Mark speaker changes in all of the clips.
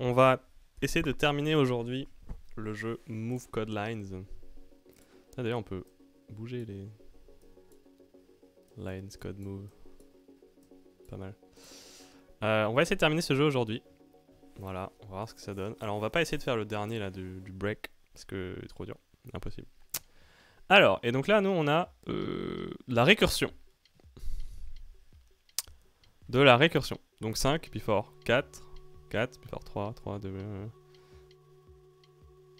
Speaker 1: On va essayer de terminer aujourd'hui le jeu Move Code Lines. Ah, D'ailleurs, on peut bouger les lines, code move. Pas mal. Euh, on va essayer de terminer ce jeu aujourd'hui. Voilà, on va voir ce que ça donne. Alors, on va pas essayer de faire le dernier là du, break parce que c'est trop dur, impossible. Alors, et donc là, nous, on a euh, la récursion. De la récursion. Donc 5 before 4, 4 before 3, 3, 2. euh.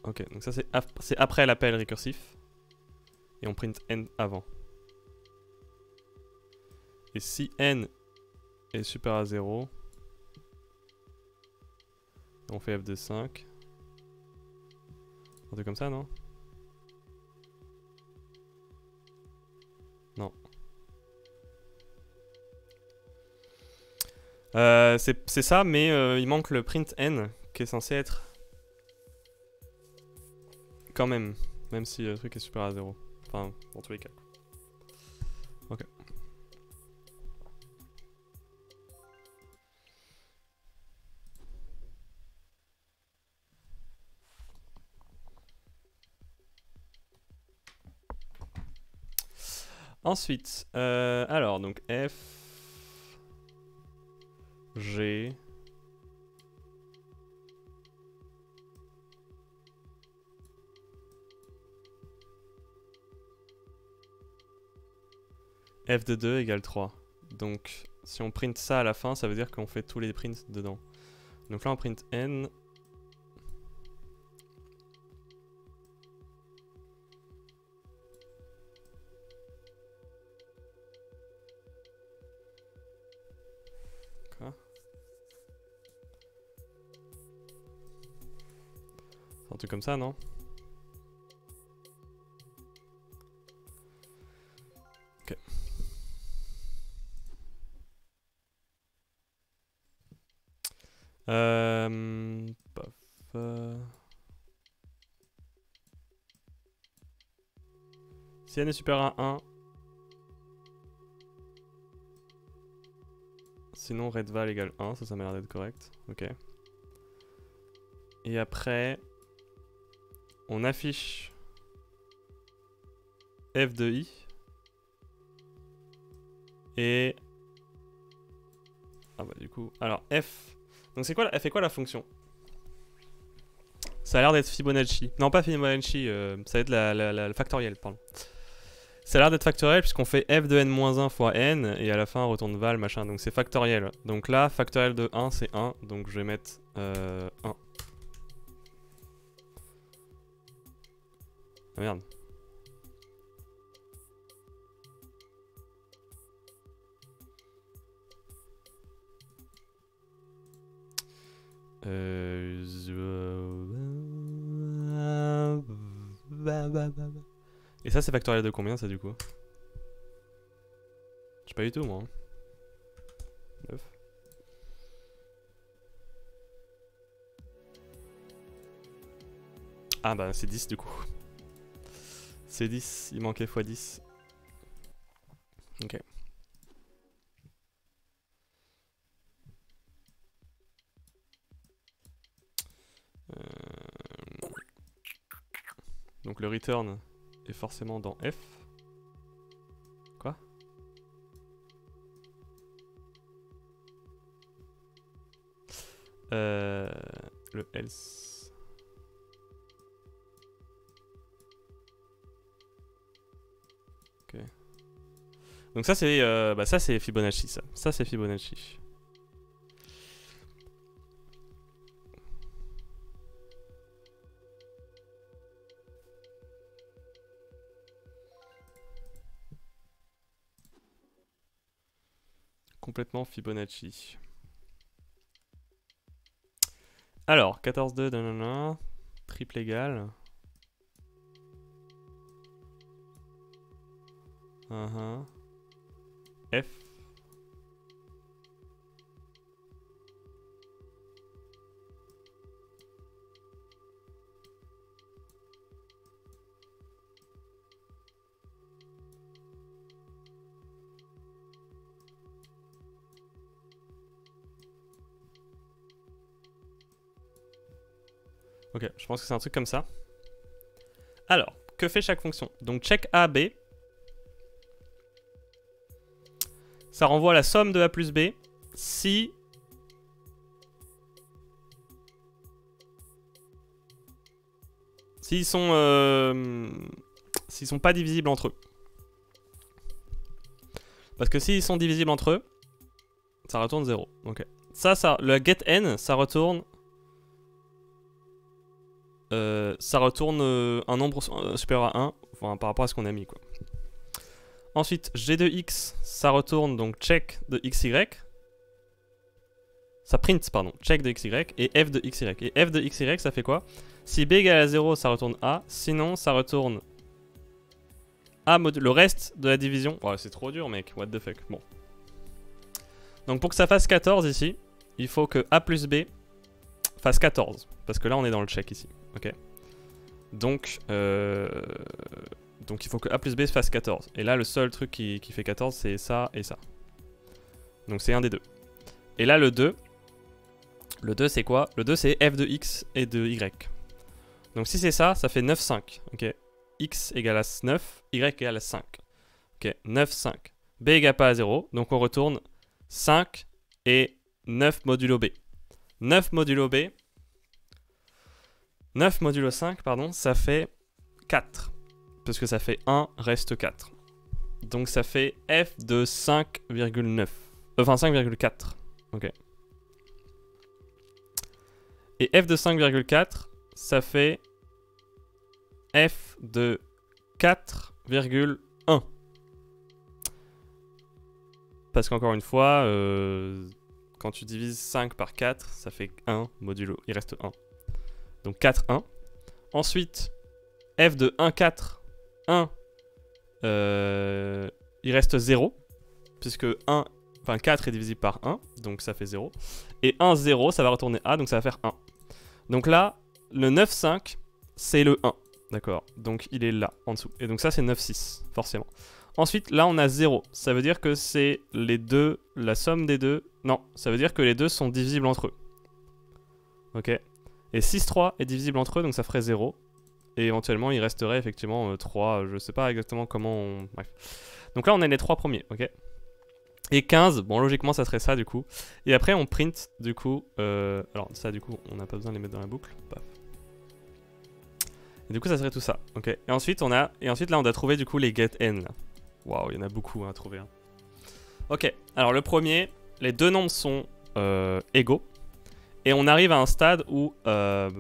Speaker 1: Ok, donc ça c'est ap- c'est après l'appel récursif. Et on print n avant. Et si n est supérieur à 0, on fait f de 5. Un truc comme ça, Non? Euh, c'est ça, mais euh, il manque le print n qui est censé être quand même, même si le truc est supérieur à 0. Enfin, dans tous les cas. Ok. Ensuite, euh, alors donc F, G, f de 2 égale 3. Donc si on print ça à la fin, ça veut dire qu'on fait tous les prints dedans. Donc là on print n. truc comme ça, non? Ok. Euh, paf, euh. Si n est supérieur à 1, sinon redval égale 1, ça ça m'a l'air d'être correct. Ok. Et après, on affiche f de i et ah bah du coup alors f. Donc c'est quoi elle fait quoi la fonction? Ça a l'air d'être Fibonacci. Non pas Fibonacci euh, ça va être la, la, la- le factoriel pardon. Ça a l'air d'être factoriel puisqu'on fait f de n-1 fois n et à la fin on retourne val machin. Donc c'est factoriel. Donc là factoriel de 1 c'est 1 donc je vais mettre euh, 1 ah merde Euh, Et ça, c'est factoriel de combien, ça, du coup? Je sais pas du tout, moi. 9. Ah bah, c'est 10, du coup. C'est 10, il manquait x10. Ok. Euh, Donc le return est forcément dans F. Quoi? Euh, Le else. Donc ça c'est euh, bah ça c'est Fibonacci ça. Ça c'est Fibonacci. Complètement Fibonacci. Alors, 14-2, nanana, triple égal. Uh-huh. F. Ok, je pense que c'est un truc comme ça. Alors, que fait chaque fonction? Donc check A, B, Ça renvoie la somme de A plus B si... S'ils sont... Euh, s'ils sont pas divisibles entre eux. Parce que s'ils sont divisibles entre eux, ça retourne 0. Ok. Ça, ça, le get n, ça retourne euh, ça retourne euh, un nombre euh, supérieur à 1 enfin, par rapport à ce qu'on a mis. Quoi. Ensuite, g de x, ça retourne donc check de xy. Ça print, pardon, check de xy et f de xy. Et f de xy, ça fait quoi? Si b égale à 0, ça retourne a. Sinon, ça retourne a le reste de la division. Oh, c'est trop dur, mec. What the fuck. Bon. Donc pour que ça fasse 14 ici, il faut que a plus b fasse 14. Parce que là, on est dans le check ici. Ok? Donc, euh, donc il faut que A plus B fasse 14. Et là, le seul truc qui, fait 14, c'est ça et ça. Donc c'est un des deux. Et là, le 2, le 2 c'est quoi? Le 2 c'est f de x et de y. Donc si c'est ça, ça fait 9, 5. Ok? X égale à 9, y égale à 5. Ok, 9, 5. b égale pas à 0, donc on retourne 5 et 9 modulo b. 9 modulo b, 9 modulo 5, pardon, ça fait 4. Parce que ça fait 1 reste 4. Donc ça fait f de 5,9. Euh, enfin 5,4. Ok. Et f de 5,4, ça fait f de 4,1. Parce qu'encore une fois, euh, quand tu divises 5 par 4, ça fait 1 modulo. Il reste 1. Donc 4, 1. Ensuite, f de 1, 4, 1, il reste 0. Puisque 1, enfin 4 est divisible par 1, donc ça fait 0. Et 1, 0, ça va retourner A, donc ça va faire 1. Donc là, le 9, 5, c'est le 1. D'accord Donc il est là, en dessous. Et donc ça, c'est 9, 6, forcément. Ensuite, là, on a 0. Ça veut dire que c'est les deux, la somme des deux. Non, ça veut dire que les deux sont divisibles entre eux. Ok et 6-3 est divisible entre eux, donc ça ferait 0. Et éventuellement, il resterait effectivement 3. Euh, je sais pas exactement comment on... Bref. Donc là, on a les 3 premiers, ok? Et 15, bon, logiquement, ça serait ça, du coup. Et après, on print, du coup... Euh, alors, ça, du coup, on n'a pas besoin de les mettre dans la boucle. Et du coup, ça serait tout ça, ok? Et ensuite, on a... Et ensuite, là, on a trouvé, du coup, les get n, Waouh, il y en a beaucoup hein, à trouver. Hein. Ok, alors le premier, les deux nombres sont euh, égaux. Et on arrive à un stade où, euh,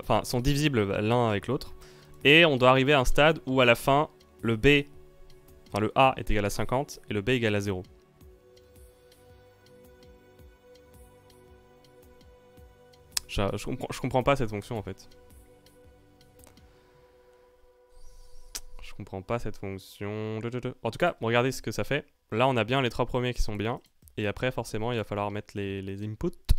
Speaker 1: enfin, sont divisibles l'un avec l'autre. Et on doit arriver à un stade où à la fin, le B, enfin le A est égal à 50 et le B égal à 0. Je, comprends, je comprends pas cette fonction en fait. Je comprends pas cette fonction. En tout cas, regardez ce que ça fait. Là, on a bien les trois premiers qui sont bien. Et après, forcément, il va falloir mettre les, les inputs.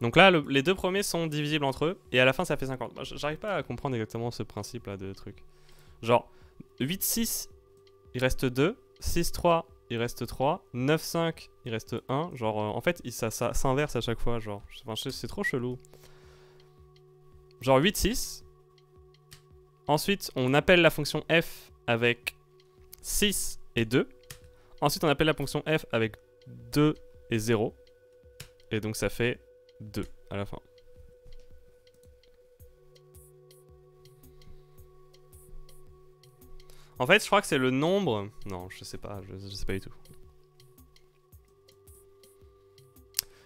Speaker 1: Donc là, les deux premiers sont divisibles entre eux, et à la fin ça fait 50. J'arrive pas à comprendre exactement ce principe là de truc. Genre, 8, 6, il reste 2, 6, 3, il reste 3, 9, 5, il reste 1. Genre, euh, en fait, ça, s'inverse à chaque fois, genre. c'est trop chelou. Genre 8, 6. Ensuite, on appelle la fonction f avec 6 et 2. Ensuite, on appelle la fonction f avec 2 et 0. Et donc ça fait 2 à la fin. En fait, je crois que c'est le nombre... Non, je sais pas, je, sais pas du tout.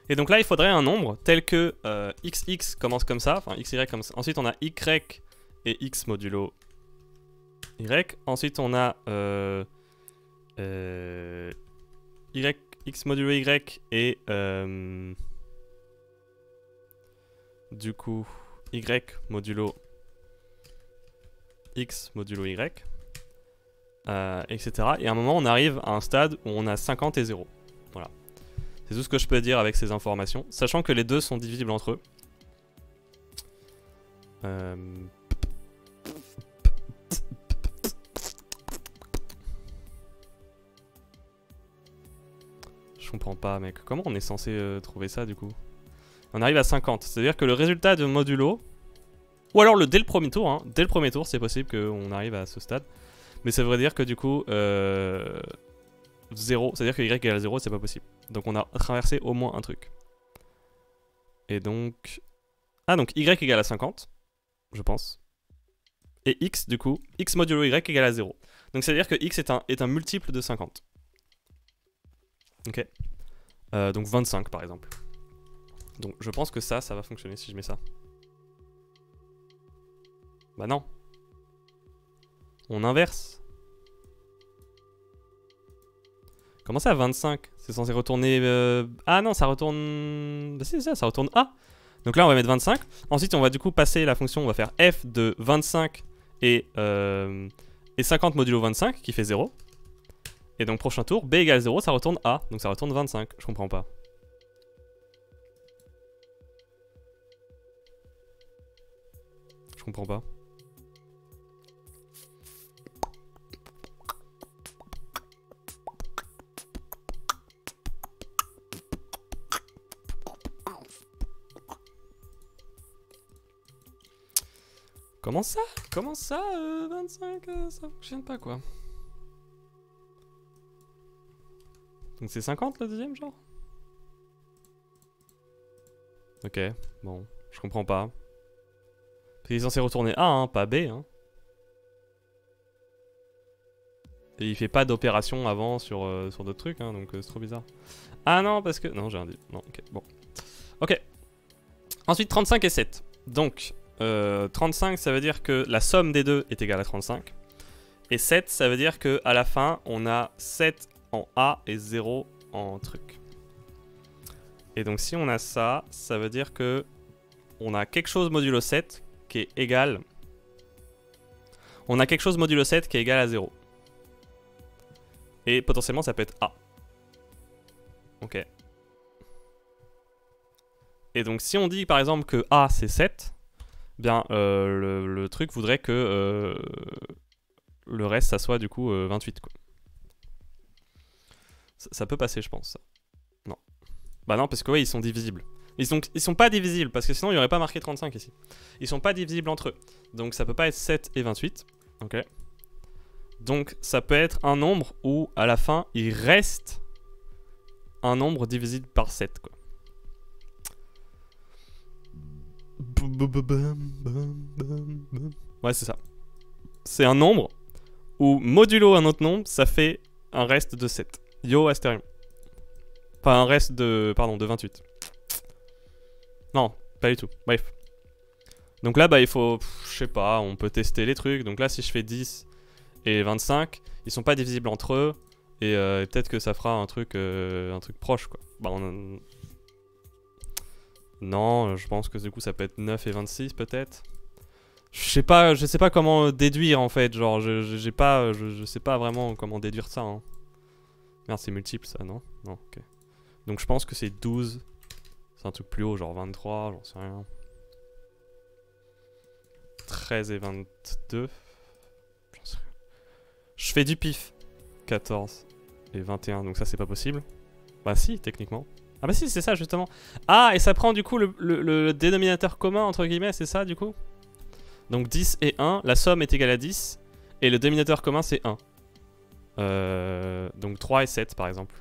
Speaker 1: Et donc là, il faudrait un nombre tel que euh, xx commence comme ça, enfin xy comme ça. Ensuite, on a y et x modulo y. Ensuite, on a euh, euh, x modulo y et... Euh, du coup y modulo x modulo y, etc. Et à un moment, on arrive à un stade où on a 50 et 0. Voilà. C'est tout ce que je peux dire avec ces informations, sachant que les deux sont divisibles entre eux. Comprends pas, mec. Comment on est censé euh, trouver ça, du coup? On arrive à 50. C'est-à-dire que le résultat de modulo... Ou alors le, dès le premier tour, hein. Dès le premier tour, c'est possible qu'on arrive à ce stade. Mais ça veut dire que, du coup... Euh, 0. C'est-à-dire que y égale 0, c'est pas possible. Donc on a traversé au moins un truc. Et donc... Ah, donc y égale à 50, je pense. Et x, du coup, x modulo y égale à 0. Donc c'est-à-dire que x est un, est un multiple de 50. Ok. Euh, donc 25 par exemple. Donc je pense que ça, ça va fonctionner si je mets ça. Bah non. On inverse. Comment ça 25 C'est censé retourner... Euh, ah non, ça retourne... Bah c'est ça, ça retourne A. Donc là on va mettre 25. Ensuite on va du coup passer la fonction, on va faire f de 25 et, euh, et 50 modulo 25 qui fait 0. Et donc prochain tour, b égale 0, ça retourne A, donc ça retourne 25. Je comprends pas. Je comprends pas. Comment ça? Comment ça 25 euh, euh, Ça fonctionne pas quoi? Donc c'est 50 le deuxième genre? Ok, bon, je comprends pas. Il est censé retourner A, hein, pas B. Hein. Et il fait pas d'opération avant sur, euh, d'autres trucs, hein, donc c'est trop bizarre. Ah non, parce que... Non, j'ai un dit. Non, ok, bon. Ok. Ensuite, 35 et 7. Donc, 35, euh, ça veut dire que la somme des deux est égale à 35. Et 7, ça veut dire que à la fin, on a 7 en A et 0 en truc. Et donc si on a ça, ça veut dire que on a quelque chose modulo 7 qui est égal... On a quelque chose modulo 7 qui est égal à 0. Et potentiellement ça peut être A. Ok. Et donc si on dit par exemple que A c'est 7, bien euh, le, truc voudrait que euh, le reste ça soit du coup 28 euh, quoi. Ça, peut passer je pense. Non. Bah non parce que ouais ils sont divisibles. Ils sont, ils sont pas divisibles parce que sinon il n'y aurait pas marqué 35 ici. Ils sont pas divisibles entre eux. Donc ça peut pas être 7 et 28. Ok. Donc ça peut être un nombre où à la fin il reste un nombre divisible par 7 quoi. Ouais, c'est ça. C'est un nombre où modulo un autre nombre, ça fait un reste de 7. Yo, Asterium. Pas un reste de... Pardon, de 28. Non, pas du tout. Bref. Donc là, bah, il faut... Je sais pas, on peut tester les trucs. Donc là, si je fais 10 et 25, ils sont pas divisibles entre eux. Et euh, peut-être que ça fera un truc, euh, un truc proche, quoi. Bah, on... Non, je pense que du coup ça peut être 9 et 26 peut-être. Je sais pas, je sais pas comment déduire en fait, genre je j'ai pas je, sais pas vraiment comment déduire ça hein. Merde, c'est multiple ça, non? Non, OK. Donc je pense que c'est 12. C'est un truc plus haut, genre 23, j'en sais rien. 13 et 22. J'en sais rien. Je fais du pif. 14 et 21, donc ça c'est pas possible. Bah si, techniquement. Ah bah si, c'est ça justement. Ah, et ça prend du coup le, dénominateur commun entre guillemets, c'est ça du coup? Donc 10 et 1, la somme est égale à 10, et le dénominateur commun c'est 1. Euh, donc 3 et 7 par exemple.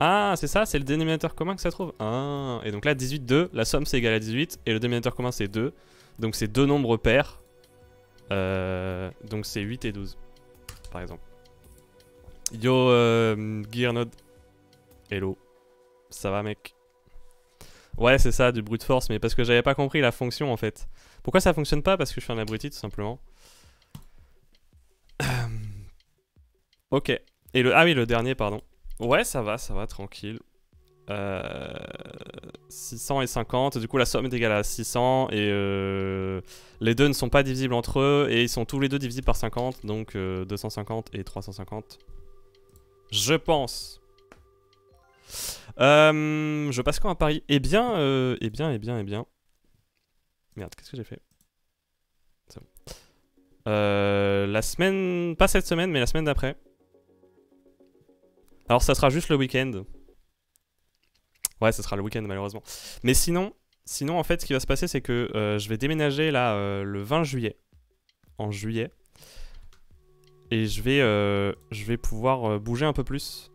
Speaker 1: Ah, c'est ça, c'est le dénominateur commun que ça trouve Ah, et donc là 18, 2, la somme c'est égal à 18, et le dénominateur commun c'est 2. Donc c'est deux nombres pairs. Euh, donc c'est 8 et 12, par exemple. Yo, euh. Hello. Ça va, mec? Ouais, c'est ça, du brute force, mais parce que j'avais pas compris la fonction en fait. Pourquoi ça fonctionne pas? Parce que je suis un abruti, tout simplement. Ok. Et le... Ah oui, le dernier, pardon. Ouais, ça va, ça va, tranquille. 600 euh, et 50, du coup la somme est égale à 600 et euh, les deux ne sont pas divisibles entre eux et ils sont tous les deux divisibles par 50, donc 250 euh, et 350. Je pense. Euh, je passe quand à Paris? Eh bien, euh, eh bien, eh bien, eh bien. Merde, qu'est-ce que j'ai fait? La semaine... Pas cette semaine, mais la semaine d'après. Alors ça sera juste le week-end. Ouais, ça sera le week-end malheureusement. Mais sinon, sinon en fait, ce qui va se passer, c'est que euh, je vais déménager là euh, le 20 juillet. En juillet. Et je vais, euh, je vais pouvoir bouger un peu plus.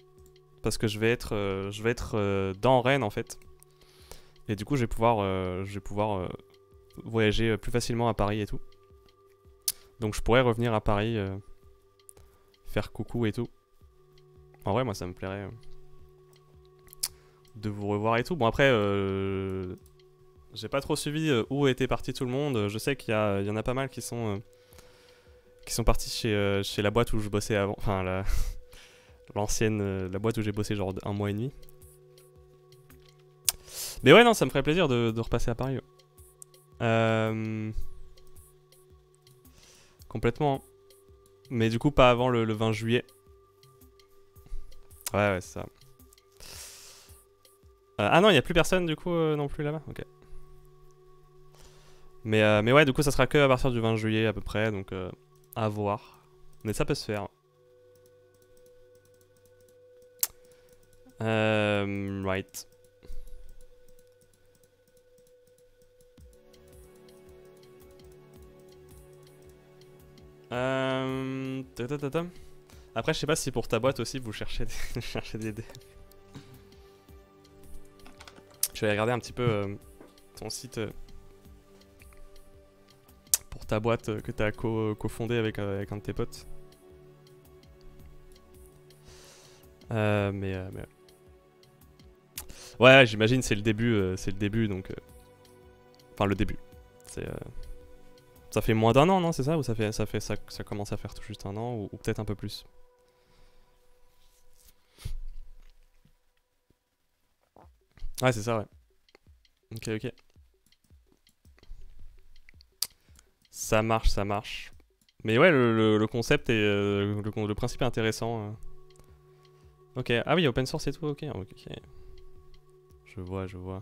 Speaker 1: Parce que je vais être, je vais être dans Rennes en fait. Et du coup, je vais pouvoir, je vais pouvoir voyager plus facilement à Paris et tout. Donc je pourrais revenir à Paris, faire coucou et tout. En vrai, moi, ça me plairait euh, de vous revoir et tout. Bon, après, euh, j'ai pas trop suivi euh, où était parti tout le monde. Je sais qu'il y, en a pas mal qui sont, qui sont partis chez, chez la boîte où je bossais avant. Enfin, l'ancienne, la, boîte où j'ai bossé genre un mois et demi. Mais ouais, non, ça me ferait plaisir de, repasser à Paris. Complètement. Mais du coup, pas avant le 20 juillet. Ouais, ouais, c'est ça. Euh, ah non, il n'y a plus personne du coup euh, non plus là-bas Ok. Mais, euh, mais ouais, du coup, ça sera que à partir du 20 juillet à peu près, donc à voir. Mais ça peut se faire. right. Euh... Après, je sais pas si pour ta boîte aussi vous cherchez des, cherchez Je vais regarder un petit peu euh, ton site euh, pour ta boîte euh, que tu as co-fondé avec, avec, un de tes potes. mais, mais... Ouais, j'imagine c'est le début, c'est le début donc. Enfin le début. Ça fait moins d'un an, non C'est ça? Ou ça fait ça fait ça, ça commence à faire tout juste un an ou peut-être un peu plus? Ouais, c'est ça, ouais. Ok, ok. Ça marche, ça marche. Mais ouais, le, concept et euh, le, principe est intéressant. Euh. Ok, ah oui, open source et tout, ok, ok. Je vois, je vois.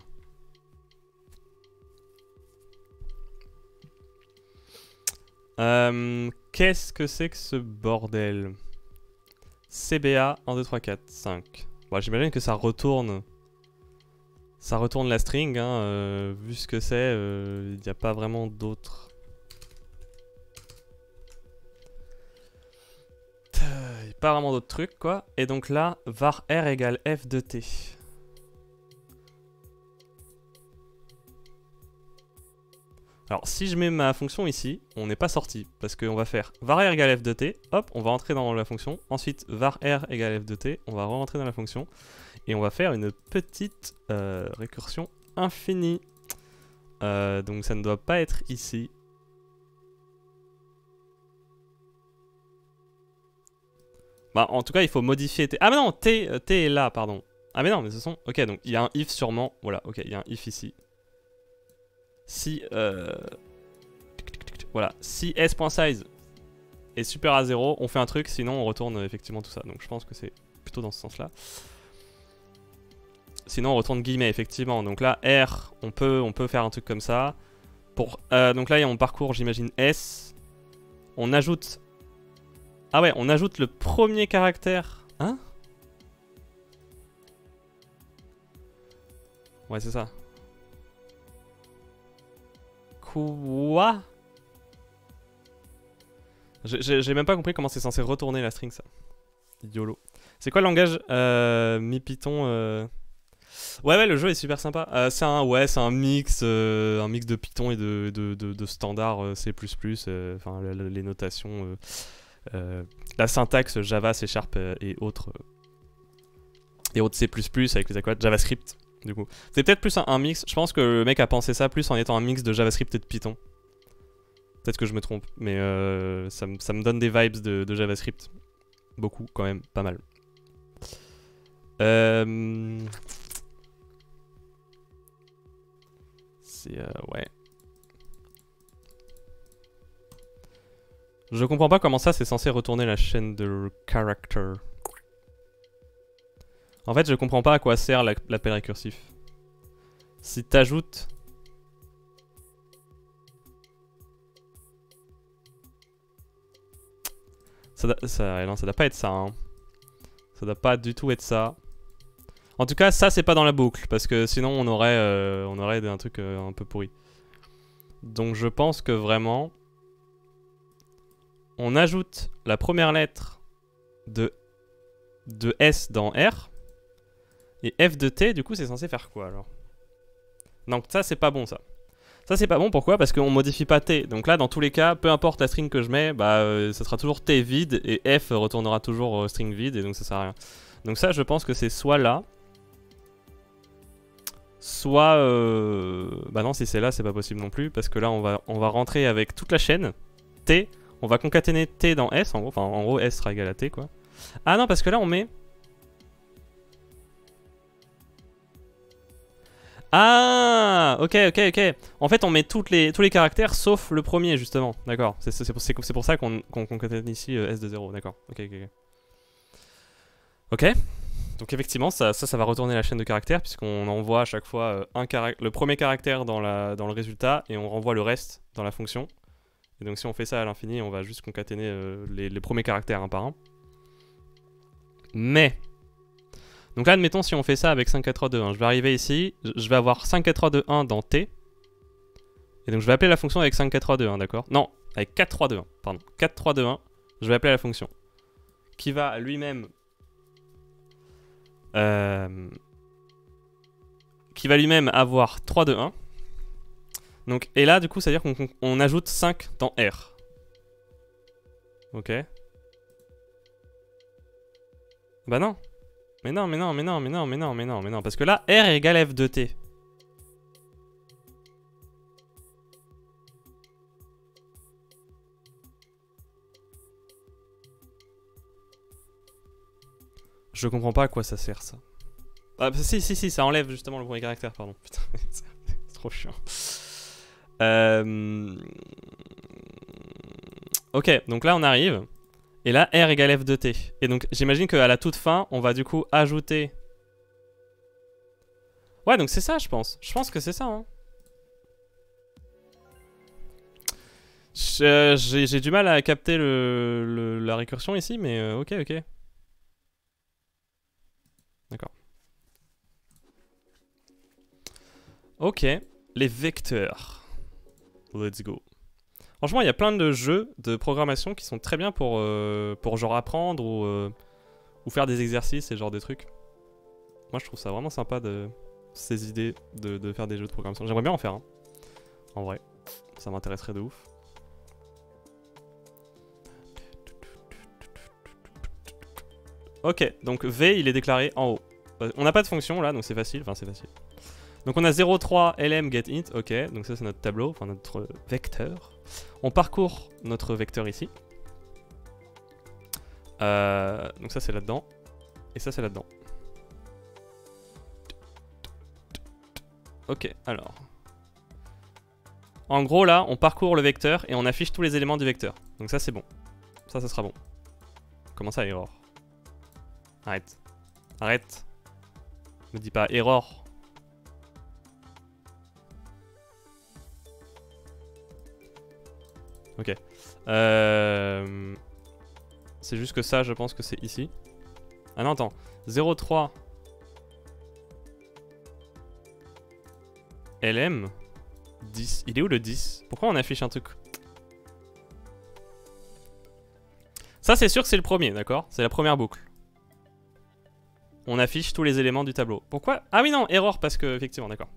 Speaker 1: Euh, qu'est-ce que c'est que ce bordel? CBA 1, 2, 3, 4, 5. Bon, j'imagine que ça retourne ça retourne la string, hein, euh, vu ce que c'est, il euh, n'y a pas vraiment d'autres... Pas vraiment d'autres trucs, quoi. Et donc là, var r égale f de t. Alors si je mets ma fonction ici, on n'est pas sorti, parce qu'on va faire var r égale f de t, hop, on va entrer dans la fonction, ensuite var r égale f de t, on va rentrer dans la fonction, et on va faire une petite euh, récursion infinie. Euh, donc ça ne doit pas être ici. Bah en tout cas il faut modifier t. Ah mais non, t, euh, t est là, pardon. Ah mais non, mais ce sont... Ok, donc il y a un if sûrement. Voilà, ok, il y a un if ici. Si... Voilà, si s.size est super à 0, on fait un truc, sinon on retourne effectivement tout ça. Donc je pense que c'est plutôt dans ce sens-là. Sinon, on retourne guillemets, effectivement. Donc là, R, on peut, on peut faire un truc comme ça. Pour, euh, donc là, on parcourt, j'imagine, S. On ajoute... Ah ouais, on ajoute le premier caractère. Hein? Ouais, c'est ça. Quoi? J'ai même pas compris comment c'est censé retourner la string, ça. YOLO. C'est quoi le langage euh, Mi Python euh... Ouais, ouais, le jeu est super sympa. Euh, c'est un, ouais, c'est un mix, euh, un mix de Python et de, de, de, standard euh, C++. Enfin, les notations, la syntaxe Java, C Sharp et autres, et autres C++ avec les accords JavaScript. Du coup, c'est peut-être plus un, mix. Je pense que le mec a pensé ça plus en étant un mix de JavaScript et de Python. Peut-être que je me trompe, mais ça, ça, me donne des vibes de, de JavaScript. Beaucoup, quand même, pas mal. Euh... Euh, ouais. Je comprends pas comment ça c'est censé retourner la chaîne de character. En fait, je comprends pas à quoi sert l'appel récursif. Si t'ajoutes... Ça, ça, non, ça doit pas être ça. Hein. Ça doit pas du tout être ça. En tout cas, ça c'est pas dans la boucle parce que sinon on aurait, euh, un truc euh, un peu pourri. Donc je pense que vraiment, on ajoute la première lettre de, S dans R et F de T. Du coup, c'est censé faire quoi alors? Donc ça c'est pas bon ça. Ça c'est pas bon, pourquoi? Parce qu'on modifie pas T. Donc là, dans tous les cas, peu importe la string que je mets, bah euh, ça sera toujours T vide et F retournera toujours string vide et donc ça sert à rien. Donc ça, je pense que c'est soit là, soit... Euh... Bah non, si c'est là, c'est pas possible non plus, parce que là, on va, on va rentrer avec toute la chaîne, T, on va concaténer T dans S, en gros, enfin en gros, S sera égal à T, quoi. Ah non, parce que là, on met... Ah, ok, ok, ok. En fait, on met toutes les, tous les caractères sauf le premier, justement. D'accord. C'est pour, ça qu'on concatène ici euh, S de 0. D'accord. Ok, ok, ok. Ok. Donc effectivement, ça, ça, va retourner la chaîne de caractères puisqu'on envoie à chaque fois euh, un le premier caractère dans, la, dans le résultat et on renvoie le reste dans la fonction. Et donc si on fait ça à l'infini, on va juste concaténer euh, les, premiers caractères un par un. Mais donc là, admettons, si on fait ça avec 5, 4, 3, 2, 1, je vais arriver ici, je vais avoir 5, 4, 3, 2, 1 dans T. Et donc je vais appeler la fonction avec 5, 4, 3, 2, 1, d'accord? Non, avec 4, 3, 2, 1, pardon. 4, 3, 2, 1, je vais appeler la fonction. Qui va lui-même... Euh, qui va lui-même avoir 3, 2, 1. Donc, et là, du coup, ça veut dire qu'on ajoute 5 dans R. Ok. Bah non. Mais non, mais non, mais non, mais non, mais non, mais non, mais non. Parce que là, R égale F de T. Je comprends pas à quoi ça sert ça. Ah si si si ça enlève justement le premier caractère pardon. Putain c'est trop chiant. Euh... Ok donc là on arrive. Et là, R égale F de T. Et donc, j'imagine qu'à la toute fin, on va du coup ajouter... Ouais, donc c'est ça, je pense. Je pense que c'est ça, hein. J'ai du mal à capter le, la récursion ici, mais euh, ok, ok. Ok, les vecteurs. Let's go. Franchement, il y a plein de jeux de programmation qui sont très bien pour, euh, pour genre apprendre ou, euh, ou faire des exercices et genre des trucs. Moi, je trouve ça vraiment sympa de ces idées de, faire des jeux de programmation. J'aimerais bien en faire un. En vrai, ça m'intéresserait de ouf. Ok, donc V, il est déclaré en haut. Euh, on n'a pas de fonction là, donc c'est facile. Enfin, c'est facile. Donc on a 0,3 lm get int, ok, donc ça c'est notre tableau, enfin notre vecteur. On parcourt notre vecteur ici. Euh, donc ça c'est là-dedans, et ça c'est là-dedans. Ok, alors. En gros là, on parcourt le vecteur et on affiche tous les éléments du vecteur. Donc ça c'est bon. Ça, ça sera bon. Comment ça, error Arrête. Arrête. Me dis pas error. Ok. Euh... C'est juste que ça, je pense que c'est ici. Ah non, attends. 0,3 LM 10. Il est où le 10 Pourquoi on affiche un truc? Ça, c'est sûr que c'est le premier, d'accord? C'est la première boucle. On affiche tous les éléments du tableau. Pourquoi? Ah oui, non, erreur, parce que, effectivement, d'accord.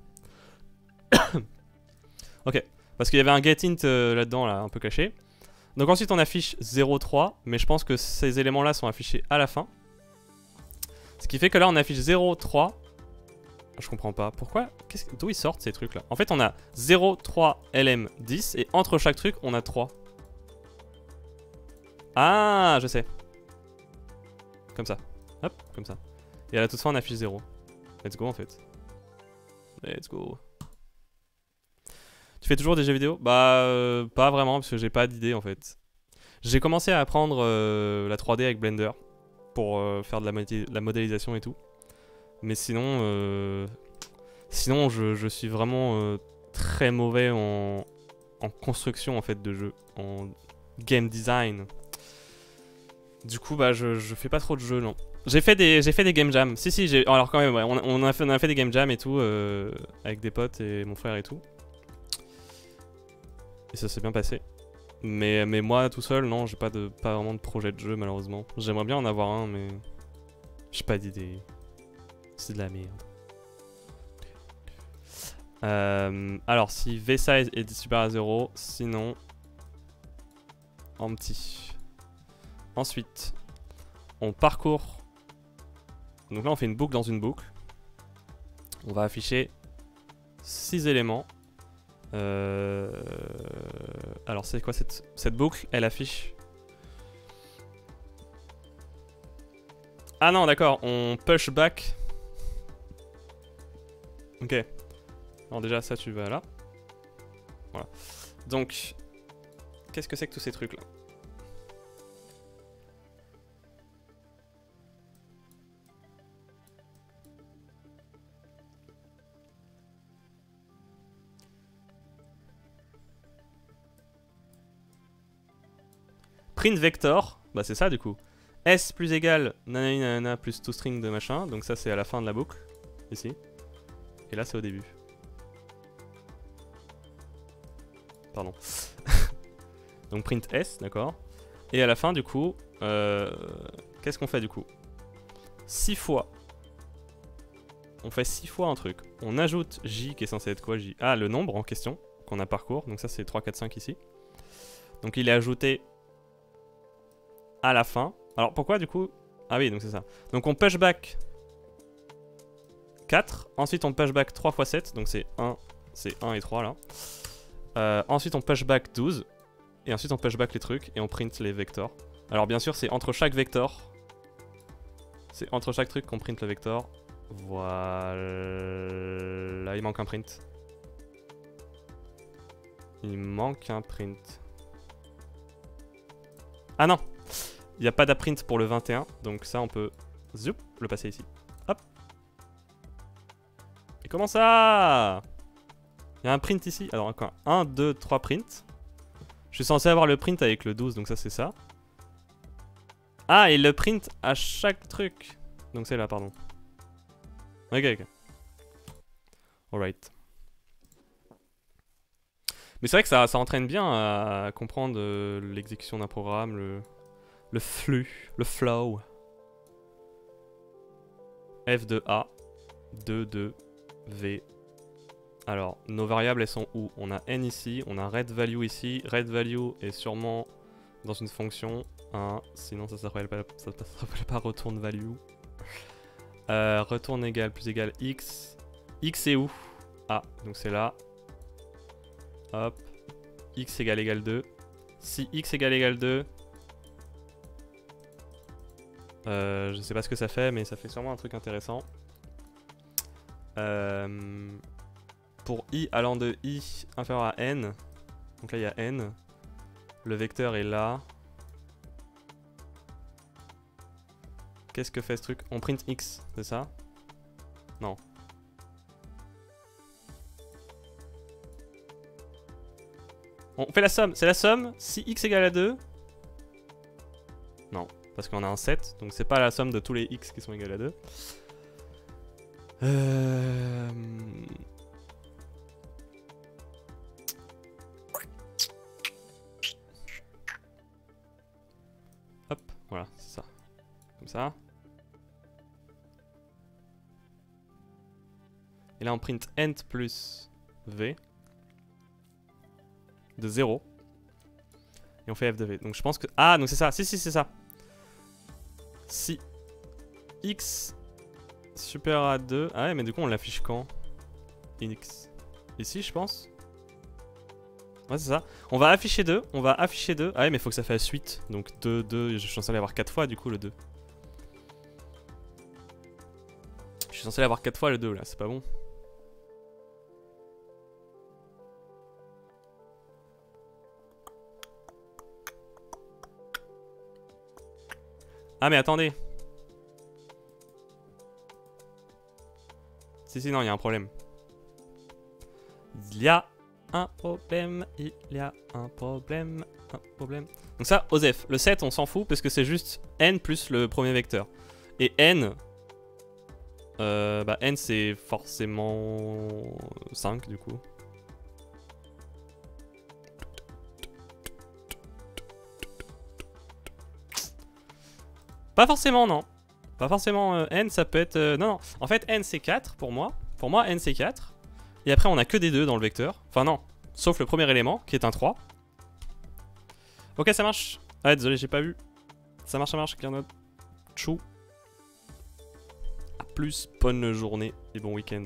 Speaker 1: ok. Parce qu'il y avait un getInt euh, là-dedans, là, un peu caché. Donc ensuite on affiche 0,3, mais je pense que ces éléments-là sont affichés à la fin. Ce qui fait que là on affiche 0,3. Je comprends pas. Pourquoi? D'où ils sortent ces trucs-là? En fait on a 0,3 LM10 et entre chaque truc on a 3. Ah, je sais. Comme ça. Hop, comme ça. Et à la toute fin on affiche 0. Let's go en fait. Let's go. Tu fais toujours des jeux vidéo? Bah, euh, pas vraiment, parce que j'ai pas d'idée en fait. J'ai commencé à apprendre euh, la 3D avec Blender pour euh, faire de la, modélisation et tout. Mais sinon, sinon je, suis vraiment très mauvais en, construction en fait de jeux, en game design. Du coup, bah, je, fais pas trop de jeux, non. J'ai fait des, j'ai fait des game jams. Si, si, alors quand même, ouais, on, on a fait, on a fait des game jams et tout, euh, avec des potes et mon frère et tout. Et ça s'est bien passé. Mais, moi, tout seul, non, j'ai pas, de, pas vraiment de projet de jeu, malheureusement. J'aimerais bien en avoir un, mais j'ai pas d'idée. C'est de la merde. Euh, alors, si V-Size est supérieur à 0, sinon en petit. Ensuite, on parcourt. Donc là, on fait une boucle dans une boucle. On va afficher 6 éléments. Euh, alors, c'est quoi cette, cette boucle? Elle affiche. Ah non, d'accord, on push back. Ok. Alors, déjà, ça, tu vas là. Voilà. Donc, qu'est-ce que c'est que tous ces trucs Print vector, bah c'est ça du coup. S plus égal nanana nanana plus toString de machin, donc ça c'est à la fin de la boucle, ici. Et là c'est au début. Pardon. donc print S, d'accord. Et à la fin du coup, euh, qu'est-ce qu'on fait du coup? 6 fois. On fait 6 fois un truc. On ajoute J qui est censé être quoi J? Ah le nombre en question qu'on a parcours, donc ça c'est 3, 4, 5 ici. Donc il est ajouté à la fin. Alors pourquoi du coup? Ah oui, donc c'est ça. Donc on push back 4. Ensuite on push back 3 x 7. Donc c'est 1, c'est 1 et 3 là. Euh, ensuite on push back 12. Et ensuite on push back les trucs et on print les vectors. Alors bien sûr c'est entre chaque vector. C'est entre chaque truc qu'on print le vector. Voilà. Il manque un print. Il manque un print. Ah non il n'y a pas d'apprint pour le 21, donc ça on peut le passer ici. Hop. Et comment ça? Il y a un print ici. Alors encore 1, 2, 3 prints. Je suis censé avoir le print avec le 12, donc ça c'est ça. Ah, et le print à chaque truc. Donc c'est là, pardon. Ok, ok. Alright. Mais c'est vrai que ça, ça entraîne bien à comprendre euh, l'exécution d'un programme, le, le flux, le flow. F de A, 2 de V. Alors, nos variables, elles sont où? On a n ici, on a red value ici. Red value est sûrement dans une fonction 1, sinon ça s'appelle pas, ça pas retourne value. Euh, retourne égal plus égal x. x est où? Ah, donc c'est là. Hop. x égale égal 2. Si x égale égal 2, euh, je sais pas ce que ça fait, mais ça fait sûrement un truc intéressant. Euh, pour i allant de i inférieur à n, donc là il y a n, le vecteur est là. Qu'est-ce que fait ce truc? On print x, c'est ça? Non. On fait la somme, c'est la somme, si x égale à 2. Non parce qu'on a un 7, donc c'est pas la somme de tous les x qui sont égales à 2. Euh... Hop, voilà, c'est ça. Comme ça. Et là on print int plus v de 0. Et on fait f de v. Donc je pense que... Ah, donc c'est ça. Si, si, c'est ça. Si x supérieur à 2... Ah ouais, mais du coup, on l'affiche quand? X. Ici, je pense Ouais, c'est ça. On va afficher 2. On va afficher 2. Ah ouais, mais faut que ça fasse 8. Donc 2, 2. Je suis censé l'avoir 4 fois, du coup, le 2. Je suis censé l'avoir 4 fois, le 2, là. C'est pas bon. Ah mais attendez. Si si non, il y a un problème. Il y a un problème, il y a un problème. un problème. Donc ça, OSEF. Le 7, on s'en fout parce que c'est juste n plus le premier vecteur. Et n, euh, bah n c'est forcément 5 du coup. Pas forcément, non. Pas forcément euh, n, ça peut être... euh, non, non. En fait, n c'est 4 pour moi. Pour moi, n c'est 4. Et après, on a que des 2 dans le vecteur. Enfin, non. Sauf le premier élément, qui est un 3. Ok, ça marche. Ah, désolé, j'ai pas vu. Ça marche, ça marche, Carnot. Chou. A plus, bonne journée et bon week-end.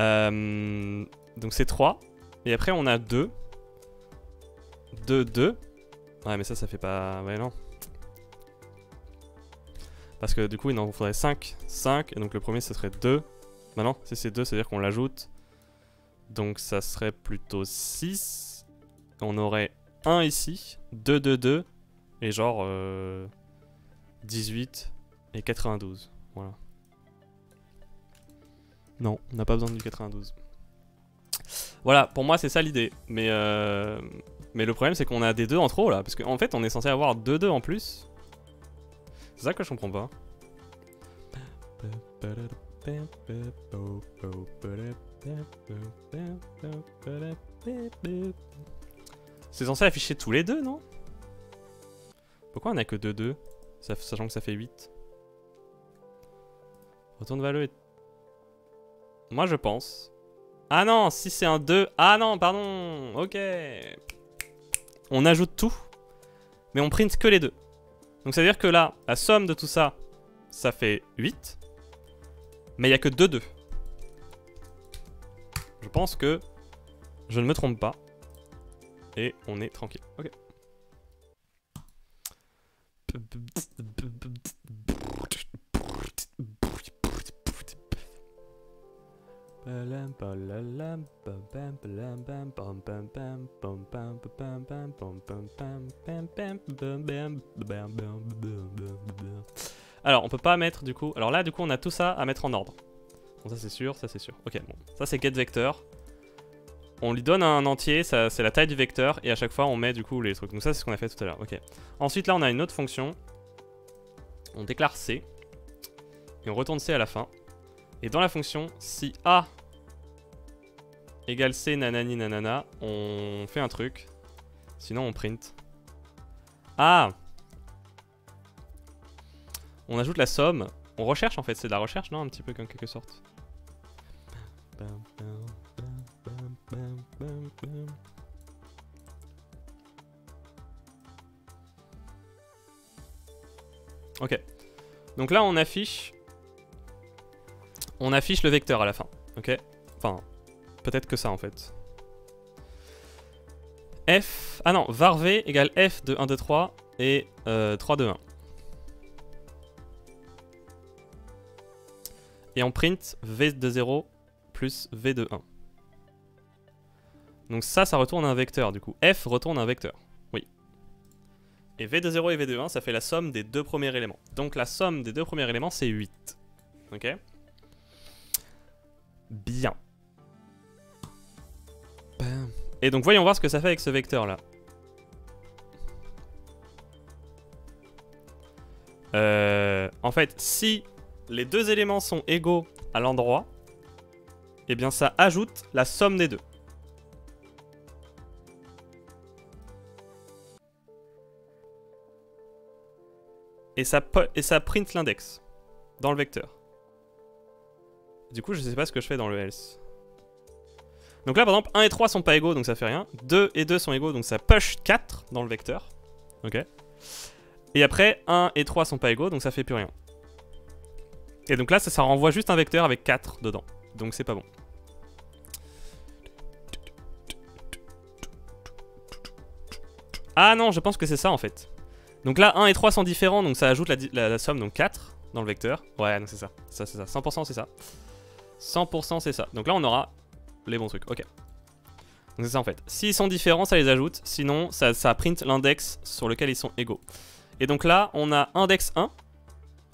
Speaker 1: Euh, donc c'est 3. Et après, on a 2. 2, 2. Ouais, mais ça, ça fait pas... Ouais, non. Parce que du coup, il en faudrait 5. 5. Et donc le premier, ce serait 2. Maintenant, si c'est 2, c'est-à-dire qu'on l'ajoute. Donc ça serait plutôt 6. On aurait 1 ici. 2, 2, 2. Et genre... euh, 18 et 92. Voilà. Non, on n'a pas besoin du 92. Voilà, pour moi c'est ça l'idée. Mais, euh, mais le problème c'est qu'on a des 2 en trop là. Parce qu'en fait on est censé avoir 2 2 en plus. C'est ça que je comprends pas. C'est censé afficher tous les deux, non? Pourquoi on a que 2 2 Sachant que ça fait 8. Retourne vers le... Moi je pense. Ah non, si c'est un 2... Ah non, pardon Ok. On ajoute tout, mais on print que les deux. Donc ça veut dire que là, la somme de tout ça, ça fait 8. Mais il n'y a que 2 2. Je pense que je ne me trompe pas. Et on est tranquille. Ok. Alors, on peut pas mettre du coup. Alors là, du coup, on a tout ça à mettre en ordre. Bon, ça c'est sûr, ça c'est sûr. Ok, bon. Ça c'est getVector. On lui donne un entier, c'est la taille du vecteur, et à chaque fois on met du coup les trucs. Donc ça c'est ce qu'on a fait tout à l'heure. Ok. Ensuite là on a une autre fonction. On déclare C. Et on retourne C à la fin. Et dans la fonction, si A égale C nanani nanana, on fait un truc. Sinon on print. Ah On ajoute la somme. On recherche en fait, c'est de la recherche, non Un petit peu en quelque sorte. Ok. Donc là on affiche... On affiche le vecteur à la fin. Ok? Enfin, peut-être que ça en fait. F... Ah non, var v égale f de 1, 2, 3 et euh, 3, 2, 1. Et on print v de 0 plus v de 1. Donc ça, ça retourne un vecteur du coup. F retourne un vecteur, oui. Et v de 0 et v de 1, ça fait la somme des deux premiers éléments. Donc la somme des deux premiers éléments, c'est 8. Ok? Bien. Bam. Et donc voyons voir ce que ça fait avec ce vecteur là. Euh, en fait, si les deux éléments sont égaux à l'endroit, eh bien ça ajoute la somme des deux. Et ça, et ça print l'index dans le vecteur. Du coup, je sais pas ce que je fais dans le else. Donc là, par exemple, 1 et 3 sont pas égaux, donc ça fait rien. 2 et 2 sont égaux, donc ça push 4 dans le vecteur. Ok. Et après, 1 et 3 sont pas égaux, donc ça fait plus rien. Et donc là, ça, renvoie juste un vecteur avec 4 dedans. Donc c'est pas bon. Ah non, je pense que c'est ça en fait. Donc là, 1 et 3 sont différents, donc ça ajoute la, la- somme, donc 4 dans le vecteur. Ouais, donc c'est ça. Ça, c'est ça. 100% c'est ça. 100% c'est ça. Donc là, on aura les bons trucs. Ok. Donc c'est ça en fait. S'ils sont différents, ça les ajoute. Sinon, ça, print l'index sur lequel ils sont égaux. Et donc là, on a index 1.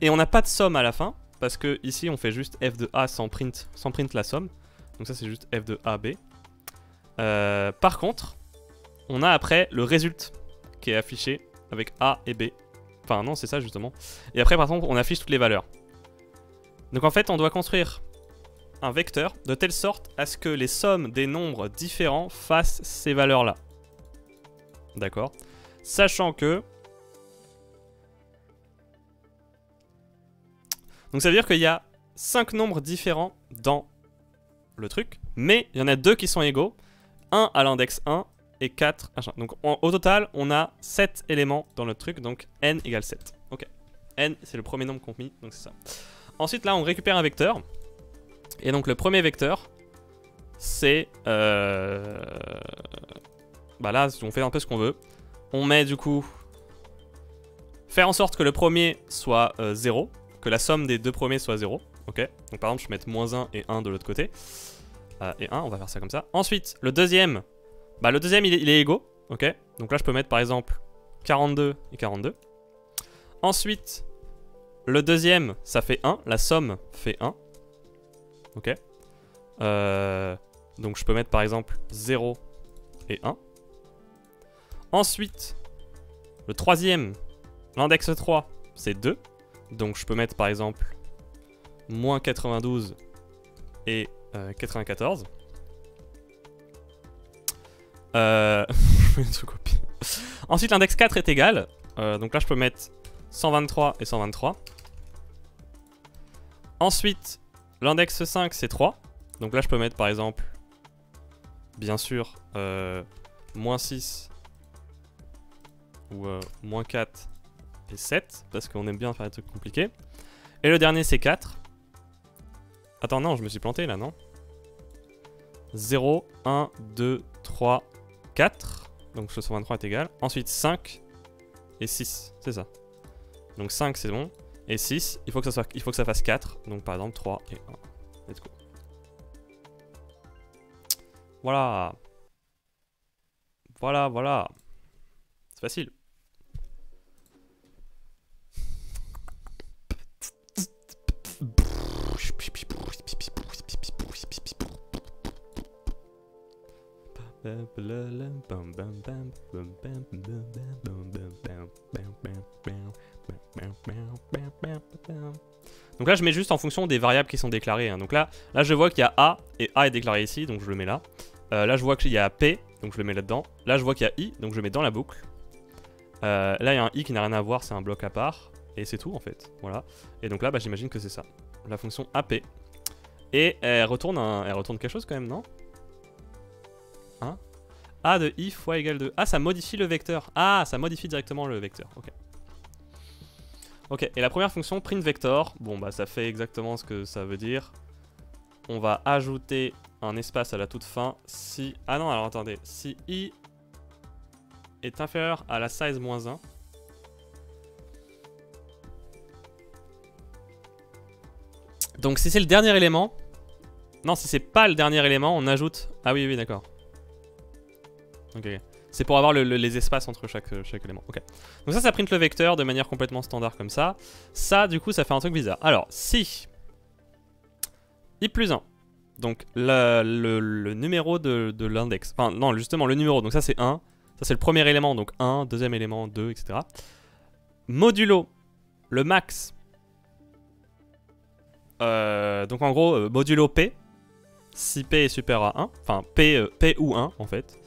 Speaker 1: Et on n'a pas de somme à la fin. Parce que ici, on fait juste f de a sans print, sans print la somme. Donc ça, c'est juste f de ab. Euh, par contre, on a après le résultat qui est affiché avec A et B. Enfin non, c'est ça justement. Et après par contre, on affiche toutes les valeurs. Donc en fait, on doit construire un vecteur de telle sorte à ce que les sommes des nombres différents fassent ces valeurs-là. D'accord? Sachant que... Donc ça veut dire qu'il y a 5 nombres différents dans le truc, mais il y en a deux qui sont égaux. 1 à l'index 1 et 4 Donc au total, on a 7 éléments dans notre truc, donc n égale 7. Ok. n, c'est le premier nombre qu'on mit, donc c'est ça. Ensuite, là, on récupère un vecteur. Et donc le premier vecteur, c'est... Euh... Bah là, on fait un peu ce qu'on veut. On met du coup... Faire en sorte que le premier soit 0. Euh, que la somme des deux premiers soit 0. Ok Donc par exemple, je vais mettre moins 1 et 1 de l'autre côté. Euh, et 1, on va faire ça comme ça. Ensuite, le deuxième... Bah le deuxième, il est, il est égaux. Ok Donc là, je peux mettre par exemple 42 et 42. Ensuite, le deuxième, ça fait 1. La somme fait 1. Ok. Euh, donc je peux mettre par exemple 0 et 1. Ensuite, le troisième, l'index 3, c'est 2. Donc je peux mettre par exemple moins 92 et 94. Euh, euh Ensuite, l'index 4 est égal. Donc là, je peux mettre 123 et 123. Ensuite, L'index 5, c'est 3. Donc là, je peux mettre par exemple, bien sûr, euh, moins 6 ou euh, moins 4 et 7, parce qu'on aime bien faire des trucs compliqués. Et le dernier, c'est 4. Attends, non, je me suis planté là, non 0, 1, 2, 3, 4. Donc 123 est égal. Ensuite 5 et 6, c'est ça. Donc 5 c'est bon. Et 6, il faut, que ça fasse 4. Donc par exemple 3 et 1. Let's go. Voilà. Voilà, voilà. C'est facile. Donc là, je mets juste en fonction des variables qui sont déclarées. Hein. Donc là, là, je vois qu'il y a A, et A est déclaré ici, donc je le mets là. Euh, là, je vois qu'il y a P, donc je le mets là-dedans. Là, je vois qu'il y a I, donc je le mets dans la boucle. Euh, là, il y a un I qui n'a rien à voir, c'est un bloc à part. Et c'est tout, en fait. Voilà. Et donc là, bah, j'imagine que c'est ça. La fonction AP. Et elle retourne, elle retourne quelque chose quand même, non? Hein? A de I fois égal de... Ah, ça modifie le vecteur. Ah, ça modifie directement le vecteur. Ok. Ok, et la première fonction, print vector, bon bah ça fait exactement ce que ça veut dire. On va ajouter un espace à la toute fin si... Ah non, alors attendez, si i est inférieur à la size moins 1, Donc si c'est le dernier élément... Non, si c'est pas le dernier élément, on ajoute... Ah oui, oui, d'accord. Ok. C'est pour avoir les espaces entre chaque, élément. Ok. Donc ça, ça print le vecteur de manière complètement standard comme ça. Ça, du coup, ça fait un truc bizarre. Alors, si i plus 1, donc le, numéro de, de l'index, enfin non, justement, le numéro, donc ça c'est 1, ça c'est le premier élément, donc 1, deuxième élément, 2, etc. Modulo, le max, euh, donc en gros, euh, modulo p, si p est supérieur à 1, enfin p, euh, p ou 1 en fait,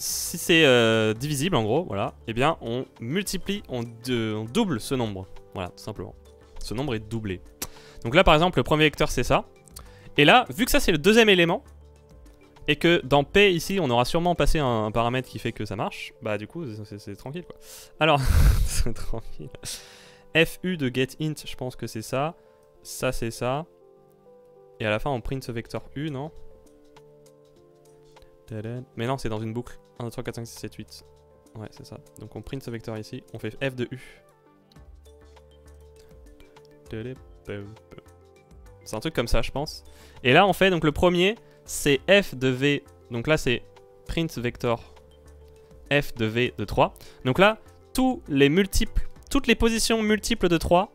Speaker 1: si c'est euh, divisible en gros, voilà, eh bien on multiplie, on, double ce nombre. Voilà, tout simplement. Ce nombre est doublé. Donc là par exemple, le premier vecteur c'est ça. Et là, vu que ça c'est le deuxième élément, et que dans P ici on aura sûrement passé un, paramètre qui fait que ça marche, bah du coup c'est tranquille quoi. Alors, c'est tranquille. FU de getInt, je pense que c'est ça. Ça c'est ça. Et à la fin on print ce vecteur U, non? Mais non, c'est dans une boucle. 1, 2, 3, 4, 5, 6, 7, 8. Ouais, c'est ça. Donc on print ce vecteur ici, on fait f de u. C'est un truc comme ça, je pense. Et là, on fait, donc le premier, c'est f de v. Donc là, c'est print vector f de v de 3. Donc là, tous les multiples, toutes les positions multiples de 3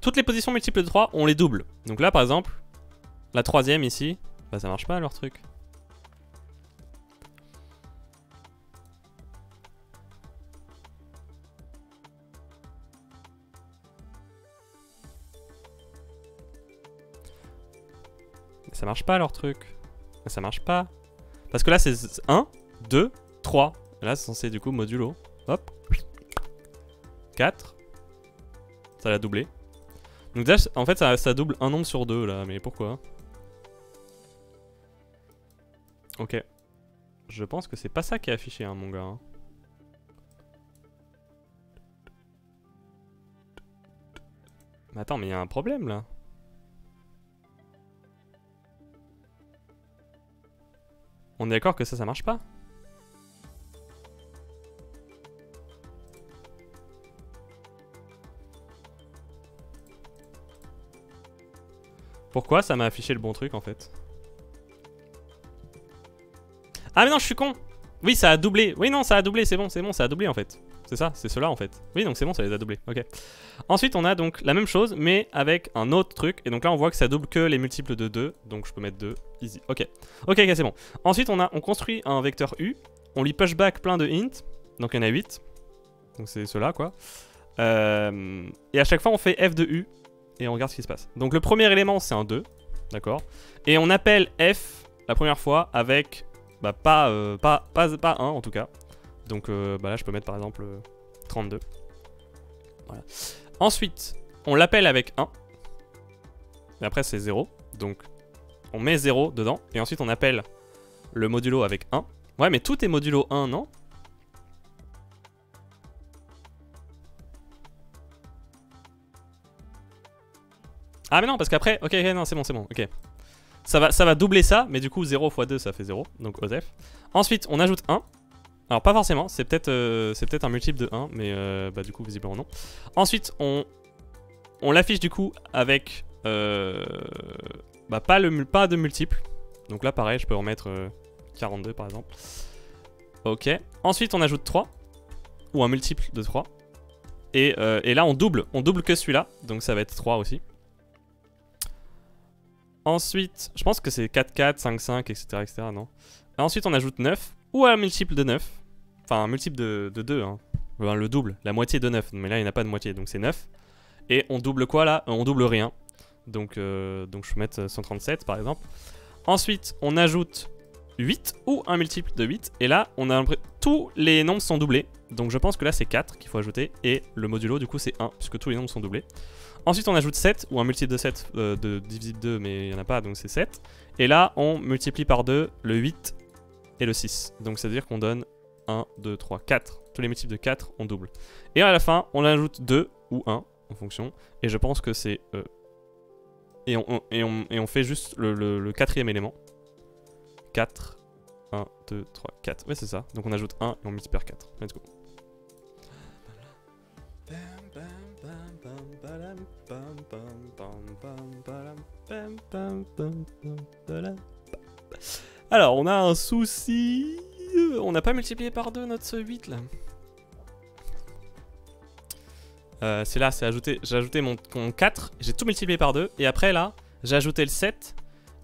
Speaker 1: toutes les positions multiples de 3, on les double. Donc là, par exemple, la troisième ici, bah ça marche pas leur truc. Ça marche pas leur truc. Ça marche pas. Parce que là c'est 1, 2, 3. Là c'est censé du coup modulo. Hop. 4. Ça l'a doublé. Donc déjà, en fait, ça, double un nombre sur deux là, mais pourquoi? Ok. Je pense que c'est pas ça qui est affiché, hein, mon gars. Hein. Mais attends, mais il y a un problème là. On est d'accord que ça, ça marche pas? Pourquoi ça m'a affiché le bon truc en fait Ah mais non je suis con. Oui ça a doublé. Oui non ça a doublé. C'est bon c'est bon ça a doublé en fait. C'est ça c'est cela en fait. Oui donc c'est bon ça les a doublés. Ok. Ensuite on a donc la même chose mais avec un autre truc. Et donc là on voit que ça double que les multiples de 2 Donc je peux mettre 2 easy. Ok. Ok ok c'est bon. Ensuite on a on construit un vecteur U. On lui push back plein de int. Donc il y en a 8 Donc c'est cela quoi. Euh, et à chaque fois on fait f de u et on regarde ce qui se passe. Donc le premier élément c'est un 2, d'accord? Et on appelle f la première fois avec bah, pas, euh, pas, pas, pas 1 en tout cas. Donc euh, bah, là je peux mettre par exemple 32. Euh, voilà. Ensuite on l'appelle avec 1. Et après c'est 0. Donc on met 0 dedans. Et ensuite on appelle le modulo avec 1. Ouais mais tout est modulo 1 non? Ah mais non, parce qu'après, ok, ok, non, c'est bon, c'est bon, ok. Ça va, ça va doubler ça, mais du coup 0 x 2 ça fait 0, donc OSEF. Ensuite, on ajoute 1. Alors pas forcément, c'est peut-être euh, peut un multiple de 1, mais euh, bah du coup visiblement non. Ensuite, on, l'affiche du coup avec euh, bah, pas, le, pas de multiple. Donc là pareil, je peux remettre 42 par exemple. Ok. Ensuite, on ajoute 3, ou un multiple de 3. Et, et là on double, on double que celui-là, donc ça va être 3 aussi. Ensuite, je pense que c'est 4, 4, 5, 5, etc. etc. non? Ensuite, on ajoute 9, ou un multiple de 9. Enfin, un multiple de, 2, hein. le double, la moitié de 9. Mais là, il n'y a pas de moitié, donc c'est 9. Et on double quoi là? On double rien. Donc, euh, donc je peux mettre 137 par exemple. Ensuite, on ajoute 8 ou un multiple de 8. Et là, on a tous les nombres sont doublés. Donc je pense que là, c'est 4 qu'il faut ajouter. Et le modulo, du coup, c'est 1, puisque tous les nombres sont doublés. Ensuite, on ajoute 7, ou un multiple de 7 euh, de divisible 2, mais il n'y en a pas, donc c'est 7. Et là, on multiplie par 2 le 8 et le 6. Donc, ça veut dire qu'on donne 1, 2, 3, 4. Tous les multiples de 4, on double. Et à la fin, on ajoute 2 ou 1, en fonction. Et je pense que c'est... Euh, et, on, fait juste le, le, quatrième élément. 4, 1, 2, 3, 4. Ouais, c'est ça. Donc on ajoute 1 et on multiplie par 4. Let's go. Alors, on a un souci. On n'a pas multiplié par 2 notre 8 là. Euh, c'est là, c'est ajouté. J'ai ajouté mon, 4, j'ai tout multiplié par 2. Et après là, j'ai ajouté le 7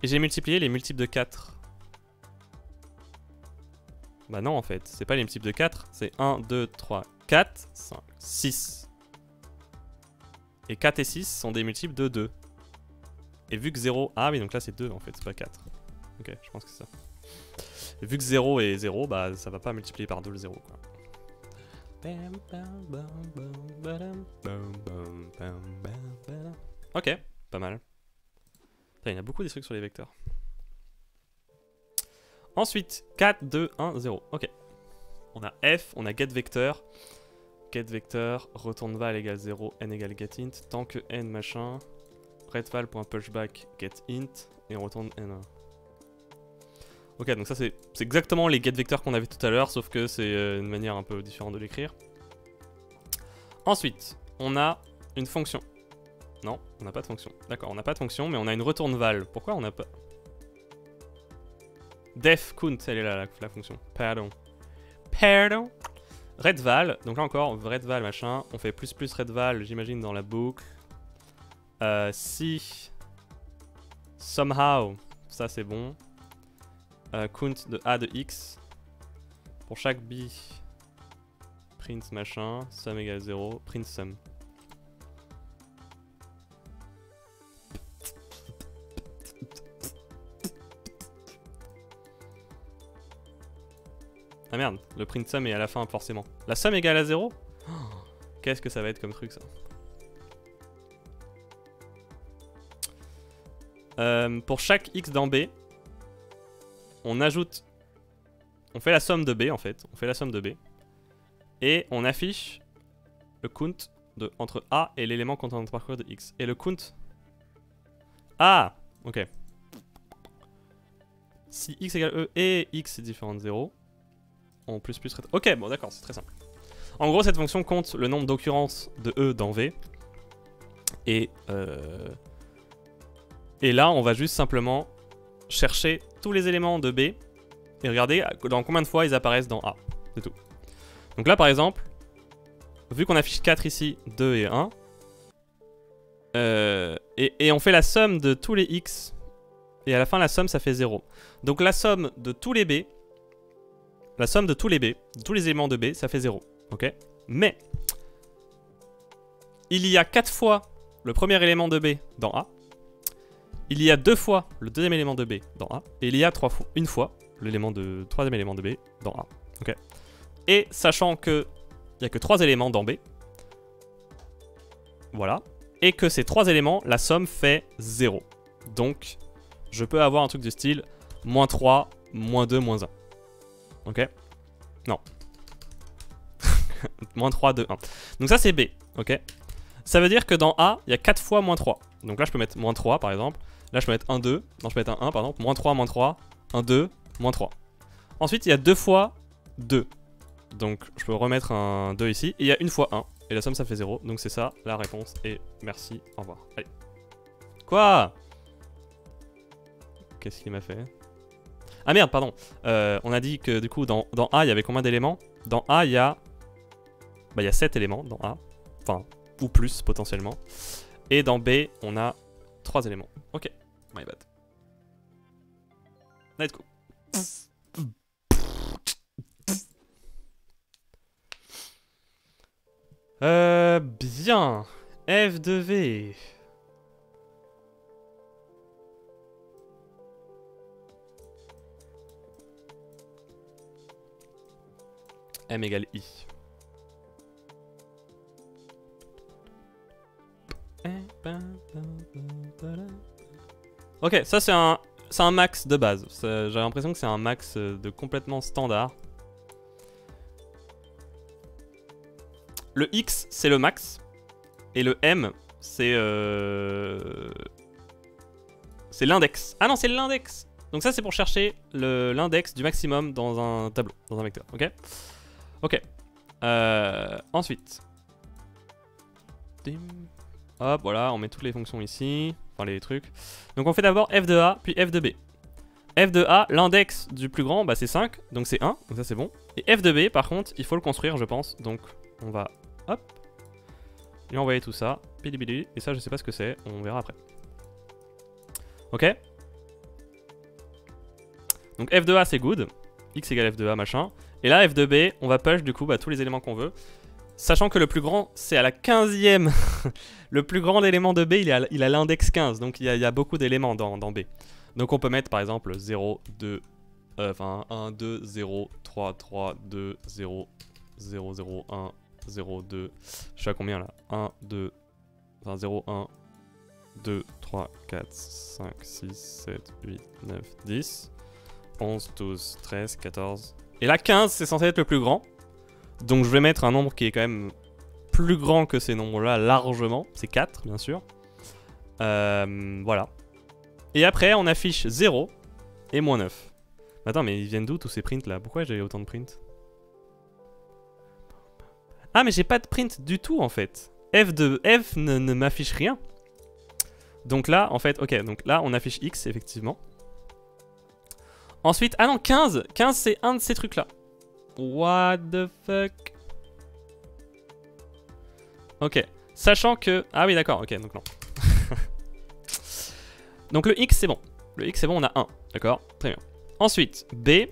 Speaker 1: et j'ai multiplié les multiples de 4. Bah non en fait, c'est pas les multiples de 4, c'est 1, 2, 3, 4, 5, 6. Et 4 et 6 sont des multiples de 2. Et vu que 0... Ah oui, donc là c'est 2 en fait, c'est pas 4. Ok, je pense que c'est ça. Et vu que 0 est 0, bah ça va pas multiplier par 2 le 0 quoi. Ok, pas mal. il y en a beaucoup des trucs sur les vecteurs. Ensuite, 4, 2, 1, 0. Ok. On a f, on a getVector get vecteur, retourne val égale 0, n égale getInt, tant que n machin, redval.pushback getInt, et on retourne n1. Ok, donc ça c'est exactement les getVecteurs qu'on avait tout à l'heure, sauf que c'est euh, une manière un peu différente de l'écrire. Ensuite, on a une fonction. Non, on n'a pas de fonction. D'accord, on n'a pas de fonction, mais on a une retourne val. Pourquoi on n'a pas... Def count, elle est là, la, la fonction. Pardon. Pardon? Redval, donc là encore, redval machin, on fait plus plus redval, j'imagine, dans la boucle. euh, si. Somehow, ça c'est bon, euh, count de a de x, pour chaque b, print machin, sum égale 0, print sum. Ah merde, le print sum est à la fin forcément. La somme égale à 0 Qu'est-ce que ça va être comme truc ça Euh, Pour chaque x dans B, on ajoute... On fait la somme de B en fait, on fait la somme de B. Et on affiche le count de, entre A et l'élément contenant le parcours de X. Et le count... Ah Ok. Si X égale E et X est différent de 0, on plus plus... Ok, bon d'accord, c'est très simple. En gros, cette fonction compte le nombre d'occurrences de E dans V. Et, euh... et là, on va juste simplement chercher tous les éléments de B et regarder dans combien de fois ils apparaissent dans A. C'est tout. Donc là, par exemple, vu qu'on affiche 4 ici, 2 et 1, euh, et, et on fait la somme de tous les X, et à la fin, la somme, ça fait 0. Donc la somme de tous les B, la somme de tous les B, de tous les éléments de B, ça fait 0. Ok? Mais, il y a 4 fois le premier élément de B dans A, il y a deux fois le deuxième élément de B dans A, et il y a trois fois, une fois l'élément de troisième élément de B dans A. Et sachant que il y a que trois éléments dans B, voilà, et que ces trois éléments, la somme fait 0. Donc, je peux avoir un truc du style moins 3, moins 2, moins 1. Ok Non. moins 3, 2, 1. Donc ça c'est B, ok Ça veut dire que dans A, il y a 4 fois moins 3. Donc là je peux mettre moins 3 par exemple. Là je peux mettre 1, 2. Non je peux mettre un 1 par exemple. Moins 3, moins 3. 1, 2, moins 3. Ensuite il y a 2 fois 2. Donc je peux remettre un 2 ici. Et il y a une fois 1. Et la somme ça fait 0. Donc c'est ça la réponse. Et merci, au revoir. Allez. Quoi? Qu'est-ce qu'il m'a fait? Ah merde, pardon. Euh, on a dit que du coup dans, dans A il y avait combien d'éléments? Dans A il y a... Bah il y a 7 éléments dans A. Enfin, ou plus potentiellement. Et dans B on a 3 éléments. Ok, my bad. Let's go. Euh, bien. F de V. M égale I. Ok, ça c'est un, max de base. J'ai l'impression que c'est un max de complètement standard. Le X, c'est le max. Et le M, c'est... Euh... C'est l'index. Ah non, c'est l'index Donc ça, c'est pour chercher l'index du maximum dans un tableau, dans un vecteur, ok? Ok. Euh, ensuite. Hop, voilà, on met toutes les fonctions ici. Enfin, les trucs. Donc on fait d'abord f de a, puis f de b. f de a, l'index du plus grand, bah c'est 5, donc c'est 1, donc ça c'est bon. Et f de b, par contre, il faut le construire, je pense. Donc on va, hop, lui envoyer tout ça. Et ça, je sais pas ce que c'est, on verra après. Ok Donc f de a, c'est good. x égale f de a, machin. Et là, f de b, on va push du coup bah, tous les éléments qu'on veut. Sachant que le plus grand, c'est à la 15ème. le plus grand élément de B, il, a l'index 15. Donc il y a, beaucoup d'éléments dans, B. Donc on peut mettre par exemple 0, 2, euh, enfin 1, 2, 0, 3, 3, 2, 0, 0, 0, 1, 0, 2. Je suis à combien là? 1, 2, enfin 0, 1, 2, 3, 4, 5, 6, 7, 8, 9, 10, 11, 12, 13, 14. Et là 15, c'est censé être le plus grand. Donc je vais mettre un nombre qui est quand même plus grand que ces nombres-là, largement. C'est 4, bien sûr. Euh, voilà. Et après, on affiche 0 et moins 9. Attends, mais ils viennent d'où tous ces prints là? Pourquoi j'ai autant de prints? Ah, mais j'ai pas de print du tout en fait. F de F ne, ne m'affiche rien. Donc là, en fait, ok, donc là, on affiche X, effectivement. Ensuite, ah non, 15 15, c'est un de ces trucs-là. What the fuck? Ok. Sachant que... Ah oui, d'accord, ok, donc non. Donc le x c'est bon. Le x c'est bon, on a 1. D'accord Très bien. Ensuite, B,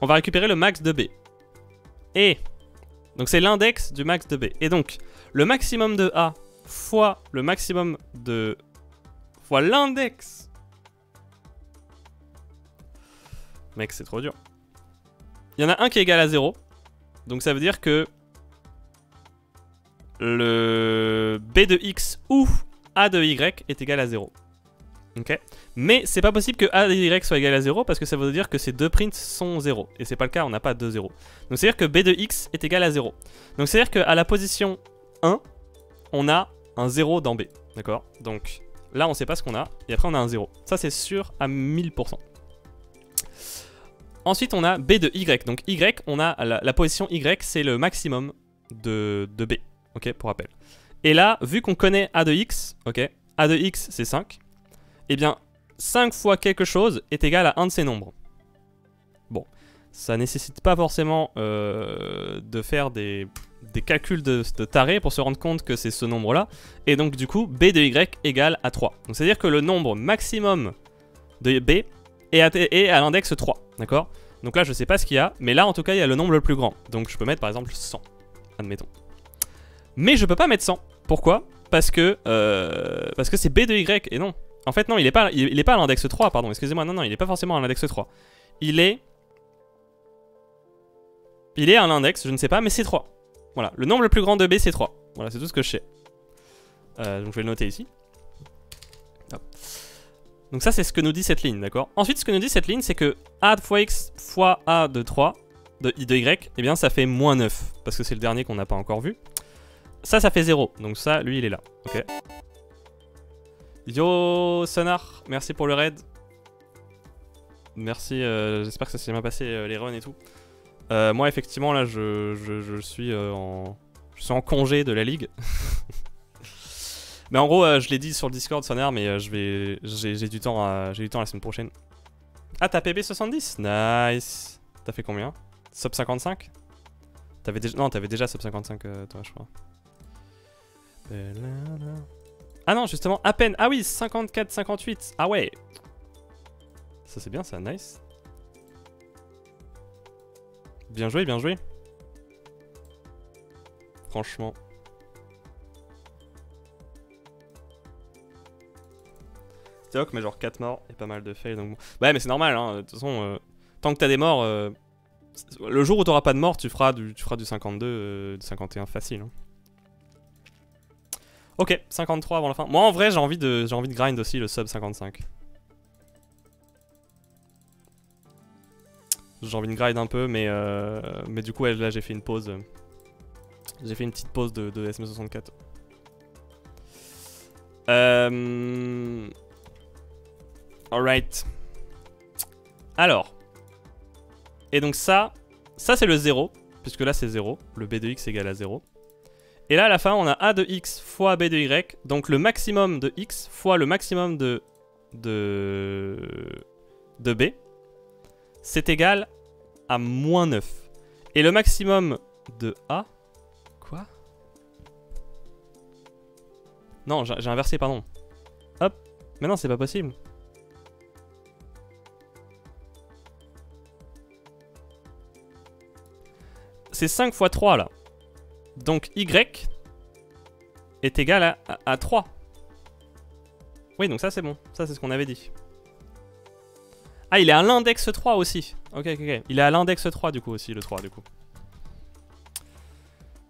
Speaker 1: on va récupérer le max de B. Et, donc c'est l'index du max de B. Et donc, le maximum de A fois le maximum de... fois l'index. Mec, c'est trop dur. Il y en a un qui est égal à 0. Donc ça veut dire que le B de X ou A de Y est égal à 0. Ok? Mais c'est pas possible que A de Y soit égal à 0 parce que ça veut dire que ces deux prints sont 0. Et c'est pas le cas, on n'a pas 2 0. Donc c'est à dire que B de X est égal à 0. Donc c'est à dire qu'à la position 1, on a un 0 dans B. D'accord? Donc là, on sait pas ce qu'on a. Et après, on a un 0. Ça, c'est sûr à 1000%. Ensuite, on a B de Y. Donc Y, on a la, position Y, c'est le maximum de, B. Ok, pour rappel. Et là, vu qu'on connaît A de X, ok, A de X, c'est 5. Eh bien, 5 fois quelque chose est égal à un de ces nombres. Bon, ça nécessite pas forcément euh, de faire des, des calculs de, de, taré pour se rendre compte que c'est ce nombre-là. Et donc, du coup, B de Y égale à 3. Donc, c'est-à-dire que le nombre maximum de B est à, l'index 3. D'accord? Donc là, je sais pas ce qu'il y a, mais là, en tout cas, il y a le nombre le plus grand. Donc, je peux mettre par exemple 100, admettons. Mais je peux pas mettre 100. Pourquoi? Parce que euh, parce que c'est B de Y et non. En fait, non, il est pas, il, est pas à l'index 3, pardon, excusez-moi. Non, non, il est pas forcément à l'index 3. Il est. Il est à l'index, je ne sais pas, mais c'est 3. Voilà, le nombre le plus grand de B, c'est 3. Voilà, c'est tout ce que je sais. Euh, donc je vais le noter ici. Donc ça, c'est ce que nous dit cette ligne, d'accord? Ensuite, ce que nous dit cette ligne, c'est que A fois X fois A de 3, de, de Y, eh bien, ça fait moins 9. Parce que c'est le dernier qu'on n'a pas encore vu. Ça, ça fait 0. Donc ça, lui, il est là. Ok? Yo, Sonar, merci pour le raid. Merci, euh, j'espère que ça s'est bien passé, euh, les runs et tout. Euh, moi, effectivement, là, je, je, suis en... Je suis en congé de la ligue. mais en gros, je l'ai dit sur le Discord, Sonar, mais je vais... J'ai du temps du temps la semaine prochaine. Ah, t'as PB70 Nice T'as fait combien? Sub 55 T'avais déjà... Non, t'avais déjà sub 55, toi, je crois. Ah non, justement, à peine. Ah oui, 54, 58. Ah ouais. Ça c'est bien, ça, nice. Bien joué, bien joué. Franchement. Mais genre 4 morts et pas mal de fails. Donc... Ouais, mais c'est normal, hein. De toute façon, euh, tant que t'as des morts, euh, le jour où t'auras pas de mort, tu feras du, tu feras du 52, euh, du 51 facile. Hein. Ok, 53 avant la fin. Moi en vrai j'ai envie de envie de grind aussi le sub 55. J'ai envie de grind un peu mais mais du coup là j'ai fait une pause. J'ai fait une petite pause de, de SM64. Euh... Alright. Alors. Et donc ça, ça c'est le 0, puisque là c'est 0, le B de X égale à 0. Et là, à la fin, on a A de X fois B de Y. Donc le maximum de X fois le maximum de, de, de B. C'est égal à moins 9. Et le maximum de A... Quoi? Non, j'ai inversé, pardon. Hop. Mais non, c'est pas possible. C'est 5 fois 3 là. Donc Y est égal à, 3. Oui, donc ça c'est bon. Ça c'est ce qu'on avait dit. Ah, il est à l'index 3 aussi. Ok, ok, ok. Il est à l'index 3 du coup aussi, le 3 du coup.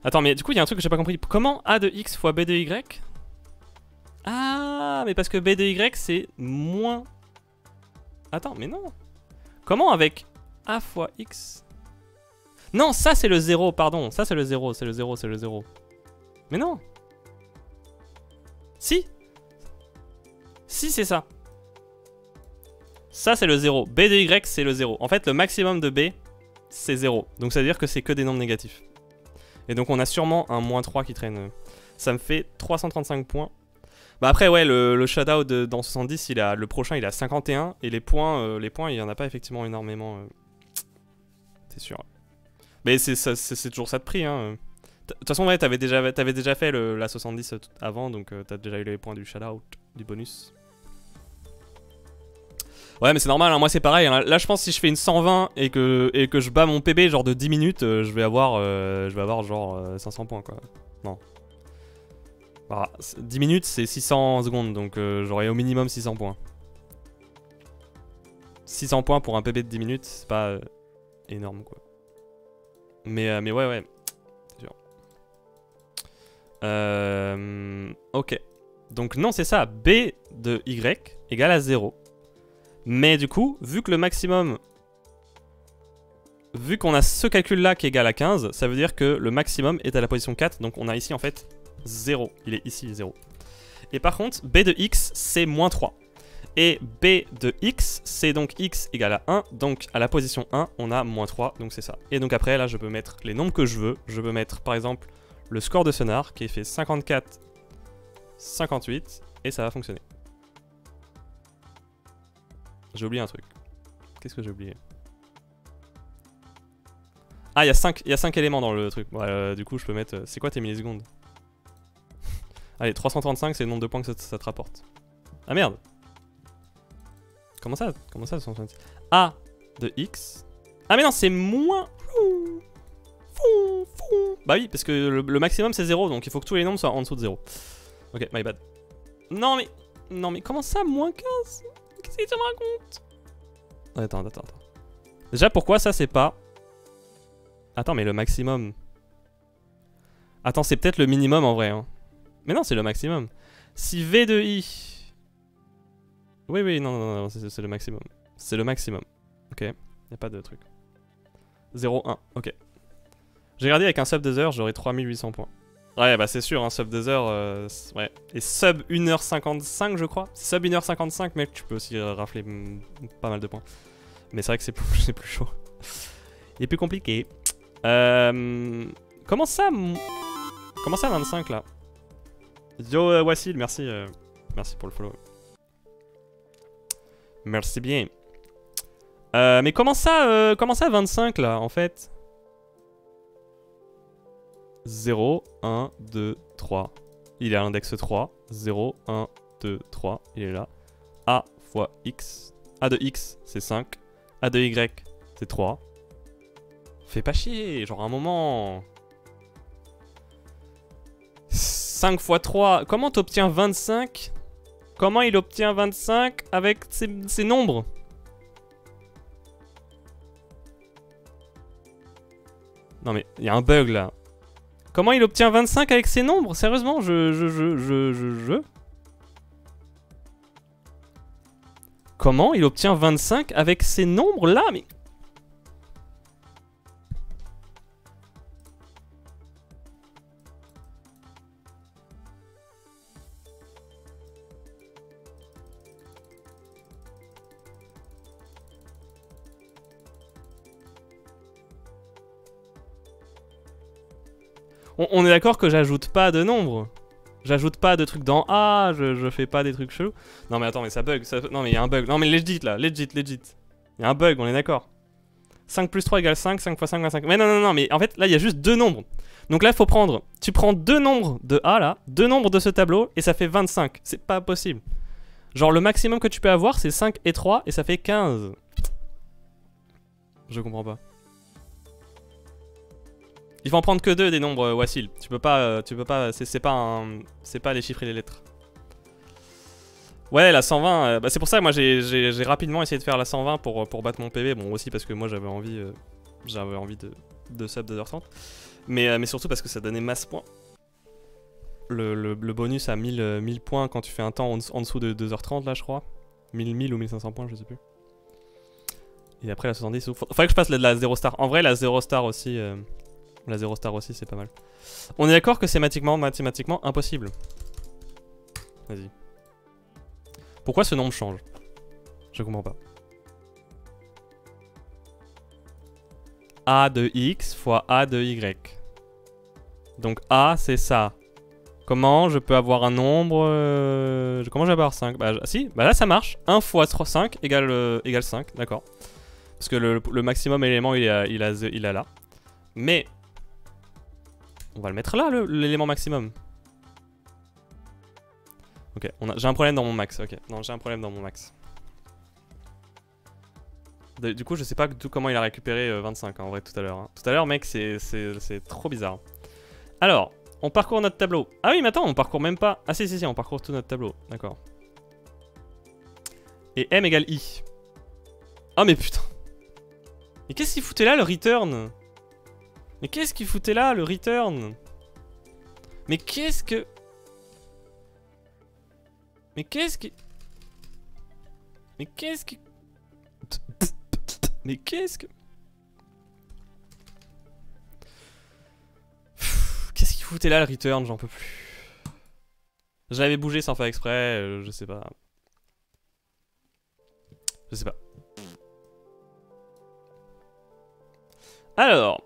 Speaker 1: Attends, mais du coup, il y a un truc que j'ai pas compris. Comment A de X fois B de Y? Ah, mais parce que B de Y c'est moins... Attends, mais non. Comment avec A fois X non, ça c'est le 0, pardon. Ça c'est le 0, c'est le 0, c'est le 0. Mais non. Si. Si, c'est ça. Ça c'est le 0. B de Y c'est le 0. En fait, le maximum de B c'est 0. Donc ça veut dire que c'est que des nombres négatifs. Et donc on a sûrement un moins 3 qui traîne. Ça me fait 335 points. Bah après ouais le, le shoutout dans 70 il a, le prochain il a 51 et les points euh, les points il y en a pas effectivement énormément. Euh. C'est sûr. Mais c'est toujours ça de prix. Hein. De toute façon, ouais, t'avais déjà, déjà fait la 70 avant, donc euh, t'as déjà eu les points du shout-out, du bonus. Ouais, mais c'est normal, hein, moi c'est pareil. hein. Là, je pense que si je fais une 120 et que, et que je bats mon PB genre de 10 minutes, euh, je vais avoir, euh, je vais avoir genre euh, 500 points quoi. Non. Voilà, c'est- 10 minutes c'est 600 secondes donc euh, j'aurai au minimum 600 points. 600 points pour un PB de 10 minutes, c'est pas euh, énorme quoi. Mais, euh, mais ouais, ouais, c'est. Euh, ok. Donc non, c'est ça. B de Y égale à 0. Mais du coup, vu que le maximum... Vu qu'on a ce calcul-là qui est égal à 15, ça veut dire que le maximum est à la position 4. Donc on a ici en fait 0. Il est ici 0. Et par contre, B de X, c'est moins 3. Et B de X, c'est donc X égale à 1. Donc à la position 1, on a moins 3. Donc c'est ça. Et donc après, là, je peux mettre les nombres que je veux. Je peux mettre par exemple le score de Sonar qui est fait 54, 58. Et ça va fonctionner. J'ai oublié un truc. Qu'est-ce que j'ai oublié? Ah, il y, a 5 il y a cinq éléments dans le truc. Ouais, euh, du coup, je peux mettre. euh, c'est quoi tes millisecondes? Allez, 335, c'est le nombre de points que ça te rapporte. Ah merde Comment ça Comment ça, 266 A de X. Ah, mais non, c'est moins. Bah oui, parce que le, le maximum c'est 0, donc il faut que tous les nombres soient en dessous de 0. Ok, my bad. Non, mais. Non, mais comment ça, moins 15 Qu'est-ce que tu me racontes? Attends, attends, attends. Déjà, pourquoi ça, c'est pas... Attends, mais le maximum... Attends, c'est peut-être le minimum, en vrai. Hein. Mais non, c'est le maximum. Si V de I... Oui, oui, non, non, non, c'est le maximum. C'est le maximum. Ok, y a pas de truc. 0, 1, ok. J'ai regardé avec un sub 2 heures, j'aurais 3800 points. Ouais, bah c'est sûr, un sub 2 heures, euh, ouais. Et sub 1h55, je crois. Sub 1h55, mec, tu peux aussi euh, rafler pas mal de points. Mais c'est vrai que c'est plus, plus chaud. Est plus compliqué. Euh, comment ça Comment ça 25 là? Yo euh, Wassil, merci. euh, merci pour le follow. Merci bien. Euh, mais comment ça, euh, comment ça 25 là en fait? 0, 1, 2, 3. Il est à l'index 3. 0, 1, 2, 3. Il est là. A fois X. A de X, c'est 5. A de Y, c'est 3. Fais pas chier, genre un moment. 5 fois 3. Comment t'obtiens 25 Comment il obtient 25 avec ces nombres? Non mais il y a un bug là. Comment il obtient 25 avec ces nombres? Sérieusement, je, je, je, je, je, je. Comment il obtient 25 avec ces nombres là? Mais on, on est d'accord que j'ajoute pas de nombres. J'ajoute pas de trucs dans A, je, je fais pas des trucs chelous. Non mais attends, mais ça bug. ça- Non mais il y a un bug. Non mais legit là, legit, legit. Il y a un bug, on est d'accord. 5 plus 3 égale 5, 5 fois 5 égale 5. Mais non, non, non, mais en fait là il y a juste deux nombres. Donc là il faut prendre, tu prends deux nombres de A là, deux nombres de ce tableau et ça fait 25. C'est pas possible. Genre le maximum que tu peux avoir c'est 5 et 3 et ça fait 15. Je comprends pas. Il faut en prendre que deux des nombres euh, Wassil. Tu peux pas, euh, tu peux pas, c'est pas un, c'est pas les chiffres et les lettres. Ouais, la 120, euh, bah, c'est pour ça que moi j'ai- rapidement essayé de faire la 120 pour, pour battre mon PV. Bon, aussi parce que moi j'avais envie, j'avais envie de, de sub 2h30. Mais, mais surtout parce que ça donnait masse points. Le, le- bonus à 1000, euh, 1000 points quand tu fais un temps en, en dessous de 2h30 là, je crois. 1000, 1000 ou 1500 points, je sais plus. Et après la 70, il faudrait que je passe la, la 0 star. En vrai, la 0 star aussi. Euh, la 0 star aussi, c'est pas mal. On est d'accord que c'est mathématiquement, impossible. Vas-y. Pourquoi ce nombre change? Je comprends pas. A de X fois A de Y. Donc A, c'est ça. Comment je peux avoir un nombre euh, Comment je vais avoir 5 Bah si, bah là ça marche. 1 fois 3, 5 égale, euh, égale 5, d'accord. Parce que le, maximum élément il est, il, a, il est là. Mais on va le mettre là, l'élément maximum. Ok, j'ai un problème dans mon max. Ok, non, j'ai un problème dans mon max. Du coup, je sais pas comment il a récupéré euh, 25 hein, en vrai tout à l'heure. hein. Tout à l'heure, mec, c'est trop bizarre. Alors, on parcourt notre tableau. Ah oui, mais attends, on parcourt même pas. Ah si, si, si, on parcourt tout notre tableau. D'accord. Et M égale I. Oh mais putain. Mais qu'est-ce qu'il foutait là le return? Mais qu'est-ce qu'il foutait là le return? Mais qu'est-ce que... Mais qu'est-ce qui... Mais qu'est-ce qui... Mais qu'est-ce que... Qu'est-ce qu'il foutait là le return? J'en peux plus. Je l'avais bougé sans faire exprès, euh, je sais pas. Je sais pas. Alors,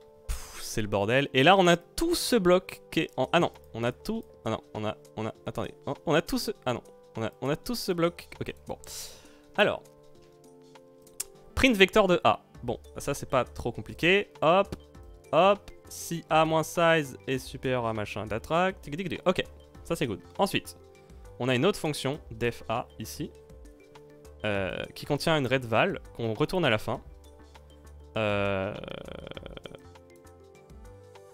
Speaker 1: c'est le bordel. Et là, on a tout ce bloc qui est en... Ah non, on a tout... Ah non, on a... On a... Attendez. On- a tout ce... Ah non. On a, on a tout ce bloc... Ok, bon. Alors. Print vecteur de A. Bon, ça, c'est pas trop compliqué. Hop. Hop. Si A moins size est supérieur à machin d'attract. Ok, ça, c'est good. Ensuite, on a une autre fonction, def A, ici. euh, qui contient une red val qu'on retourne à la fin. Euh...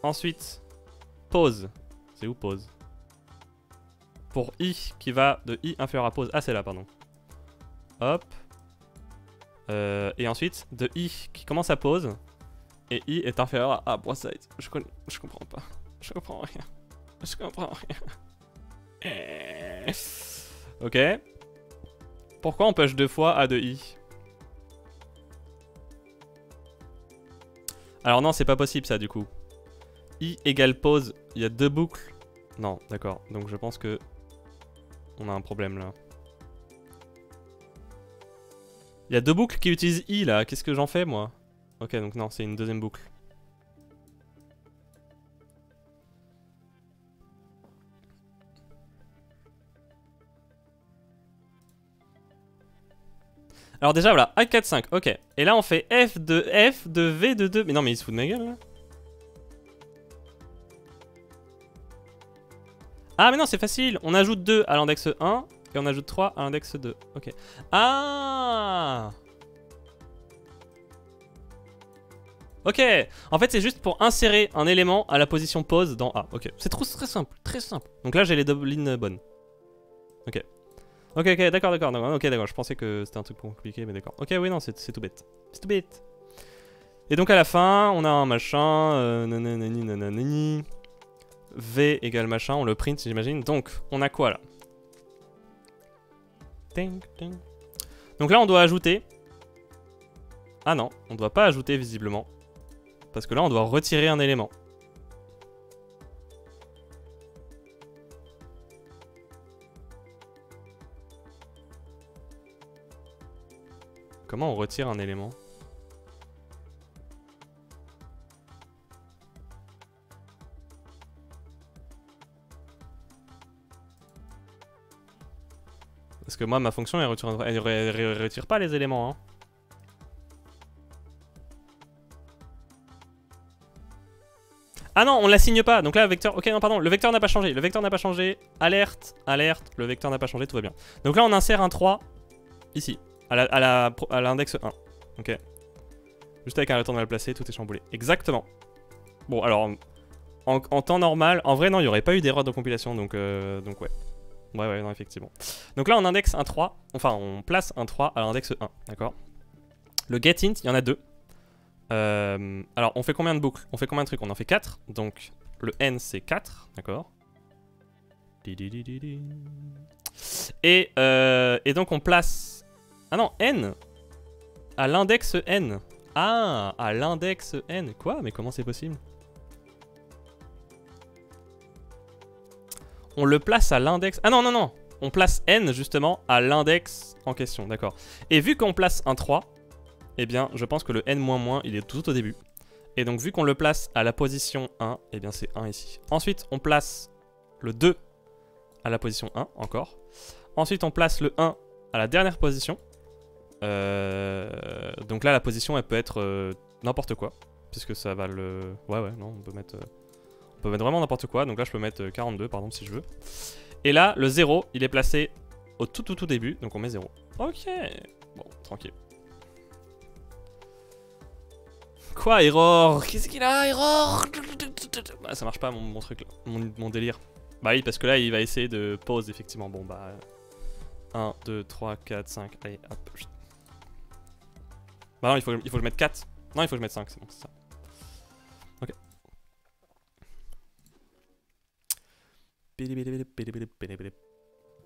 Speaker 1: Ensuite, pause. C'est où pause Pour i qui va de i inférieur à pause. Ah, c'est là, pardon. Hop. Euh, et ensuite, de i qui commence à pause. Et i est inférieur à, à point size. Je, je comprends pas. Je comprends rien. Je comprends rien. Ok. Pourquoi on push deux fois a de i? Alors non, c'est pas possible ça du coup. I égale pause, il y a deux boucles. Non, d'accord. Donc je pense que on a un problème là. Il y a deux boucles qui utilisent i là. Qu'est-ce que j'en fais moi? Ok, donc non, c'est une deuxième boucle. Alors déjà voilà, A 4 5, ok. Et là on fait F de F de V de 2. Mais non mais il se fout de ma gueule là. Ah mais non c'est facile, on ajoute 2 à l'index 1 et on ajoute 3 à l'index 2. Ok. Ah Ok, en fait c'est juste pour insérer un élément à la position pause dans A. Ok, c'est très simple, très simple. Donc là j'ai les double lignes bonnes. Ok. Ok, ok, d'accord, d'accord, ok, d'accord. Je pensais que c'était un truc compliqué, mais d'accord. Ok, oui, non, c'est tout bête. C'est tout bête. Et donc à la fin, on a un machin, euh, nananani, nananani. V égale machin, on le print, j'imagine. Donc, on a quoi là. Donc là, on doit ajouter. Ah non, on doit pas ajouter visiblement. Parce que là, on doit retirer un élément. Comment on retire un élément? Que moi, ma fonction, elle retire, retire pas les éléments. Hein. Ah non, on la signe pas. Donc là, vecteur. Ok, non, pardon. Le vecteur n'a pas changé. Le vecteur n'a pas changé. Alerte, alerte. Le vecteur n'a pas changé. Tout va bien. Donc là, on insère un 3 ici, à la- à la- à l'index 1. Ok. Juste avec un à le placer, tout est chamboulé. Exactement. Bon, alors, en, en temps normal, en vrai, non, il n'y aurait pas eu d'erreur de compilation, donc, euh, donc ouais. Ouais, ouais, non, effectivement. Donc là, on indexe un 3, enfin, on place un 3 à l'index 1, d'accord? Le getInt, il y en a deux. Euh, alors, on fait combien de boucles? On fait combien de trucs? On en fait 4, donc le n, c'est 4, d'accord? Et, euh, et donc, on place... Ah non, n à l'index n. Ah, à l'index n. Quoi? Mais comment c'est possible? On le place à l'index... Ah non, non, non On place n, justement, à l'index en question, d'accord. Et vu qu'on place un 3, eh bien, je pense que le n-, il est tout au début. Et donc, vu qu'on le place à la position 1, eh bien, c'est 1 ici. Ensuite, on place le 2 à la position 1, encore. Ensuite, on place le 1 à la dernière position. Euh, donc là, la position, elle peut être euh, n'importe quoi. Puisque ça va le... Ouais, ouais, non, on peut mettre... euh, On peut mettre vraiment n'importe quoi. Donc là, je peux mettre euh, 42, par exemple, si je veux. Et là, le 0, il est placé au tout, tout, tout début. Donc on met 0. Ok. Bon, tranquille. Quoi, error Qu'est-ce qu'il a, error Bah, ça marche pas mon, truc là, mon, délire. Bah oui, parce que là, il va essayer de pause, effectivement. Bon, bah. 1, 2, 3, 4, 5. Allez, hop. Bah non, il faut, il faut que je mette 4. Non, il faut que je mette 5, c'est bon, c'est ça.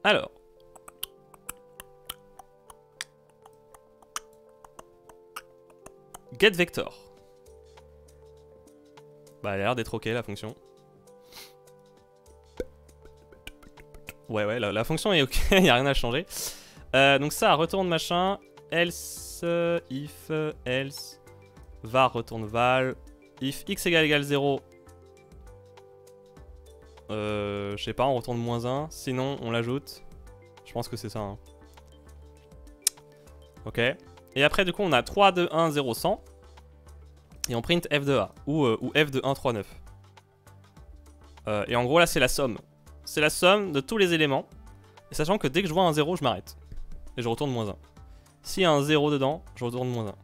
Speaker 1: Alors. Get vector. Bah, elle a l'air d'être ok la fonction. Ouais, ouais, la, fonction est ok, y a rien à changer. Euh, donc ça, retourne machin, else, if, else, var, retourne val, if x égale égale 0. Euh, je sais pas, on retourne moins 1, sinon on l'ajoute. Je pense que c'est ça. hein. Ok. Et après, du coup, on a 3, 2, 1, 0, 100. Et on print f de a, ou, euh, f de 1, 3, 9. Euh, et en gros, là, c'est la somme. C'est la somme de tous les éléments. Et sachant que dès que je vois un 0, je m'arrête. Et je retourne moins 1. S'il y a un 0 dedans, je retourne moins 1.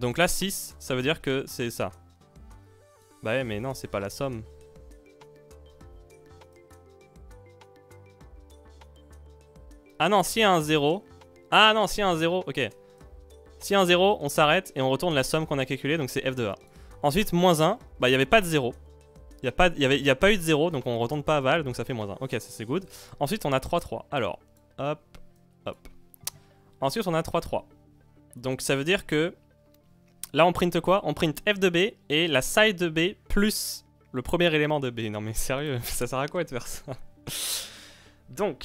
Speaker 1: Donc là, 6, ça veut dire que c'est ça. Bah ouais, mais non, c'est pas la somme. Ah non, s'il y a un 0. Ah non, s'il y a un 0, ok. S'il y a un 0, on s'arrête et on retourne la somme qu'on a calculée, donc c'est f de a. Ensuite, moins 1, bah il n'y avait pas de 0. Il n'y a, pas- pas eu de 0, donc on retourne pas à val, donc ça fait moins 1. Ok, c'est good. Ensuite, on a 3, 3. Alors, hop, hop. Ensuite, on a 3, 3. Donc ça veut dire que là, on print quoi? On print f de b et la side de b plus le premier élément de b. Non mais sérieux, ça sert à quoi de faire ça? Donc,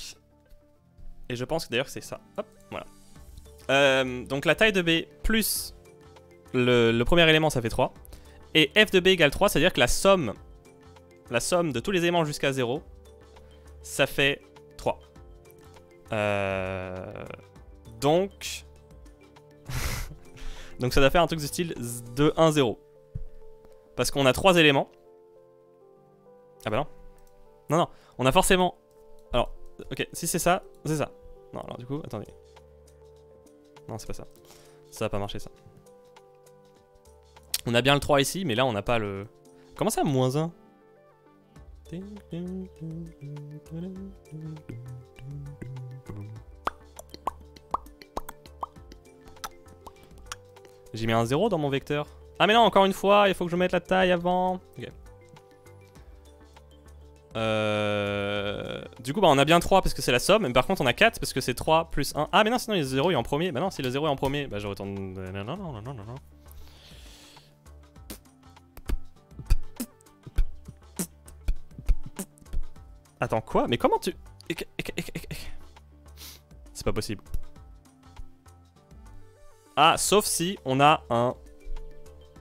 Speaker 1: et je pense que d'ailleurs c'est ça. Hop, voilà. Euh, donc la taille de b plus le, premier élément, ça fait 3. Et f de b égale 3, c'est-à-dire que la somme, la somme de tous les éléments jusqu'à 0, ça fait 3. Euh, donc... donc ça doit faire un truc du style 2, 1, 0. Parce qu'on a 3 éléments. Ah bah non. Non, non. On a forcément... Alors, ok, si c'est ça, c'est ça. Non, alors du coup, attendez. Non, c'est pas ça. Ça va pas marcher ça. On a bien le 3 ici, mais là on n'a pas le... Comment ça, moins 1 J'ai mis un 0 dans mon vecteur. Ah mais non, encore une fois, il faut que je mette la taille avant. Ok. Euh... Du coup, bah, on a bien 3 parce que c'est la somme, mais par contre on a 4 parce que c'est 3 plus 1. Ah mais non, sinon le 0 est en premier. Bah non, si le 0 est en premier, bah je retourne... Non, non, non, non, non, non. Attends, quoi Mais comment tu... C'est pas possible. Ah, sauf si on a un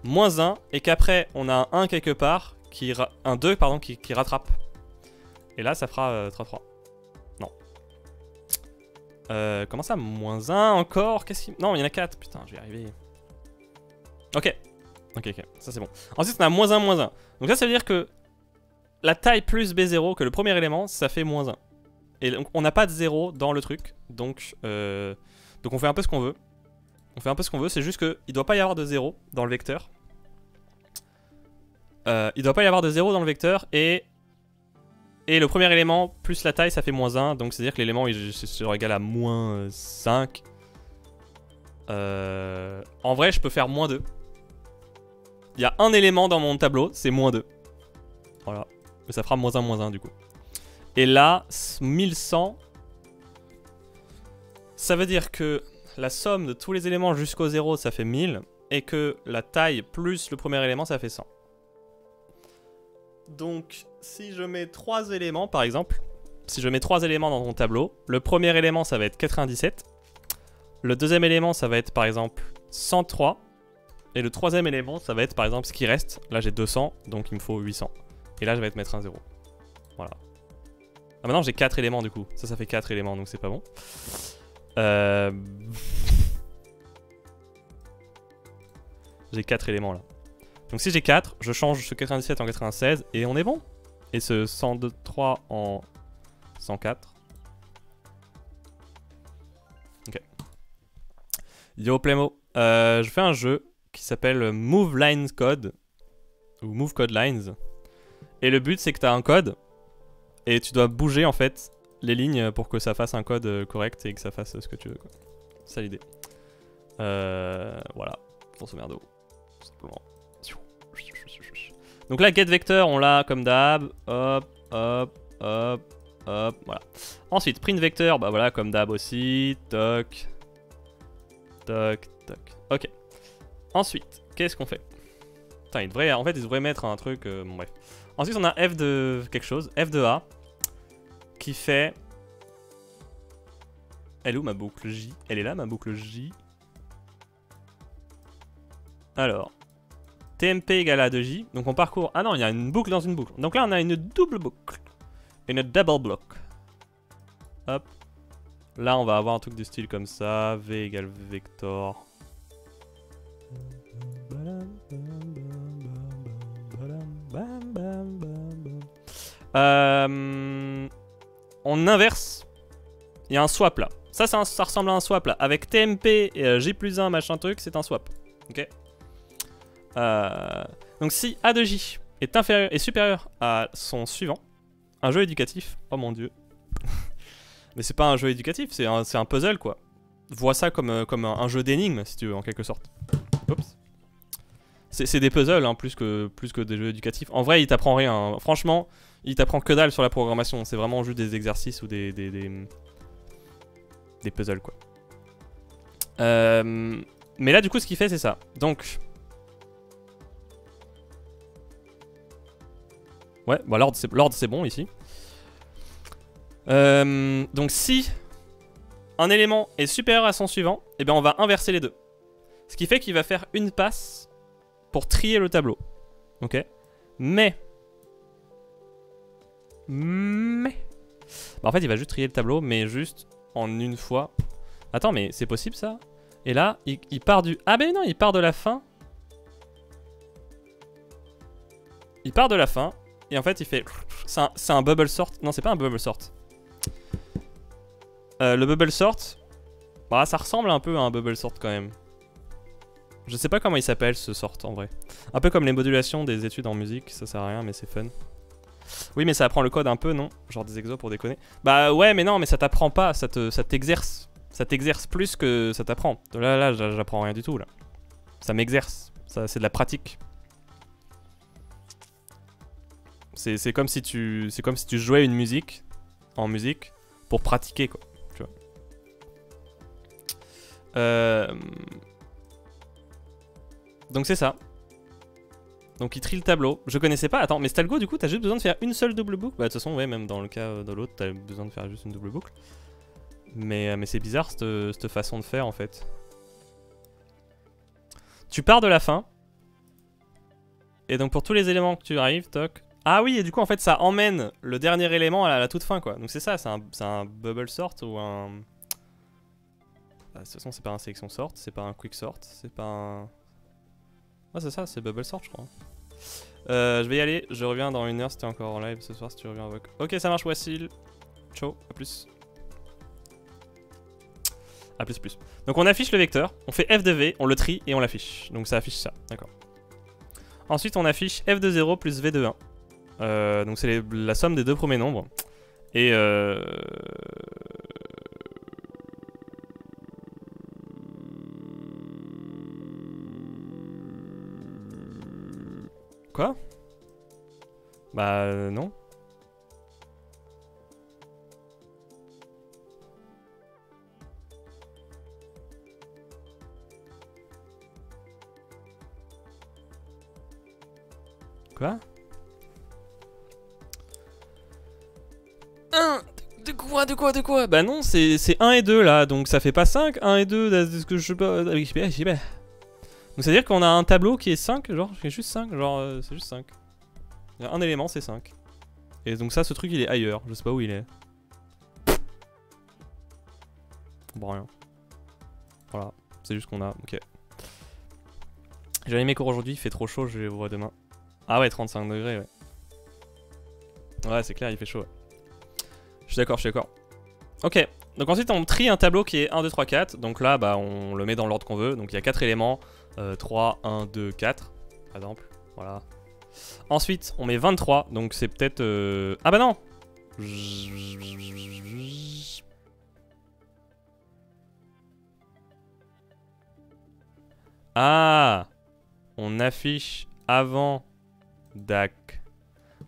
Speaker 1: moins 1 et qu'après on a un 1 quelque part, qui un 2 pardon, qui rattrape. Et là ça fera euh, 3-3. Non. Euh, comment ça, moins 1 encore? Qu'est-ce qui... Non, il y en a 4, putain, je vais y arriver. Ok. Ok, ok, ça c'est bon. Ensuite on a moins 1, moins 1. Donc ça, ça veut dire que la taille plus B0, que le premier élément, ça fait moins 1. Et donc on n'a pas de 0 dans le truc, donc, euh, donc on fait un peu ce qu'on veut. On fait un peu ce qu'on veut, c'est juste qu'il ne doit pas y avoir de 0 dans le vecteur. Euh, il doit pas y avoir de 0 dans le vecteur et et le premier élément plus la taille ça fait moins 1 donc c'est à dire que l'élément sera égal à moins 5 Euh, en vrai je peux faire moins 2 il y a un élément dans mon tableau c'est moins 2 voilà. Mais ça fera moins 1 moins 1 du coup. Et là 1100 ça veut dire que la somme de tous les éléments jusqu'au 0 ça fait 1000 et que la taille plus le premier élément ça fait 100 donc, si je mets 3 éléments, par exemple, si je mets 3 éléments dans ton tableau, le premier élément, ça va être 97. Le deuxième élément, ça va être, par exemple, 103. Et le troisième élément, ça va être, par exemple, ce qui reste. Là, j'ai 200, donc il me faut 800. Et là, je vais te mettre un 0. Voilà. Ah, maintenant, j'ai 4 éléments, du coup. Ça, ça fait 4 éléments, donc c'est pas bon. Euh... j'ai 4 éléments, là. Donc si j'ai 4, je change ce 97 en 96 et on est bon. Et ce 103 en 104. Ok. Yo Playmo, euh, je fais un jeu qui s'appelle Move Lines Code ou Move Code Lines. Et le but c'est que tu as un code et tu dois bouger en fait les lignes pour que ça fasse un code euh, correct et que ça fasse ce que tu veux. C'est l'idée. Euh, voilà, ce merdo, tout simplement. Donc là, get vector, on l'a comme d'hab. Hop, hop, hop, hop, voilà. Ensuite, print vector, bah voilà, comme d'hab aussi. Toc, toc, toc. Ok. Ensuite, qu'est-ce qu'on fait? Il devrait, en fait, il devrait mettre un truc. Euh, bon, bref. Ensuite, on a f de quelque chose, f de a, qui fait. Elle est où ma boucle J? Elle est là, ma boucle J? Alors, TMP égale a de J. Donc on parcourt... Ah non, il y a une boucle dans une boucle. Donc là, on a une double boucle. Une double block. Hop. Là, on va avoir un truc du style comme ça. V égale vector. Euh, on inverse. Il y a un swap là. Ça, ça ressemble à un swap là. Avec TMP et euh, J plus 1 machin truc, c'est un swap. Ok euh, Donc si A de J est, inférieur, est supérieur à son suivant, un jeu éducatif, oh mon dieu. Mais c'est pas un jeu éducatif, c'est un, puzzle quoi. Vois ça comme, comme un, jeu d'énigmes si tu veux en quelque sorte. Oups. C'est des puzzles hein, plus, que, plus que des jeux éducatifs. En vrai, il t'apprend rien. Franchement, il t'apprend que dalle sur la programmation. C'est vraiment juste des exercices ou des, des, des, puzzles, quoi. Euh, mais là, du coup, ce qu'il fait, c'est ça. Donc... Ouais, bon, l'ordre, c'est bon, ici. Euh, donc, si un élément est supérieur à son suivant, eh bien, on va inverser les deux. Ce qui fait qu'il va faire une passe pour trier le tableau. Ok Mais mais... Bah en fait, il va juste trier le tableau, mais juste en une fois. Attends, mais c'est possible ça? Et là, il, part du... Ah ben non, il part de la fin. Il part de la fin. Et en fait, il fait... C'est un, bubble sort. Non, c'est pas un bubble sort. Euh, le bubble sort... Bah, ça ressemble un peu à un bubble sort quand même. Je sais pas comment il s'appelle ce sort en vrai. Un peu comme les modulations des études en musique, ça sert à rien mais c'est fun. Oui, mais ça apprend le code un peu, non? Genre des exos pour déconner. Bah ouais, mais non, mais ça t'apprend pas, ça t'exerce. ça t'exerce plus que ça t'apprend. Là, là, j'apprends rien du tout, là. Ça m'exerce. C'est de la pratique. C'est comme si tu comme si tu jouais une musique en musique pour pratiquer quoi, tu vois. Euh... Donc c'est ça. Donc il trie le tableau. Je connaissais pas. Attends, mais Stalgo, du coup, t'as juste besoin de faire une seule double boucle? Bah, de toute façon, ouais, même dans le cas de l'autre, t'as besoin de faire juste une double boucle. Mais, euh, mais c'est bizarre, cette, façon de faire, en fait. Tu pars de la fin. Et donc, pour tous les éléments que tu arrives, toc. Ah oui, et du coup, en fait, ça emmène le dernier élément à la, toute fin, quoi. Donc c'est ça, c'est un, bubble sort ou un... Bah, de toute façon, c'est pas un sélection sort, c'est pas un quick sort, c'est pas un... Ah c'est ça, c'est bubble sort je crois. Euh, je vais y aller, je reviens dans une heure si t'es encore en live ce soir si tu reviens. Ok ça marche Wassil. Ciao, à plus. A plus plus. Donc on affiche le vecteur, on fait f de v, on le trie et on l'affiche. Donc ça affiche ça, d'accord. Ensuite on affiche f de 0 plus v de 1. Euh, donc c'est la somme des deux premiers nombres. Et euh, Quoi? Bah euh, non. Quoi? Quoi De quoi De quoi? Bah non, c'est 1 et 2 là, donc ça fait pas 5, 1 et 2, de ce que pas... Je sais pas. Donc c'est à dire qu'on a un tableau qui est 5, genre, c'est juste 5, genre, euh, c'est juste 5. Il y a un élément, c'est 5. Et donc ça, ce truc, il est ailleurs, je sais pas où il est. Bon, rien. Voilà, c'est juste qu'on a, ok. J'ai allé mes cours aujourd'hui, il fait trop chaud, je les vois demain. Ah ouais, 35 degrés, ouais. Ouais, c'est clair, il fait chaud. Je suis d'accord, je suis d'accord. Ok, donc ensuite on trie un tableau qui est 1, 2, 3, 4. Donc là, bah, on le met dans l'ordre qu'on veut. Donc il y a 4 éléments. 3, 1, 2, 4, par exemple. Voilà. Ensuite, on met 23, donc c'est peut-être... euh, Ah bah non Ah On affiche avant DAC.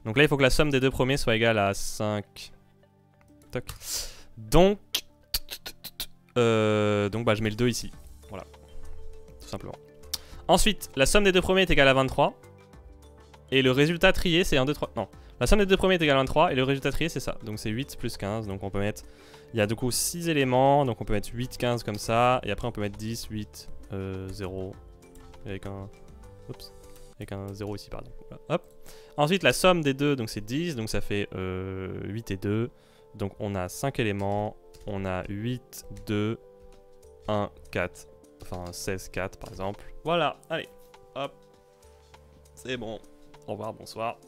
Speaker 1: Donc là, il faut que la somme des deux premiers soit égale à 5. Donc... euh, bah je mets le 2 ici. Voilà. Tout simplement. Ensuite, la somme des deux premiers est égale à 23. Et le résultat trié, c'est 1, 2, 3. Non. La somme des deux premiers est égale à 23. Et le résultat trié, c'est ça. Donc c'est 8 plus 15. Donc on peut mettre. Il y a du coup 6 éléments. Donc on peut mettre 8, 15 comme ça. Et après, on peut mettre 10, 8, euh, 0. Avec un. Oups. Avec un 0 ici, pardon. Ensuite, la somme des deux, donc c'est 10. Donc ça fait euh, 8 et 2. Donc on a 5 éléments. On a 8, 2, 1, 4. Enfin 16, 4 par exemple. Voilà, allez. Hop. C'est bon. Au revoir, bonsoir.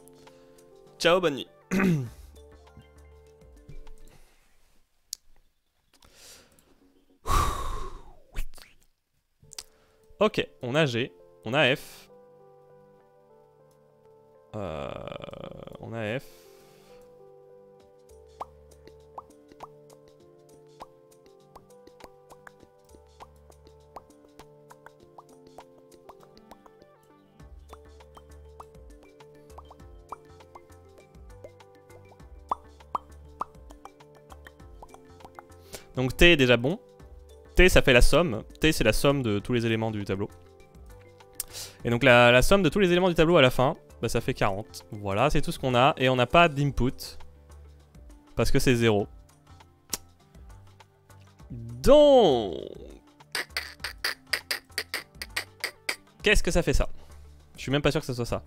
Speaker 1: Ciao, bonne nuit. ok, on a G, on a F. Euh, on a F. Donc T est déjà bon. T ça fait la somme. T c'est la somme de tous les éléments du tableau. Et donc la, somme de tous les éléments du tableau à la fin, bah, ça fait 40. Voilà, c'est tout ce qu'on a. Et on n'a pas d'input. Parce que c'est 0. Donc... Qu'est-ce que ça fait ça? Je suis même pas sûr que ce soit ça.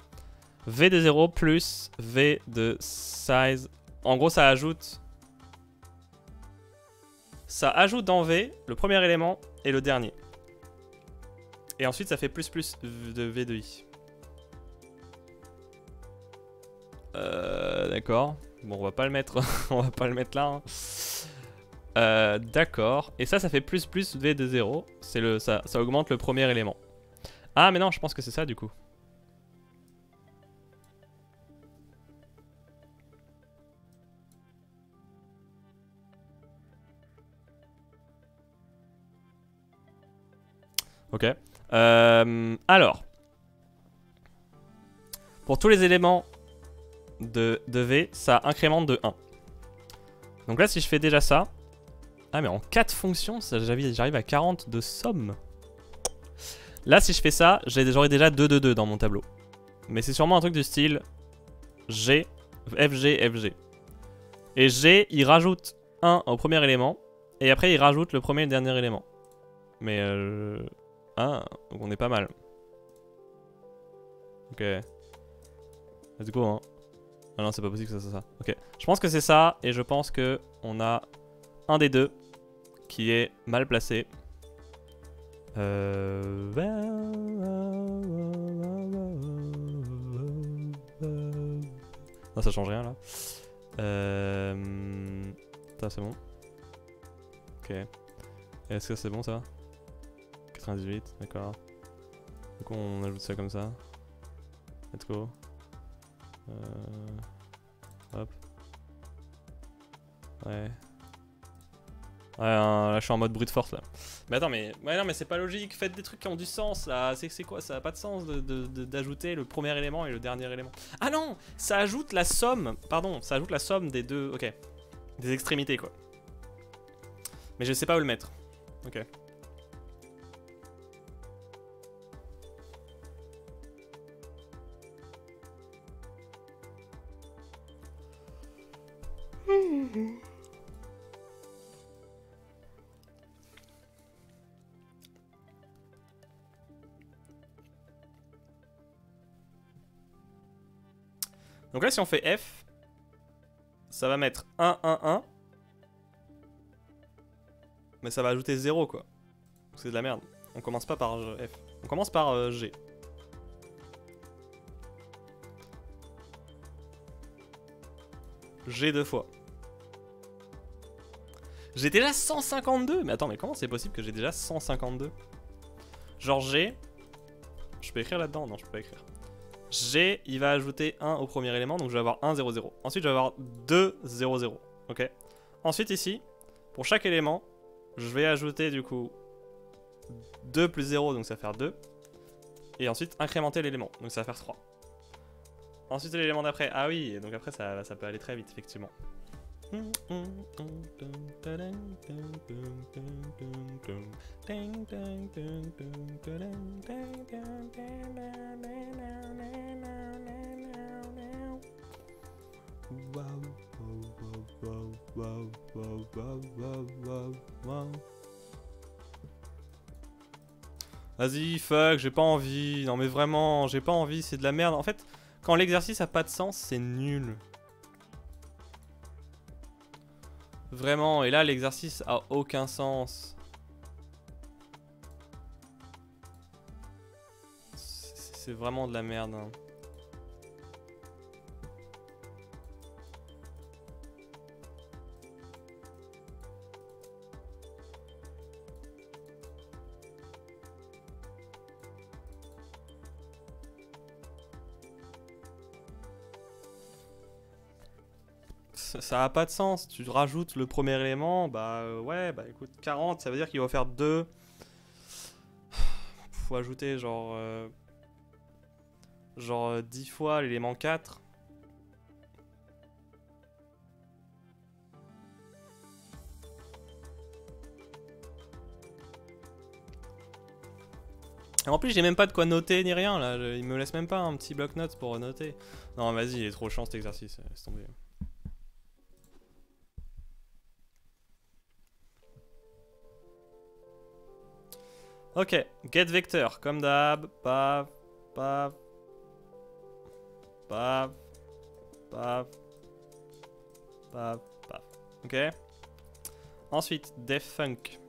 Speaker 1: V de 0 plus V de size. En gros, ça ajoute ça ajoute dans V le premier élément et le dernier. Et ensuite ça fait plus plus de V de I. Euh, D'accord. Bon, on va pas le mettre, on va pas le mettre là. hein. Euh, D'accord. Et ça, ça fait plus plus V de 0. C'est le, ça, ça augmente le premier élément. Ah, mais non, je pense que c'est ça du coup. Ok. Euh, alors. Pour tous les éléments de, V, ça incrémente de 1. Donc là, si je fais déjà ça... Ah, mais en 4 fonctions, j'arrive à 40 de somme. Là, si je fais ça, j'aurai déjà 2 2 2 dans mon tableau. Mais c'est sûrement un truc du style G, FG, FG. Et G, il rajoute 1 au premier élément. Et après, il rajoute le premier et le dernier élément. Mais euh... Ah, donc on est pas mal. Ok. Let's go, hein. Ah non, c'est pas possible que ça soit ça. Ok. Je pense que c'est ça, et je pense que on a un des deux qui est mal placé. Euh... Non, ça change rien là. Euh... Ça, c'est bon. Ok. Est-ce que c'est bon ça? 98, d'accord. Du coup, on ajoute ça comme ça. Let's go. Euh... Hop. Ouais. Ouais, hein, là je suis en mode brute force là. Mais attends, mais, mais c'est pas logique. Faites des trucs qui ont du sens là. C'est quoi? Ça a pas de sens d'ajouter de, le premier élément et le dernier élément. Ah non Ça ajoute la somme. Pardon, ça ajoute la somme des deux. Ok. Des extrémités quoi. Mais je sais pas où le mettre. Ok. Donc là, si on fait F, ça va mettre 1, 1, 1. Mais ça va ajouter 0, quoi. C'est de la merde. On commence pas par euh, F. On commence par euh, G. G deux fois. J'ai déjà 152 Mais attends, mais comment c'est possible que j'ai déjà 152 Genre G, je peux écrire là-dedans? Non, je peux pas écrire. G, il va ajouter 1 au premier élément, donc je vais avoir 1, 0, 0. Ensuite, je vais avoir 2, 0, 0. Ok Ensuite, ici, pour chaque élément, je vais ajouter du coup 2 plus 0, donc ça va faire 2. Et ensuite, incrémenter l'élément, donc ça va faire 3. Ensuite, l'élément d'après. Ah oui, donc après, ça, ça peut aller très vite, effectivement. Vas-y, fuck, j'ai pas envie. Non mais vraiment, j'ai pas envie, c'est de la merde. En fait, quand l'exercice a pas de sens, c'est nul. Vraiment, et là l'exercice a aucun sens. C'est vraiment de la merde. Hein. Ça a pas de sens. Tu rajoutes le premier élément, bah euh, ouais, bah écoute, 40, ça veut dire qu'il va faire 2. Faut ajouter genre. Euh, genre 10 euh, fois l'élément 4. en plus, j'ai même pas de quoi noter ni rien là. Il me laisse même pas un petit bloc-notes pour noter. Non, vas-y, il est trop chiant cet exercice. Laisse tomber. Ok, get vector, comme d'hab, paf, paf, paf, paf, paf, paf. Ok. Ensuite, def funk.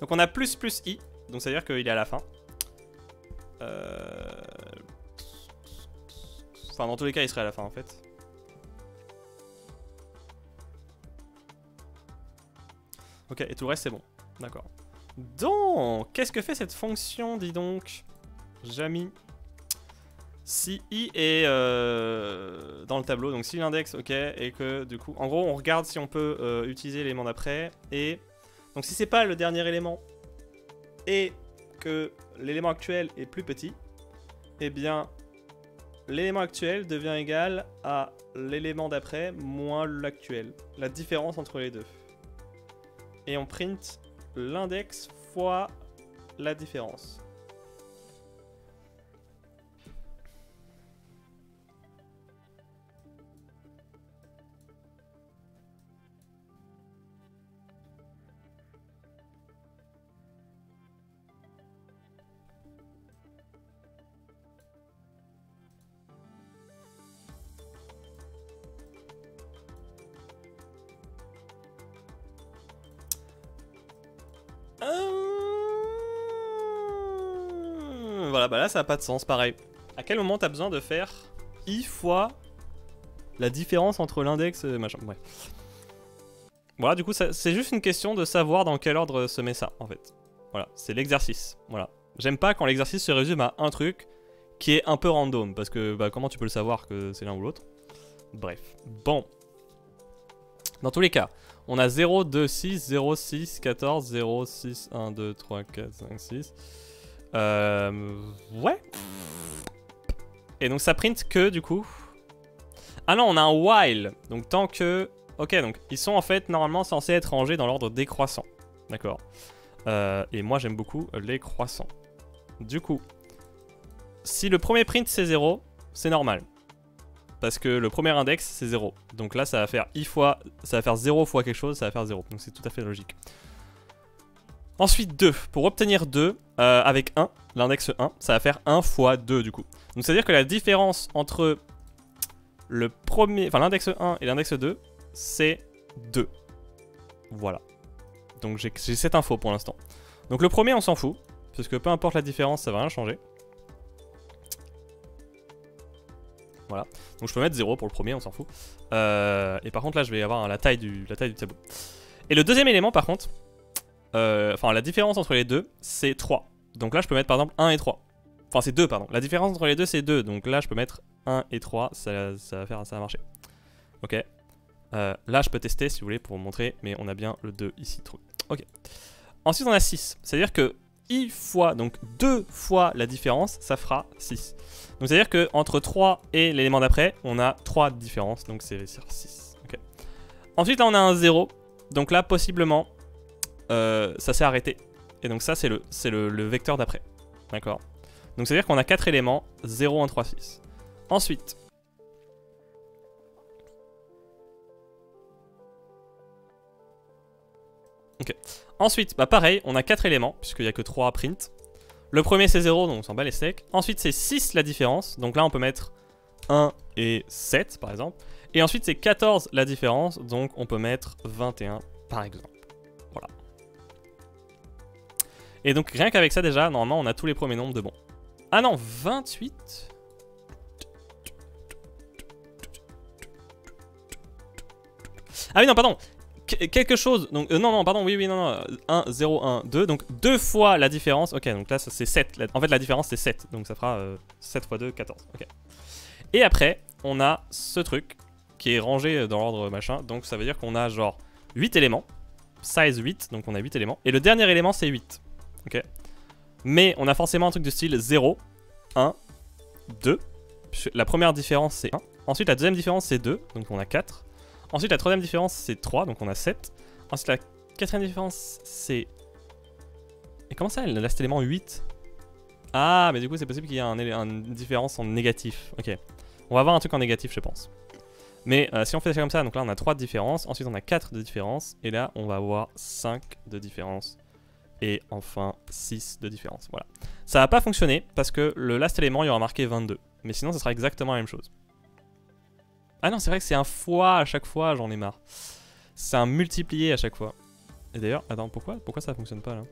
Speaker 1: Donc on a plus plus i, donc ça veut dire qu'il est à la fin. Euh, Enfin, dans tous les cas, il serait à la fin en fait. Ok, et tout le reste, c'est bon. D'accord. Donc, qu'est-ce que fait cette fonction, dis donc Jamy si i est euh, dans le tableau, donc si l'index, ok, et que du coup, en gros, on regarde si on peut euh, utiliser l'élément d'après, et donc si c'est pas le dernier élément, et que l'élément actuel est plus petit, eh bien, l'élément actuel devient égal à l'élément d'après moins l'actuel. La différence entre les deux. Et on print l'index fois la différence. Ça a pas de sens, pareil. À quel moment t'as besoin de faire i fois la différence entre l'index et machin, ouais. Voilà, du coup, c'est juste une question de savoir dans quel ordre se met ça, en fait. Voilà, c'est l'exercice, voilà. J'aime pas quand l'exercice se résume à un truc qui est un peu random, parce que bah, comment tu peux le savoir que c'est l'un ou l'autre? Bref, bon. Dans tous les cas, on a 0, 2, 6, 0, 6, 14, 0, 6, 1, 2, 3, 4, 5, 6. Euh, ouais. Et donc ça print que du coup. Ah non, on a un while. Donc tant que. Ok, donc ils sont en fait normalement censés être rangés dans l'ordre décroissant. D'accord. Euh, et moi j'aime beaucoup les croissants. Du coup, si le premier print c'est 0, c'est normal. Parce que le premier index c'est 0. Donc là ça va faire i fois. Ça va faire 0 fois quelque chose, ça va faire 0. Donc c'est tout à fait logique. Ensuite 2. Pour obtenir 2 euh, avec 1, l'index 1, ça va faire 1 fois 2 du coup. Donc c'est à dire que la différence entre le premier, enfin l'index 1 et l'index 2, c'est 2. Voilà. Donc j'ai cette info pour l'instant. Donc le premier on s'en fout, parce que peu importe la différence, ça va rien changer. Voilà. Donc je peux mettre 0 pour le premier, on s'en fout. Euh, et par contre là je vais avoir la taille, du, la taille du tableau. Et le deuxième élément par contre, enfin la différence entre les deux, c'est 3. Donc là je peux mettre par exemple 1 et 3. Enfin c'est 2 pardon. La différence entre les deux c'est 2. Donc là je peux mettre 1 et 3, ça, ça va, faire, ça va marcher. Ok. Euh, là je peux tester si vous voulez pour vous montrer, mais on a bien le 2 ici. Ok. Ensuite on a 6. C'est-à-dire que i fois, donc 2 fois la différence, ça fera 6. Donc c'est-à-dire que entre 3 et l'élément d'après, on a 3 de différence, donc c'est 6. Ensuite là on a un 0, donc là possiblement euh, ça s'est arrêté. Et donc ça c'est le, vecteur d'après. D'accord? Donc c'est-à-dire qu'on a 4 éléments, 0, 1, 3, 6. Ensuite, Ok. Ensuite, bah pareil, on a 4 éléments, puisqu'il n'y a que 3 print. Le premier c'est 0, donc on s'en bat les steaks. Ensuite c'est 6 la différence, donc là on peut mettre 1 et 7 par exemple. Et ensuite c'est 14 la différence, donc on peut mettre 21 par exemple. Et donc rien qu'avec ça déjà, normalement on a tous les premiers nombres de bon. Ah non, 28 Ah oui non pardon quelque chose. Donc, euh, non, non, pardon, oui, oui, non, non. 1, 0, 1, 2. Donc, deux fois la différence. Ok, donc là, c'est 7. En fait, la différence, c'est 7. Donc, ça fera 7 x 2, 14. Ok. Et après, on a ce truc qui est rangé dans l'ordre machin. Donc, ça veut dire qu'on a genre 8 éléments. Size 8. Donc, on a 8 éléments. Et le dernier élément, c'est 8. Ok. Mais on a forcément un truc de style 0, 1, 2. La première différence, c'est 1. Ensuite, la deuxième différence, c'est 2. Donc, on a 4. Ensuite, la troisième différence, c'est 3, donc on a 7. Ensuite, la quatrième différence, c'est... Et comment ça, elle a cet élément 8 Ah, mais du coup, c'est possible qu'il y ait une différence en négatif. Ok. On va avoir un truc en négatif, je pense. Mais euh, si on fait ça comme ça, donc là, on a 3 de différence. Ensuite, on a 4 de différence. Et là, on va avoir 5 de différence. Et enfin, 6 de différence. Voilà. Ça va pas fonctionner parce que le last élément, il y aura marqué 22. Mais sinon, ça sera exactement la même chose. Ah non, c'est vrai que c'est un fois à chaque fois, j'en ai marre. C'est un multiplié à chaque fois. Et d'ailleurs, attends, pourquoi Pourquoi ça fonctionne pas là?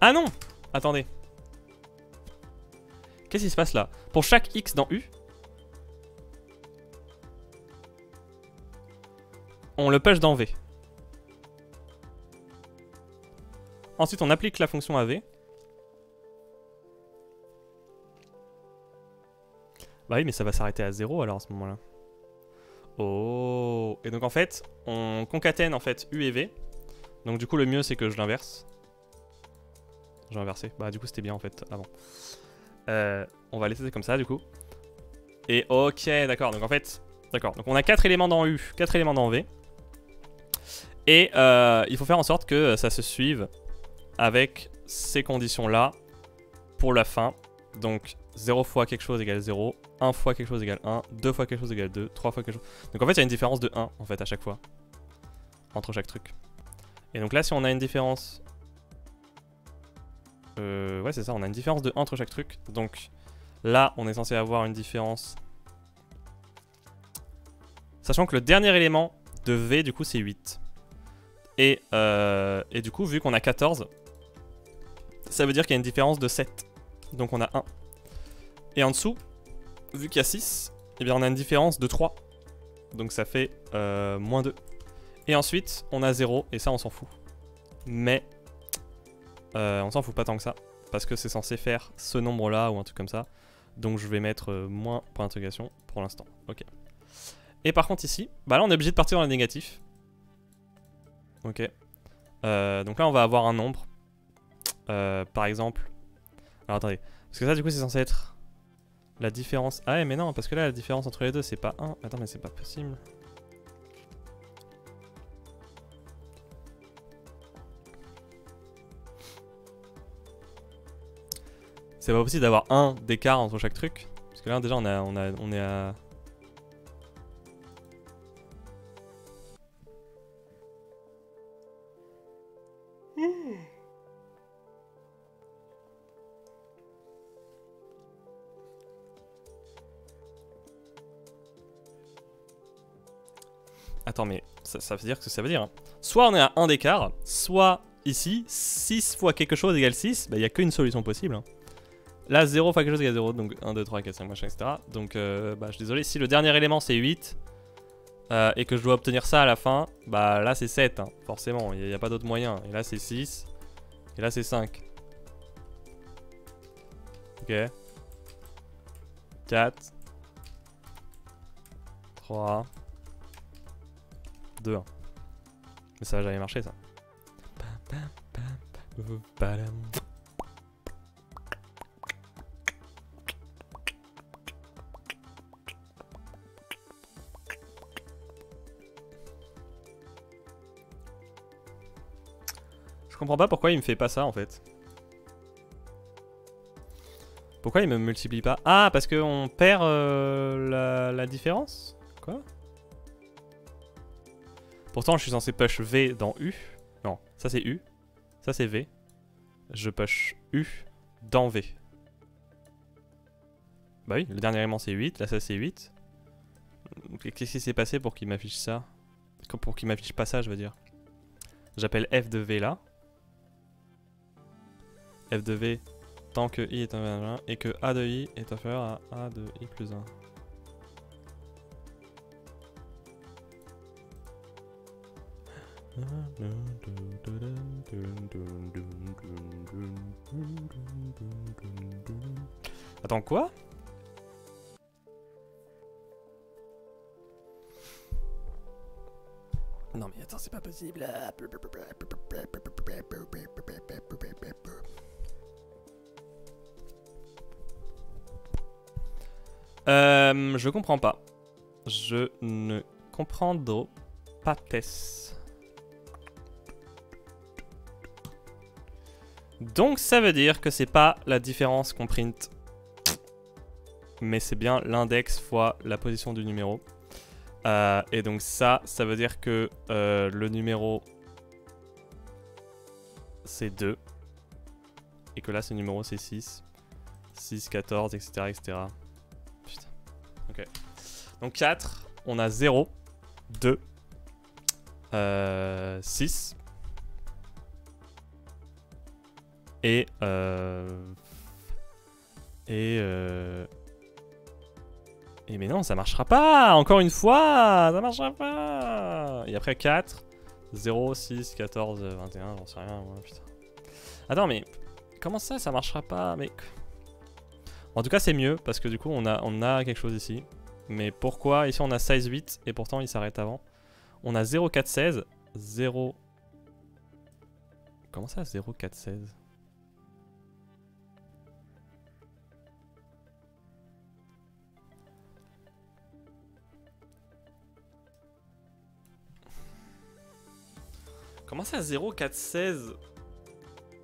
Speaker 1: Ah non Attendez. Qu'est-ce qui se passe là? Pour chaque x dans U, on le push dans V. Ensuite, on applique la fonction AV. Bah oui, mais ça va s'arrêter à 0 alors à ce moment-là. Oh Et donc en fait, on concatène en fait U et V. Donc du coup, le mieux c'est que je l'inverse. J'ai inversé. Bah du coup, c'était bien en fait avant. Euh, on va laisser comme ça du coup. Et ok, d'accord. Donc en fait, d'accord. Donc on a 4 éléments dans U, 4 éléments dans V. Et euh, il faut faire en sorte que ça se suive avec ces conditions-là pour la fin. Donc 0 fois quelque chose égale 0, 1 fois quelque chose égale 1, 2 fois quelque chose égale 2, 3 fois quelque chose... Donc en fait il y a une différence de 1 en fait à chaque fois. Entre chaque truc. Et donc là si on a une différence... Euh, ouais c'est ça, on a une différence de 1 entre chaque truc. Donc là on est censé avoir une différence... Sachant que le dernier élément de V du coup c'est 8. Et, euh, et du coup vu qu'on a 14, ça veut dire qu'il y a une différence de 7. Donc on a 1. Et en dessous, vu qu'il y a 6, eh bien on a une différence de 3. Donc ça fait euh, moins 2. Et ensuite, on a 0, et ça on s'en fout. Mais euh, on s'en fout pas tant que ça, parce que c'est censé faire ce nombre-là ou un truc comme ça. Donc je vais mettre euh, moins pour l'interrogation pour l'instant. Ok. Et par contre ici, bah là on est obligé de partir dans le négatif. Ok. donc là on va avoir un nombre. Par exemple. Alors attendez. Parce que ça du coup c'est censé être la différence... Ah ouais, mais non, parce que là, la différence entre les deux, c'est pas 1. Attends, mais c'est pas possible. C'est pas possible d'avoir un d'écart entre chaque truc. Parce que là, déjà, on, a, on, a, on est à... Ça, veut dire que ça veut dire. Hein. Soit on est à 1 d'écart, soit ici, 6 fois quelque chose égale 6, bah il n'y a qu'une solution possible. Hein. Là, 0 fois quelque chose égale 0. Donc 1, 2, 3, 4, 5, machin, etc. Donc, euh, bah, je suis désolé. Si le dernier élément c'est 8 euh, et que je dois obtenir ça à la fin, bah là c'est 7. hein, forcément, il n'y a, pas d'autre moyen. Et là c'est 6. Et là c'est 5. Ok. 4. 3. 2, 1. Mais ça va jamais marcher ça. Je comprends pas pourquoi il me fait pas ça en fait. Pourquoi il me multiplie pas? Ah, parce qu'on perd euh, la différence? Quoi? Pourtant, je suis censé push V dans U. Non, ça c'est U. Ça c'est V. Je push U dans V. Bah oui, le dernier élément c'est 8, là ça c'est 8. Qu'est-ce qui s'est passé pour qu'il m'affiche ça? Pour qu'il m'affiche pas ça, je veux dire. J'appelle F de V là. F de V tant que I est inférieur à 1 et que A de I est inférieur à A de I plus 1. Attends, quoi? Non mais attends, c'est pas possible. Euh, je comprends pas. Je ne comprends pas Donc ça veut dire que c'est pas la différence qu'on print. Mais c'est bien l'index fois la position du numéro. Euh, et donc ça, ça veut dire que euh, le numéro c'est 2. Et que là ce numéro c'est 6. 6, 14, etc. etc. Putain. Ok. Donc 4, on a 0, 2, euh, 6. Et euh... Et euh... Et mais non, ça marchera pas Encore une fois Ça marchera pas Et après 4, 0, 6, 14, 21, j'en sais rien, moi, putain. Attends, mais... Comment ça, ça marchera pas, mec En tout cas, c'est mieux, parce que du coup, on a, on a quelque chose ici. Mais pourquoi? Ici, on a 16, 8, et pourtant, il s'arrête avant. On a 0, 4, 16, 0... Comment ça, 0, 4, 16 Comment ça 0, 4, 16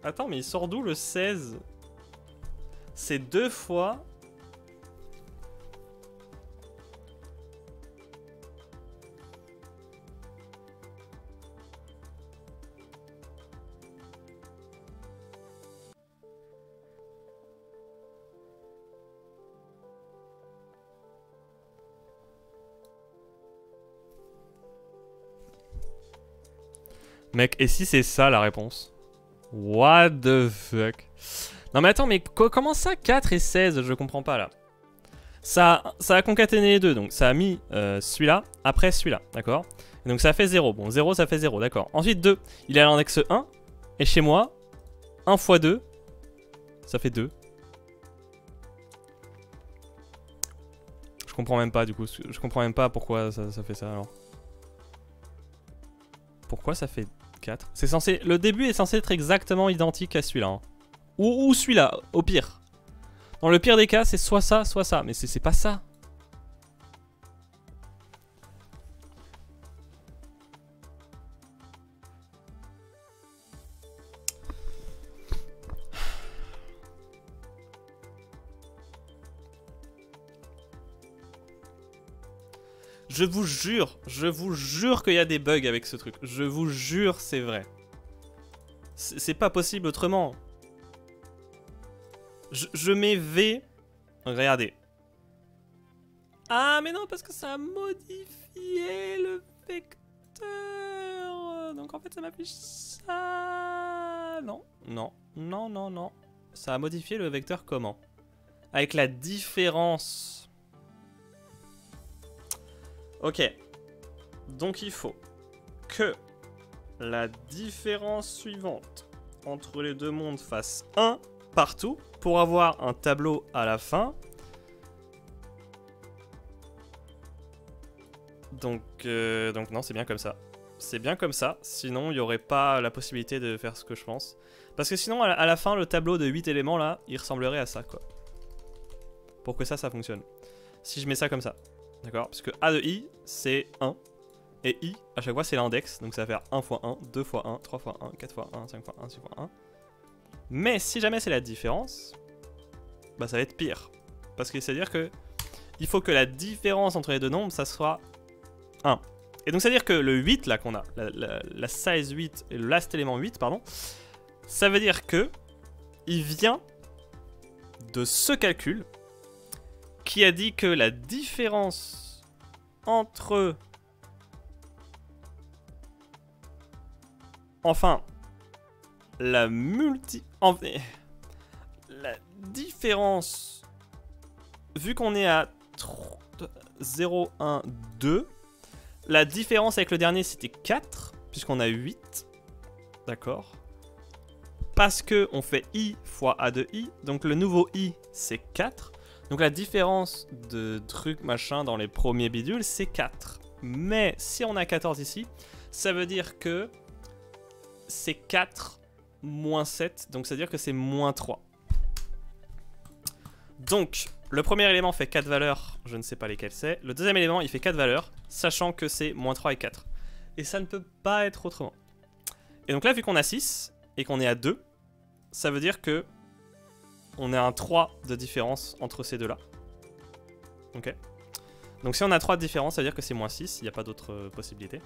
Speaker 1: Attends, mais il sort d'où le 16 C'est deux fois... Mec, et si c'est ça la réponse? What the fuck? Non mais attends, mais comment ça 4 et 16 Je comprends pas là? Ça, a concaténé les deux, donc ça a mis euh, celui-là après celui-là, d'accord? Donc ça fait 0. Bon, 0 ça fait 0, d'accord. Ensuite 2, il a l'index 1. Et chez moi, 1 x 2, ça fait 2. Je comprends même pas du coup, je comprends même pas pourquoi ça, fait ça alors. Pourquoi ça fait 4 C'est censé... Le début est censé être exactement identique à celui-là. Hein. Ou, ou celui-là, au pire. Dans le pire des cas, c'est soit ça, soit ça. Mais c'est pas ça. Je vous jure, je vous jure qu'il y a des bugs avec ce truc. Je vous jure, c'est vrai. C'est pas possible autrement. Je, mets V. Regardez. Ah, mais non, parce que ça a modifié le vecteur. Donc en fait, ça m'affiche ça. Non, non, non, non, non. Ça a modifié le vecteur comment? Avec la différence. Ok. Donc il faut que la différence suivante entre les deux mondes fasse 1 partout pour avoir un tableau à la fin. Donc, euh, donc non, c'est bien comme ça. C'est bien comme ça, sinon il n'y aurait pas la possibilité de faire ce que je pense. Parce que sinon, à la, fin, le tableau de 8 éléments, là, il ressemblerait à ça, quoi. Pour que ça, ça fonctionne. Si je mets ça comme ça, d'accord Parce que A de I, c'est 1. Et I, à chaque fois, c'est l'index. Donc ça va faire 1 x 1, 2 x 1, 3 x 1, 4 x 1, 5 x 1, 6 x 1. Mais si jamais c'est la différence, bah ça va être pire. Parce que c'est-à-dire que il faut que la différence entre les deux nombres, ça soit 1. Et donc c'est-à-dire que le 8 là qu'on a, la, size 8 et le last élément 8, pardon, ça veut dire que il vient de ce calcul qui a dit que la différence entre... Enfin, la multi... La différence... Vu qu'on est à 0, 1, 2, la différence avec le dernier c'était 4, puisqu'on a 8. D'accord? Parce que on fait i fois a de i, donc le nouveau i c'est 4. Donc la différence de truc machin dans les premiers bidules c'est 4. Mais si on a 14 ici, ça veut dire que c'est 4 moins 7, donc ça veut dire que c'est moins 3. Donc, le premier élément fait 4 valeurs, je ne sais pas lesquelles c'est. Le deuxième élément, il fait 4 valeurs, sachant que c'est moins 3 et 4. Et ça ne peut pas être autrement. Et donc là, vu qu'on a 6 et qu'on est à 2, ça veut dire que on a un 3 de différence entre ces deux-là. Ok. Donc si on a 3 de différence, ça veut dire que c'est moins 6, il n'y a pas d'autre euh, possibilité.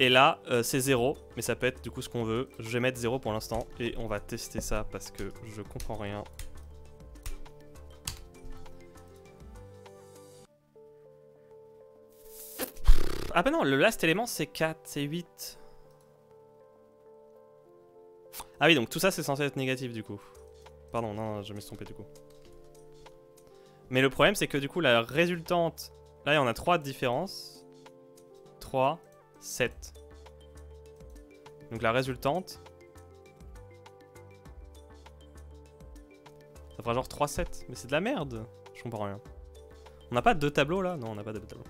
Speaker 1: Et là, euh, c'est 0, mais ça peut être du coup ce qu'on veut. Je vais mettre 0 pour l'instant, et on va tester ça parce que je comprends rien. Ah bah non, le last élément c'est 4, c'est 8. Ah oui, donc tout ça c'est censé être négatif du coup. Pardon, non, je me suis trompé du coup. Mais le problème, c'est que du coup, la résultante... Là, il y en a 3 de différence. 3, 7. Donc la résultante... Ça fera genre 3, 7. Mais c'est de la merde. Je comprends rien. On n'a pas deux tableaux là? Non, on n'a pas deux tableaux.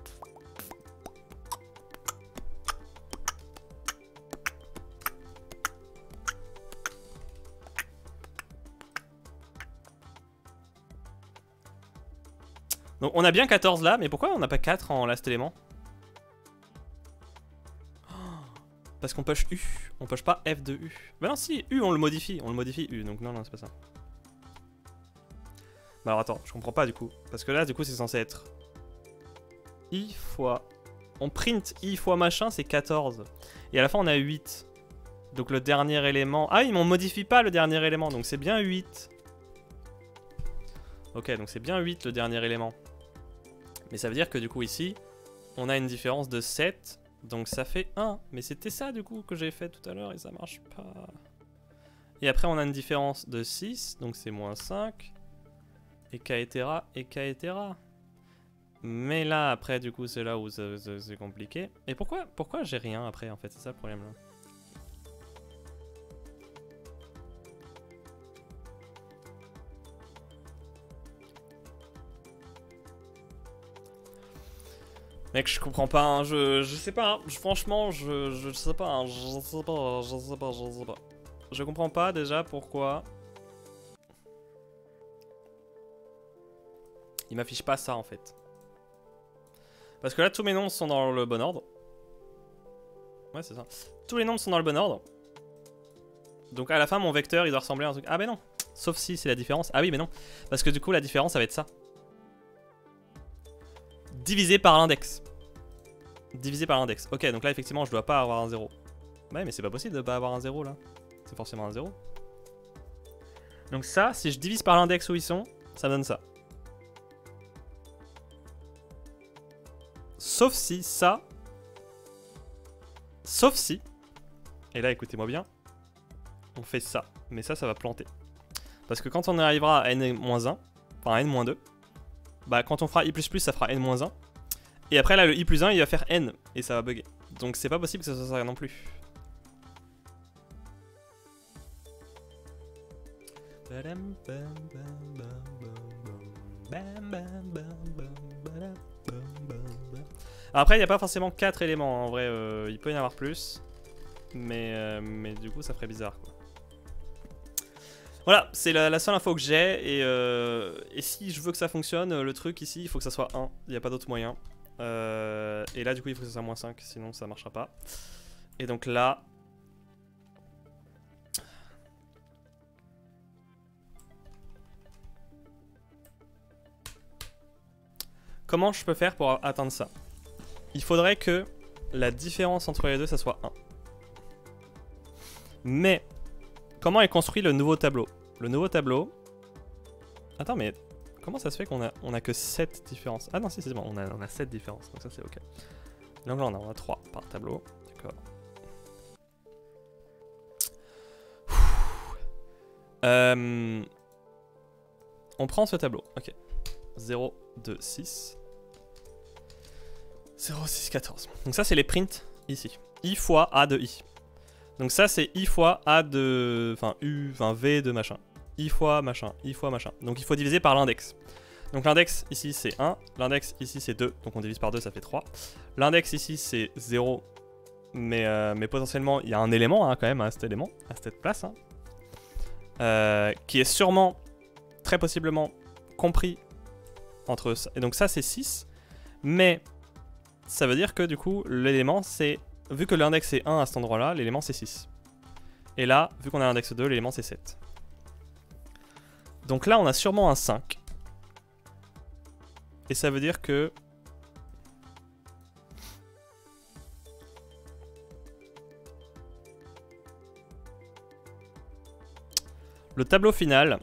Speaker 1: Donc on a bien 14 là, mais pourquoi on n'a pas 4 en last élément Parce qu'on push U, on push pas F de U. Bah non si, U on le modifie, on le modifie U, donc non non c'est pas ça. Bah alors attends, je comprends pas du coup. Parce que là du coup c'est censé être I fois... On print I fois machin c'est 14. Et à la fin on a 8. Donc le dernier élément... Ah mais on modifie pas le dernier élément, donc c'est bien 8. Ok, donc c'est bien 8 le dernier élément. Mais ça veut dire que du coup ici, on a une différence de 7, donc ça fait 1. Mais c'était ça du coup que j'ai fait tout à l'heure et ça marche pas. Et après on a une différence de 6, donc c'est moins 5. Et etc, et etc. Mais là après du coup c'est là où c'est compliqué. Et pourquoi, pourquoi j'ai rien après en fait, c'est ça le problème là. Mec, je comprends pas, hein. je, je sais pas, hein. franchement, je, je sais pas, hein. je sais pas, je sais pas, je sais pas. Je comprends pas déjà pourquoi... Il m'affiche pas ça en fait. Parce que là, tous mes nombres sont dans le bon ordre. Ouais, c'est ça. Tous les nombres sont dans le bon ordre. Donc à la fin, mon vecteur, il doit ressembler à un truc... Ah ben non Sauf si c'est la différence. Ah oui, mais non. Parce que du coup, la différence, ça va être ça divisé par l'index. Divisé par l'index. Ok, donc là, effectivement, je dois pas avoir un 0. Ouais, mais c'est pas possible de pas avoir un 0, là. C'est forcément un 0. Donc ça, si je divise par l'index où ils sont, ça donne ça. Sauf si ça... Sauf si... Et là, écoutez-moi bien. On fait ça. Mais ça, ça va planter. Parce que quand on arrivera à n-1, par un n-2. Bah quand on fera i++, ça fera n-1. Et après là, le i plus 1, il va faire n, et ça va bugger. Donc c'est pas possible que ça soit ça non plus. Après, il n'y a pas forcément 4 éléments, en vrai, euh, il peut y en avoir plus. Mais, euh, mais du coup, ça ferait bizarre. Quoi. Voilà, c'est la, seule info que j'ai. Et, euh, et, si je veux que ça fonctionne, le truc ici, il faut que ça soit 1. Il n'y a pas d'autre moyen. Et là, du coup, il faut que ça soit moins 5, sinon ça marchera pas. Et donc là, Comment je peux faire pour atteindre ça? Il faudrait que la différence entre les deux, ça soit 1. Mais, comment est construit le nouveau tableau? Le nouveau tableau... Attends, mais comment ça se fait qu'on a, que 7 différences? Ah non, si, c'est bon, on a, on a 7 différences, donc ça c'est ok. Donc là, on on a 3 par tableau, d'accord. Euh, on prend ce tableau, ok. 0, 2, 6. 0, 6, 14. Donc ça, c'est les prints ici. i fois a de i. Donc ça, c'est i fois a de... Enfin, u, enfin v de machin. I fois machin, i fois machin. Donc il faut diviser par l'index. Donc l'index ici, c'est 1. L'index ici, c'est 2. Donc on divise par 2, ça fait 3. L'index ici, c'est 0. Mais, euh, mais potentiellement, il y a un élément hein, quand même à cet élément, à cette place. Hein. Euh, qui est sûrement, très possiblement, compris entre... Ça. Et donc ça, c'est 6. Mais ça veut dire que du coup, l'élément c'est. Vu que l'index est 1 à cet endroit-là, l'élément c'est 6. Et là, vu qu'on a l'index 2, l'élément c'est 7. Donc là, on a sûrement un 5. Et ça veut dire que. Le tableau final,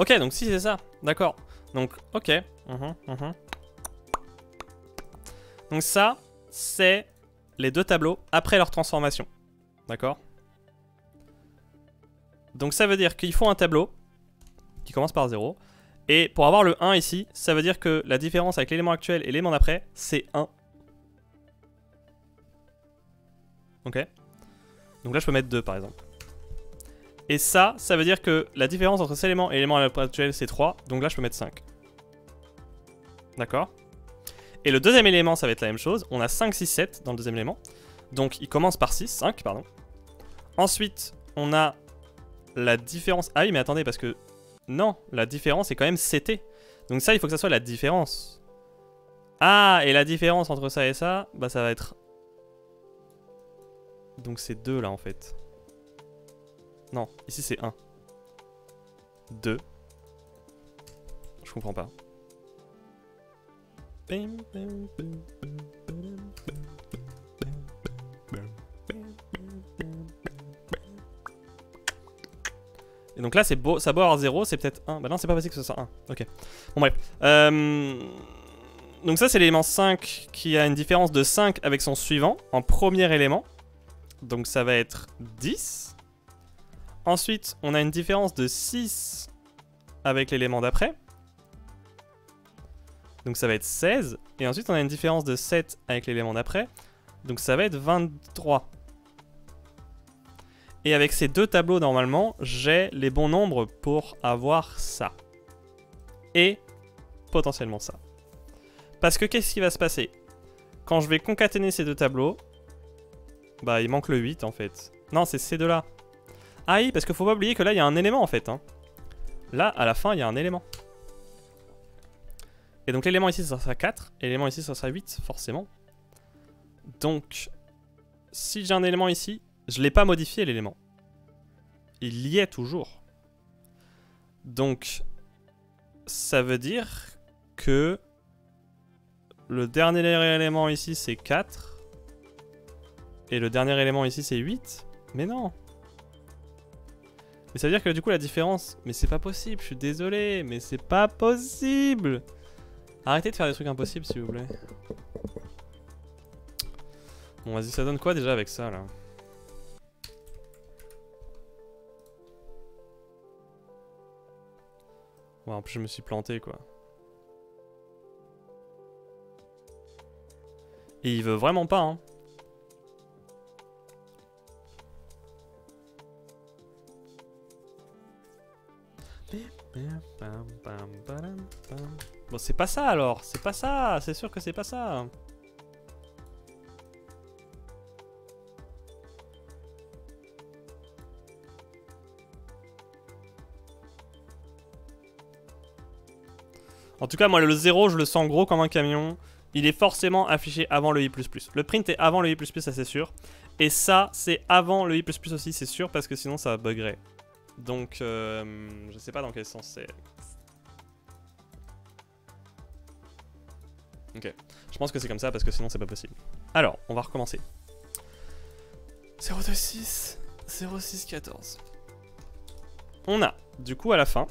Speaker 1: Ok, donc si c'est ça, d'accord. Donc, ok. Mhm, mhm. Donc ça, c'est les deux tableaux après leur transformation. D'accord Donc ça veut dire qu'il faut un tableau qui commence par 0. Et pour avoir le 1 ici, ça veut dire que la différence avec l'élément actuel et l'élément d'après, c'est 1. Ok Donc là, je peux mettre 2 par exemple. Et ça, ça veut dire que la différence entre cet élément et l'élément actuel, c'est 3. Donc là, je peux mettre 5. D'accord Et le deuxième élément, ça va être la même chose. On a 5, 6, 7 dans le deuxième élément. Donc il commence par 6, 5, pardon. Ensuite, on a la différence... Ah oui, mais attendez, parce que... Non, la différence est quand même CT. Donc ça, il faut que ça soit la différence. Ah, et la différence entre ça et ça, bah ça va être... Donc c'est 2 là en fait. Non, ici c'est 1. 2. Je comprends pas. Donc là, c'est beau, ça doit avoir 0, c'est peut-être 1. Bah non, c'est pas possible que ce soit 1. Ok. Bon, bref. Euh, donc ça, c'est l'élément 5 qui a une différence de 5 avec son suivant en premier élément. Donc ça va être 10. Ensuite, on a une différence de 6 avec l'élément d'après. Donc ça va être 16. Et ensuite, on a une différence de 7 avec l'élément d'après. Donc ça va être 23. Et avec ces deux tableaux, normalement, j'ai les bons nombres pour avoir ça. Et potentiellement ça. Parce que qu'est-ce qui va se passer? Quand je vais concaténer ces deux tableaux, bah il manque le 8 en fait. Non, c'est ces deux-là. Ah oui, parce qu'il faut pas oublier que là, il y a un élément en fait. Hein. Là, à la fin, il y a un élément. Et donc l'élément ici, ça sera 4. Et l'élément ici, ça sera 8, forcément. Donc, si j'ai un élément ici, je l'ai pas modifié l'élément. Il y est toujours. Donc, ça veut dire que le dernier élément ici, c'est 4. Et le dernier élément ici, c'est 8. Mais non mais ça veut dire que du coup la différence... Mais c'est pas possible, je suis désolé, mais c'est pas possible Arrêtez de faire des trucs impossibles s'il vous plaît. Bon vas-y, ça donne quoi déjà avec ça là? En plus, je me suis planté, quoi. Et il veut vraiment pas, hein. Bon, c'est pas ça alors, c'est pas ça, c'est sûr que c'est pas ça. En tout cas, moi, le 0, je le sens gros comme un camion. Il est forcément affiché avant le i++. Le print est avant le i++, ça c'est sûr. Et ça, c'est avant le i++ aussi, c'est sûr, parce que sinon ça buggerait. Donc, euh, je sais pas dans quel sens c'est. Ok. Je pense que c'est comme ça parce que sinon c'est pas possible. Alors, on va recommencer. 026, 0614. On a, du coup, à la fin,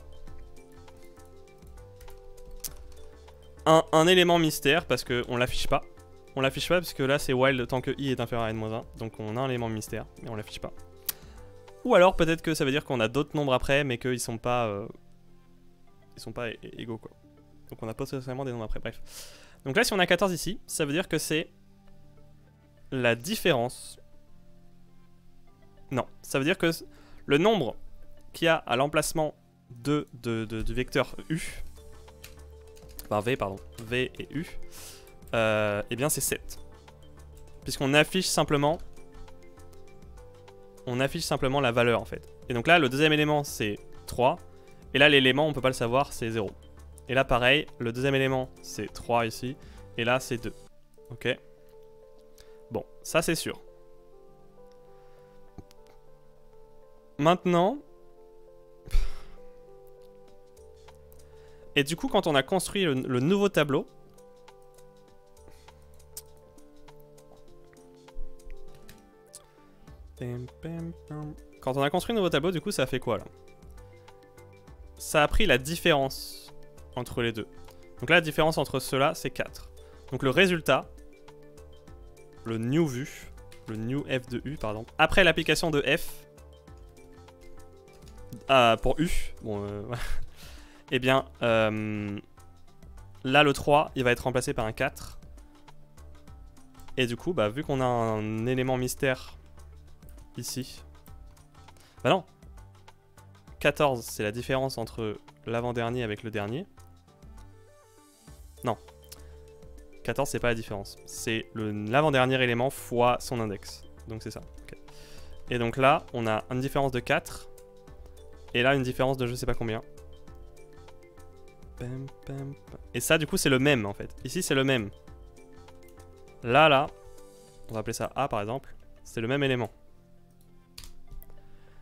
Speaker 1: un, élément mystère parce qu'on l'affiche pas. On l'affiche pas parce que là c'est wild tant que i est inférieur à n-1. Donc on a un élément mystère, mais on l'affiche pas. Ou alors peut-être que ça veut dire qu'on a d'autres nombres après, mais qu'ils sont pas... Euh, ils sont pas égaux quoi. Donc on a potentiellement des nombres après, bref. Donc là si on a 14 ici, ça veut dire que c'est la différence... Non, ça veut dire que le nombre qu'il y a à l'emplacement de, du vecteur u, enfin v pardon, v et u, euh, eh bien c'est 7. Puisqu'on affiche simplement on affiche simplement la valeur en fait. Et donc là, le deuxième élément, c'est 3. Et là, l'élément, on peut pas le savoir, c'est 0. Et là, pareil, le deuxième élément, c'est 3 ici. Et là, c'est 2. Ok Bon, ça, c'est sûr. Maintenant... Et du coup, quand on a construit le, le nouveau tableau, Quand on a construit un nouveau tableau, du coup, ça a fait quoi là? Ça a pris la différence entre les deux. Donc là, la différence entre ceux-là, c'est 4. Donc le résultat, le new vue, le new f de u, pardon, après l'application de f, ah, pour u, bon, euh, eh bien, euh, là, le 3, il va être remplacé par un 4. Et du coup, bah, vu qu'on a un élément mystère ici, bah non 14, c'est la différence entre l'avant-dernier avec le dernier. Non. 14, c'est pas la différence. C'est l'avant-dernier élément fois son index. Donc c'est ça. Et donc là, on a une différence de 4. Et là, une différence de je sais pas combien. Et ça, du coup, c'est le même, en fait. Ici, c'est le même. Là, là, on va appeler ça A, par exemple. C'est le même élément.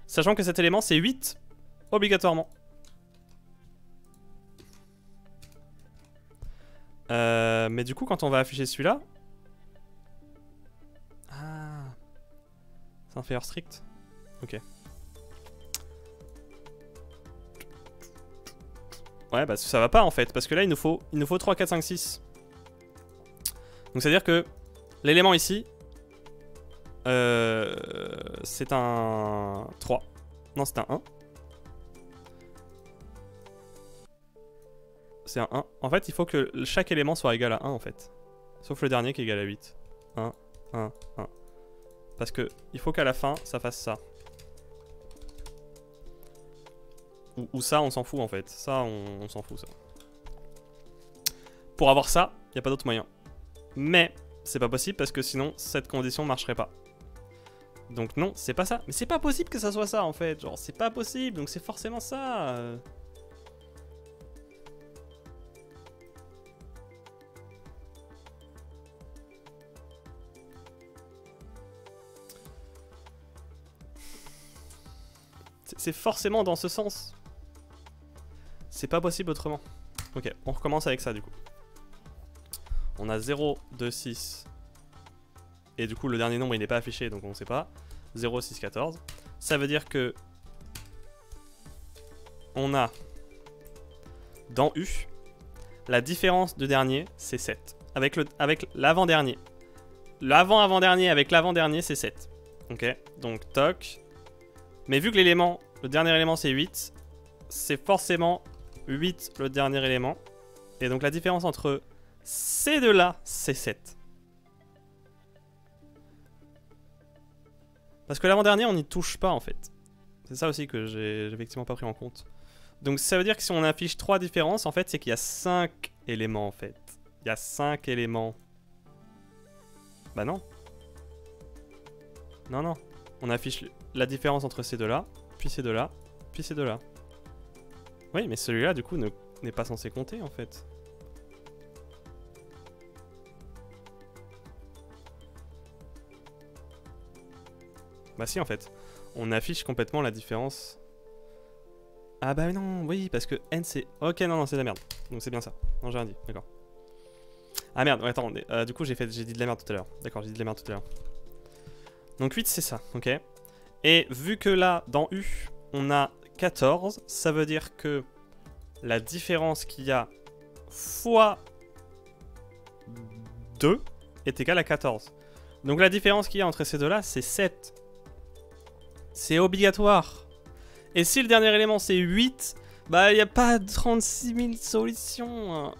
Speaker 1: Sachant que cet élément, c'est 8, obligatoirement. Euh, mais du coup, quand on va afficher celui-là... Ah... C'est inférieur strict Ok. Ouais, bah ça va pas en fait, parce que là, il nous faut, il nous faut 3, 4, 5, 6. Donc c'est-à-dire que l'élément ici, euh, c'est un 3. Non, c'est un 1. C'est un 1. En fait, il faut que chaque élément soit égal à 1 en fait. Sauf le dernier qui est égal à 8. 1, 1, 1. Parce que il faut qu'à la fin, ça fasse ça. Ou, ça, on s'en fout en fait. Ça, on, s'en fout ça. Pour avoir ça, il n'y a pas d'autre moyen. Mais, c'est pas possible parce que sinon, cette condition marcherait pas. Donc non, c'est pas ça. Mais c'est pas possible que ça soit ça en fait. Genre, c'est pas possible, donc c'est forcément ça. C'est forcément dans ce sens. C'est pas possible autrement. Ok, on recommence avec ça du coup. On a 0, 2, 6, et du coup, le dernier nombre, il n'est pas affiché, donc on ne sait pas. 0, 6, 14. Ça veut dire que on a dans U, la différence de dernier, c'est 7. Avec l'avant-dernier. L'avant-avant-dernier avec l'avant-dernier, c'est 7. Ok Donc, toc. Mais vu que l'élément, le dernier élément, c'est 8, c'est forcément 8 le dernier élément. Et donc la différence entre ces deux-là, c'est 7. Parce que l'avant-dernier, on n'y touche pas en fait. C'est ça aussi que j'ai effectivement pas pris en compte. Donc ça veut dire que si on affiche 3 différences, en fait, c'est qu'il y a 5 éléments en fait. Il y a 5 éléments. Bah non. Non, non. On affiche la différence entre ces deux-là, puis ces deux-là, puis ces deux-là. Oui, mais celui-là, du coup, n'est pas censé compter, en fait. Bah si, en fait. On affiche complètement la différence. Ah bah non, oui, parce que n c'est... Ok, non, non, c'est de la merde. Donc c'est bien ça. Non, j'ai rien dit, d'accord. Ah merde, ouais, attends, euh, du coup j'ai fait, dit de la merde tout à l'heure. D'accord, j'ai dit de la merde tout à l'heure. Donc 8 c'est ça, ok. Et vu que là, dans U, on a 14, ça veut dire que la différence qu'il y a fois 2 est égale à 14. Donc la différence qu'il y a entre ces deux-là, c'est 7. C'est obligatoire. Et si le dernier élément c'est 8, bah il n'y a pas 36 000 solutions. Hein.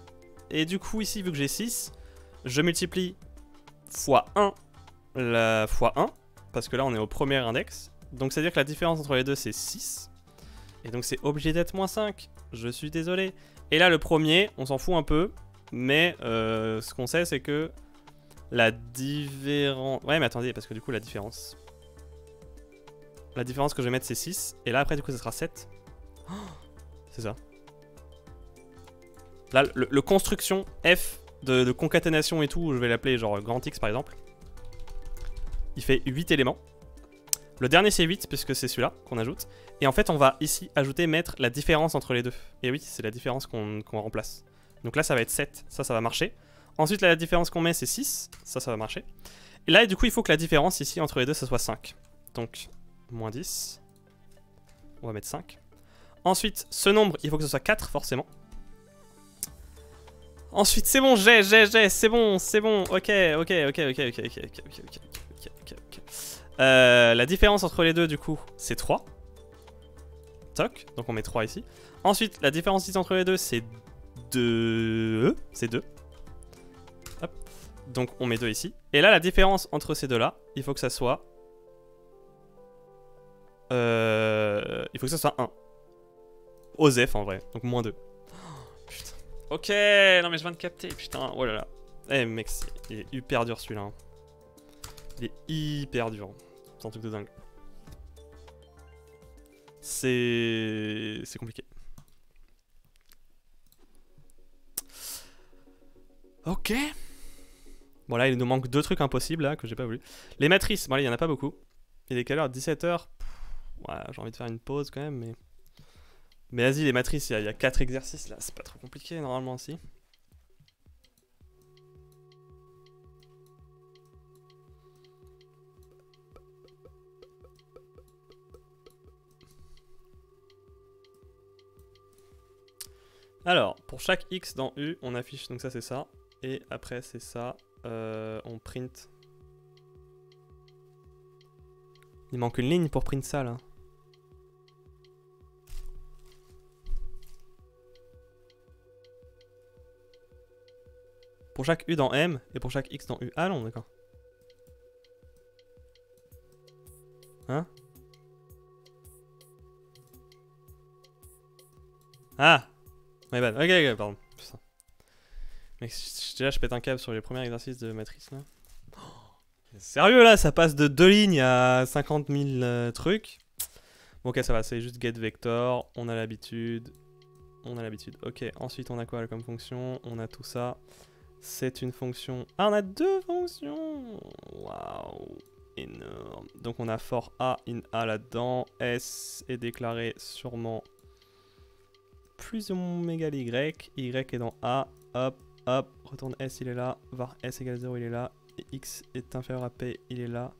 Speaker 1: Et du coup ici, vu que j'ai 6, je multiplie fois 1 la fois 1, parce que là on est au premier index. Donc c'est à dire que la différence entre les deux c'est 6. Et donc c'est obligé d'être moins 5. Je suis désolé. Et là le premier, on s'en fout un peu. Mais euh, ce qu'on sait c'est que la différence... Ouais mais attendez, parce que du coup la différence... La différence que je vais mettre c'est 6. Et là après du coup ça sera 7. c'est ça. Là le, construction F de, de, concaténation et tout, je vais l'appeler genre grand X par exemple. Il fait 8 éléments. Le dernier c'est 8 puisque c'est celui-là qu'on ajoute. Et en fait on va ici ajouter, mettre la différence entre les deux. Et oui, c'est la différence qu'on remplace. Donc là ça va être 7, ça ça va marcher. Ensuite la différence qu'on met c'est 6, ça ça va marcher. Et là du coup il faut que la différence ici entre les deux ça soit 5. Donc moins 10. On va mettre 5. Ensuite ce nombre il faut que ce soit 4 forcément. Ensuite c'est bon, j'ai, j'ai, j'ai, c'est bon, c'est bon, ok, ok, ok, ok, ok, ok, ok, ok, ok. Euh, la différence entre les deux, du coup, c'est 3. Donc on met 3 ici. Ensuite, la différence entre les deux, c'est 2. C'est 2. Hop. Donc on met 2 ici. Et là, la différence entre ces deux-là, il faut que ça soit... Euh, il faut que ça soit 1. OZEF en vrai, donc moins 2. putain. Ok, non mais je viens de capter, putain, oh là là. Eh mec, il est hyper dur celui-là. Hein. Il est hyper dur. C'est un truc de dingue. C'est... Compliqué. Ok. Bon là, il nous manque deux trucs impossibles là, que j'ai pas voulu. Les matrices, bon là, il y en a pas beaucoup. Il est quelle heure? 17h Ouais, j'ai envie de faire une pause quand même, mais... Mais vas-y, les matrices, il y, a 4 exercices là, c'est pas trop compliqué normalement, si. Alors, pour chaque X dans U, on affiche, donc ça c'est ça. Et après c'est ça, euh, on print. Il manque une ligne pour print ça là. Pour chaque U dans M et pour chaque X dans U. Ah non, d'accord. Hein? Ah My bad. Ok, ok, pardon. Putain. Mec, déjà je pète un câble sur les premiers exercices de matrice là. sérieux là, ça passe de deux lignes à 50 000 euh, trucs. Bon, ok, ça va, c'est juste get vector. On a l'habitude. On a l'habitude. Ok, ensuite on a quoi comme fonction? On a tout ça. C'est une fonction. Ah, on a deux fonctions Waouh Énorme. Donc on a for A in A là-dedans. S est déclaré sûrement plus ou moins égal Y. Y est dans A. Hop, hop. Retourne S, il est là. var S égale 0, il est là. Et X est inférieur à P, il est là.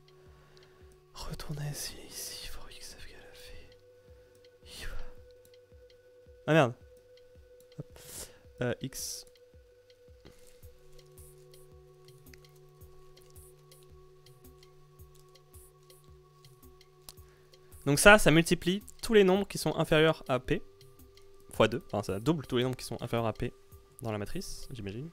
Speaker 1: Retourne S, il est ici. For X égale à. Ah merde. Hop. Euh, X. Donc ça, ça multiplie tous les nombres qui sont inférieurs à P x 2, enfin ça double tous les nombres qui sont inférieurs à P dans la matrice, j'imagine.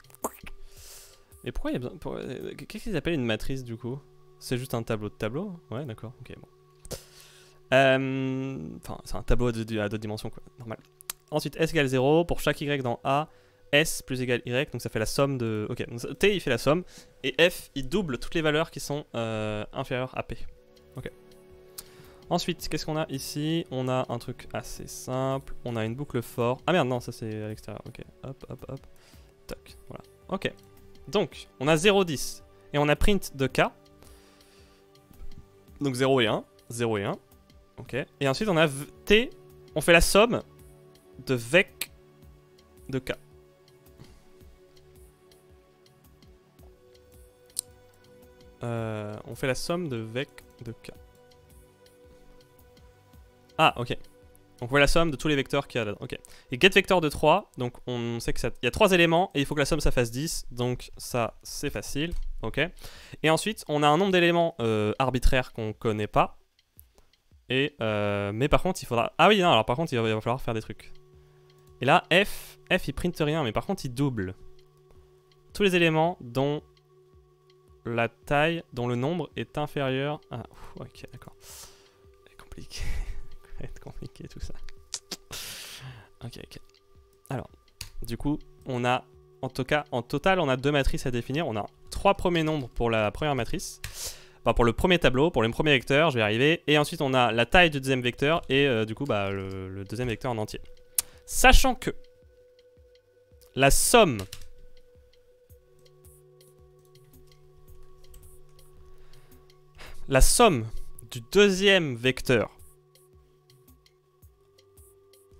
Speaker 1: Et pourquoi il y a besoin... euh, Qu'est-ce qu'ils appellent une matrice du coup? C'est juste un tableau de tableau? Ouais, d'accord, ok, bon. Euh, Enfin, c'est un tableau à deux, dimensions, quoi, normal. Ensuite, S égale 0, pour chaque Y dans A, S plus égal Y, donc ça fait la somme de... Ok, donc T il fait la somme, et F il double toutes les valeurs qui sont euh, inférieures à P. Ok. Ensuite, qu'est-ce qu'on a ici? On a un truc assez simple, on a une boucle for. Ah merde, non, ça c'est à l'extérieur, ok. Hop, hop, hop. Toc, voilà. Ok. Donc, on a 0, 10. Et on a print de K. Donc 0 et 1. 0 et 1. Ok. Et ensuite, on a T. On fait la somme de vec de K. Euh, on fait la somme de vec de K. Ah, ok. Donc on fait la somme de tous les vecteurs qu'il y a là. Ok. Et get vecteur de 3, donc on sait que. Il y a 3 éléments et il faut que la somme ça fasse 10. Donc ça, c'est facile. Ok. Et ensuite, on a un nombre d'éléments euh, arbitraires qu'on connaît pas. Et euh, mais par contre, il faudra. Ah oui, non, alors par contre, il va, falloir faire des trucs. Et là, F, F il printe rien, mais par contre, il double tous les éléments dont la taille, dont le nombre est inférieur à. Ouf, ok, d'accord. C'est compliqué. Être compliqué tout ça. Ok, ok. Alors, du coup, on a. En tout cas, en total, on a deux matrices à définir. On a trois premiers nombres pour la première matrice. Enfin, pour le premier tableau, pour le premier vecteur, je vais arriver. Et ensuite, on a la taille du deuxième vecteur et euh, du coup, bah, le, le deuxième vecteur en entier. Sachant que la somme la somme du deuxième vecteur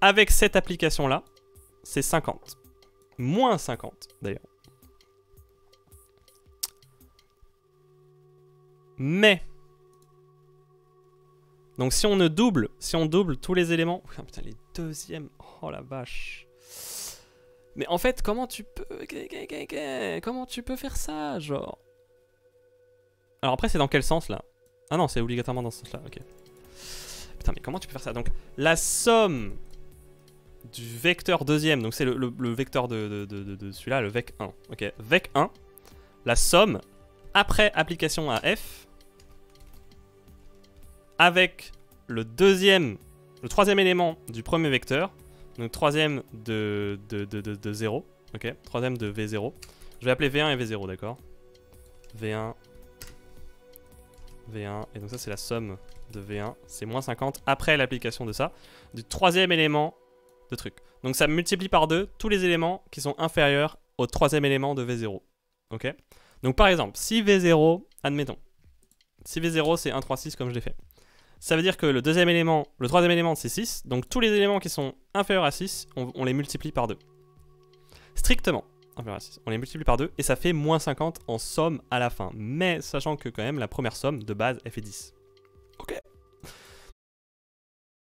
Speaker 1: avec cette application là, c'est 50. Moins 50 d'ailleurs. Mais donc si on ne double, si on double tous les éléments, oh, putain les deuxièmes, oh la vache. Mais en fait, comment tu peux comment tu peux faire ça, genre? Alors après, c'est dans quel sens là? Ah non, c'est obligatoirement dans ce sens-là. OK. Putain, mais comment tu peux faire ça? Donc la somme du vecteur deuxième, donc c'est le, vecteur de, celui-là, le vec 1. Ok, vec 1, la somme après application à f avec le deuxième, le troisième élément du premier vecteur, donc troisième de, de, de, de, de 0, ok, troisième de v0. Je vais appeler v1 et v0, d'accord? V1, V1, et donc ça c'est la somme de V1, c'est moins 50 après l'application de ça, du troisième élément Donc ça multiplie par deux tous les éléments qui sont inférieurs au troisième élément de V0. Ok? Donc par exemple, si V0, admettons, si V0 c'est 1, 3, 6 comme je l'ai fait, ça veut dire que le deuxième élément, le troisième élément c'est 6, donc tous les éléments qui sont inférieurs à 6, on, les multiplie par 2. Strictement inférieurs à 6. On les multiplie par 2 et ça fait moins 50 en somme à la fin. Mais sachant que quand même la première somme de base elle fait 10.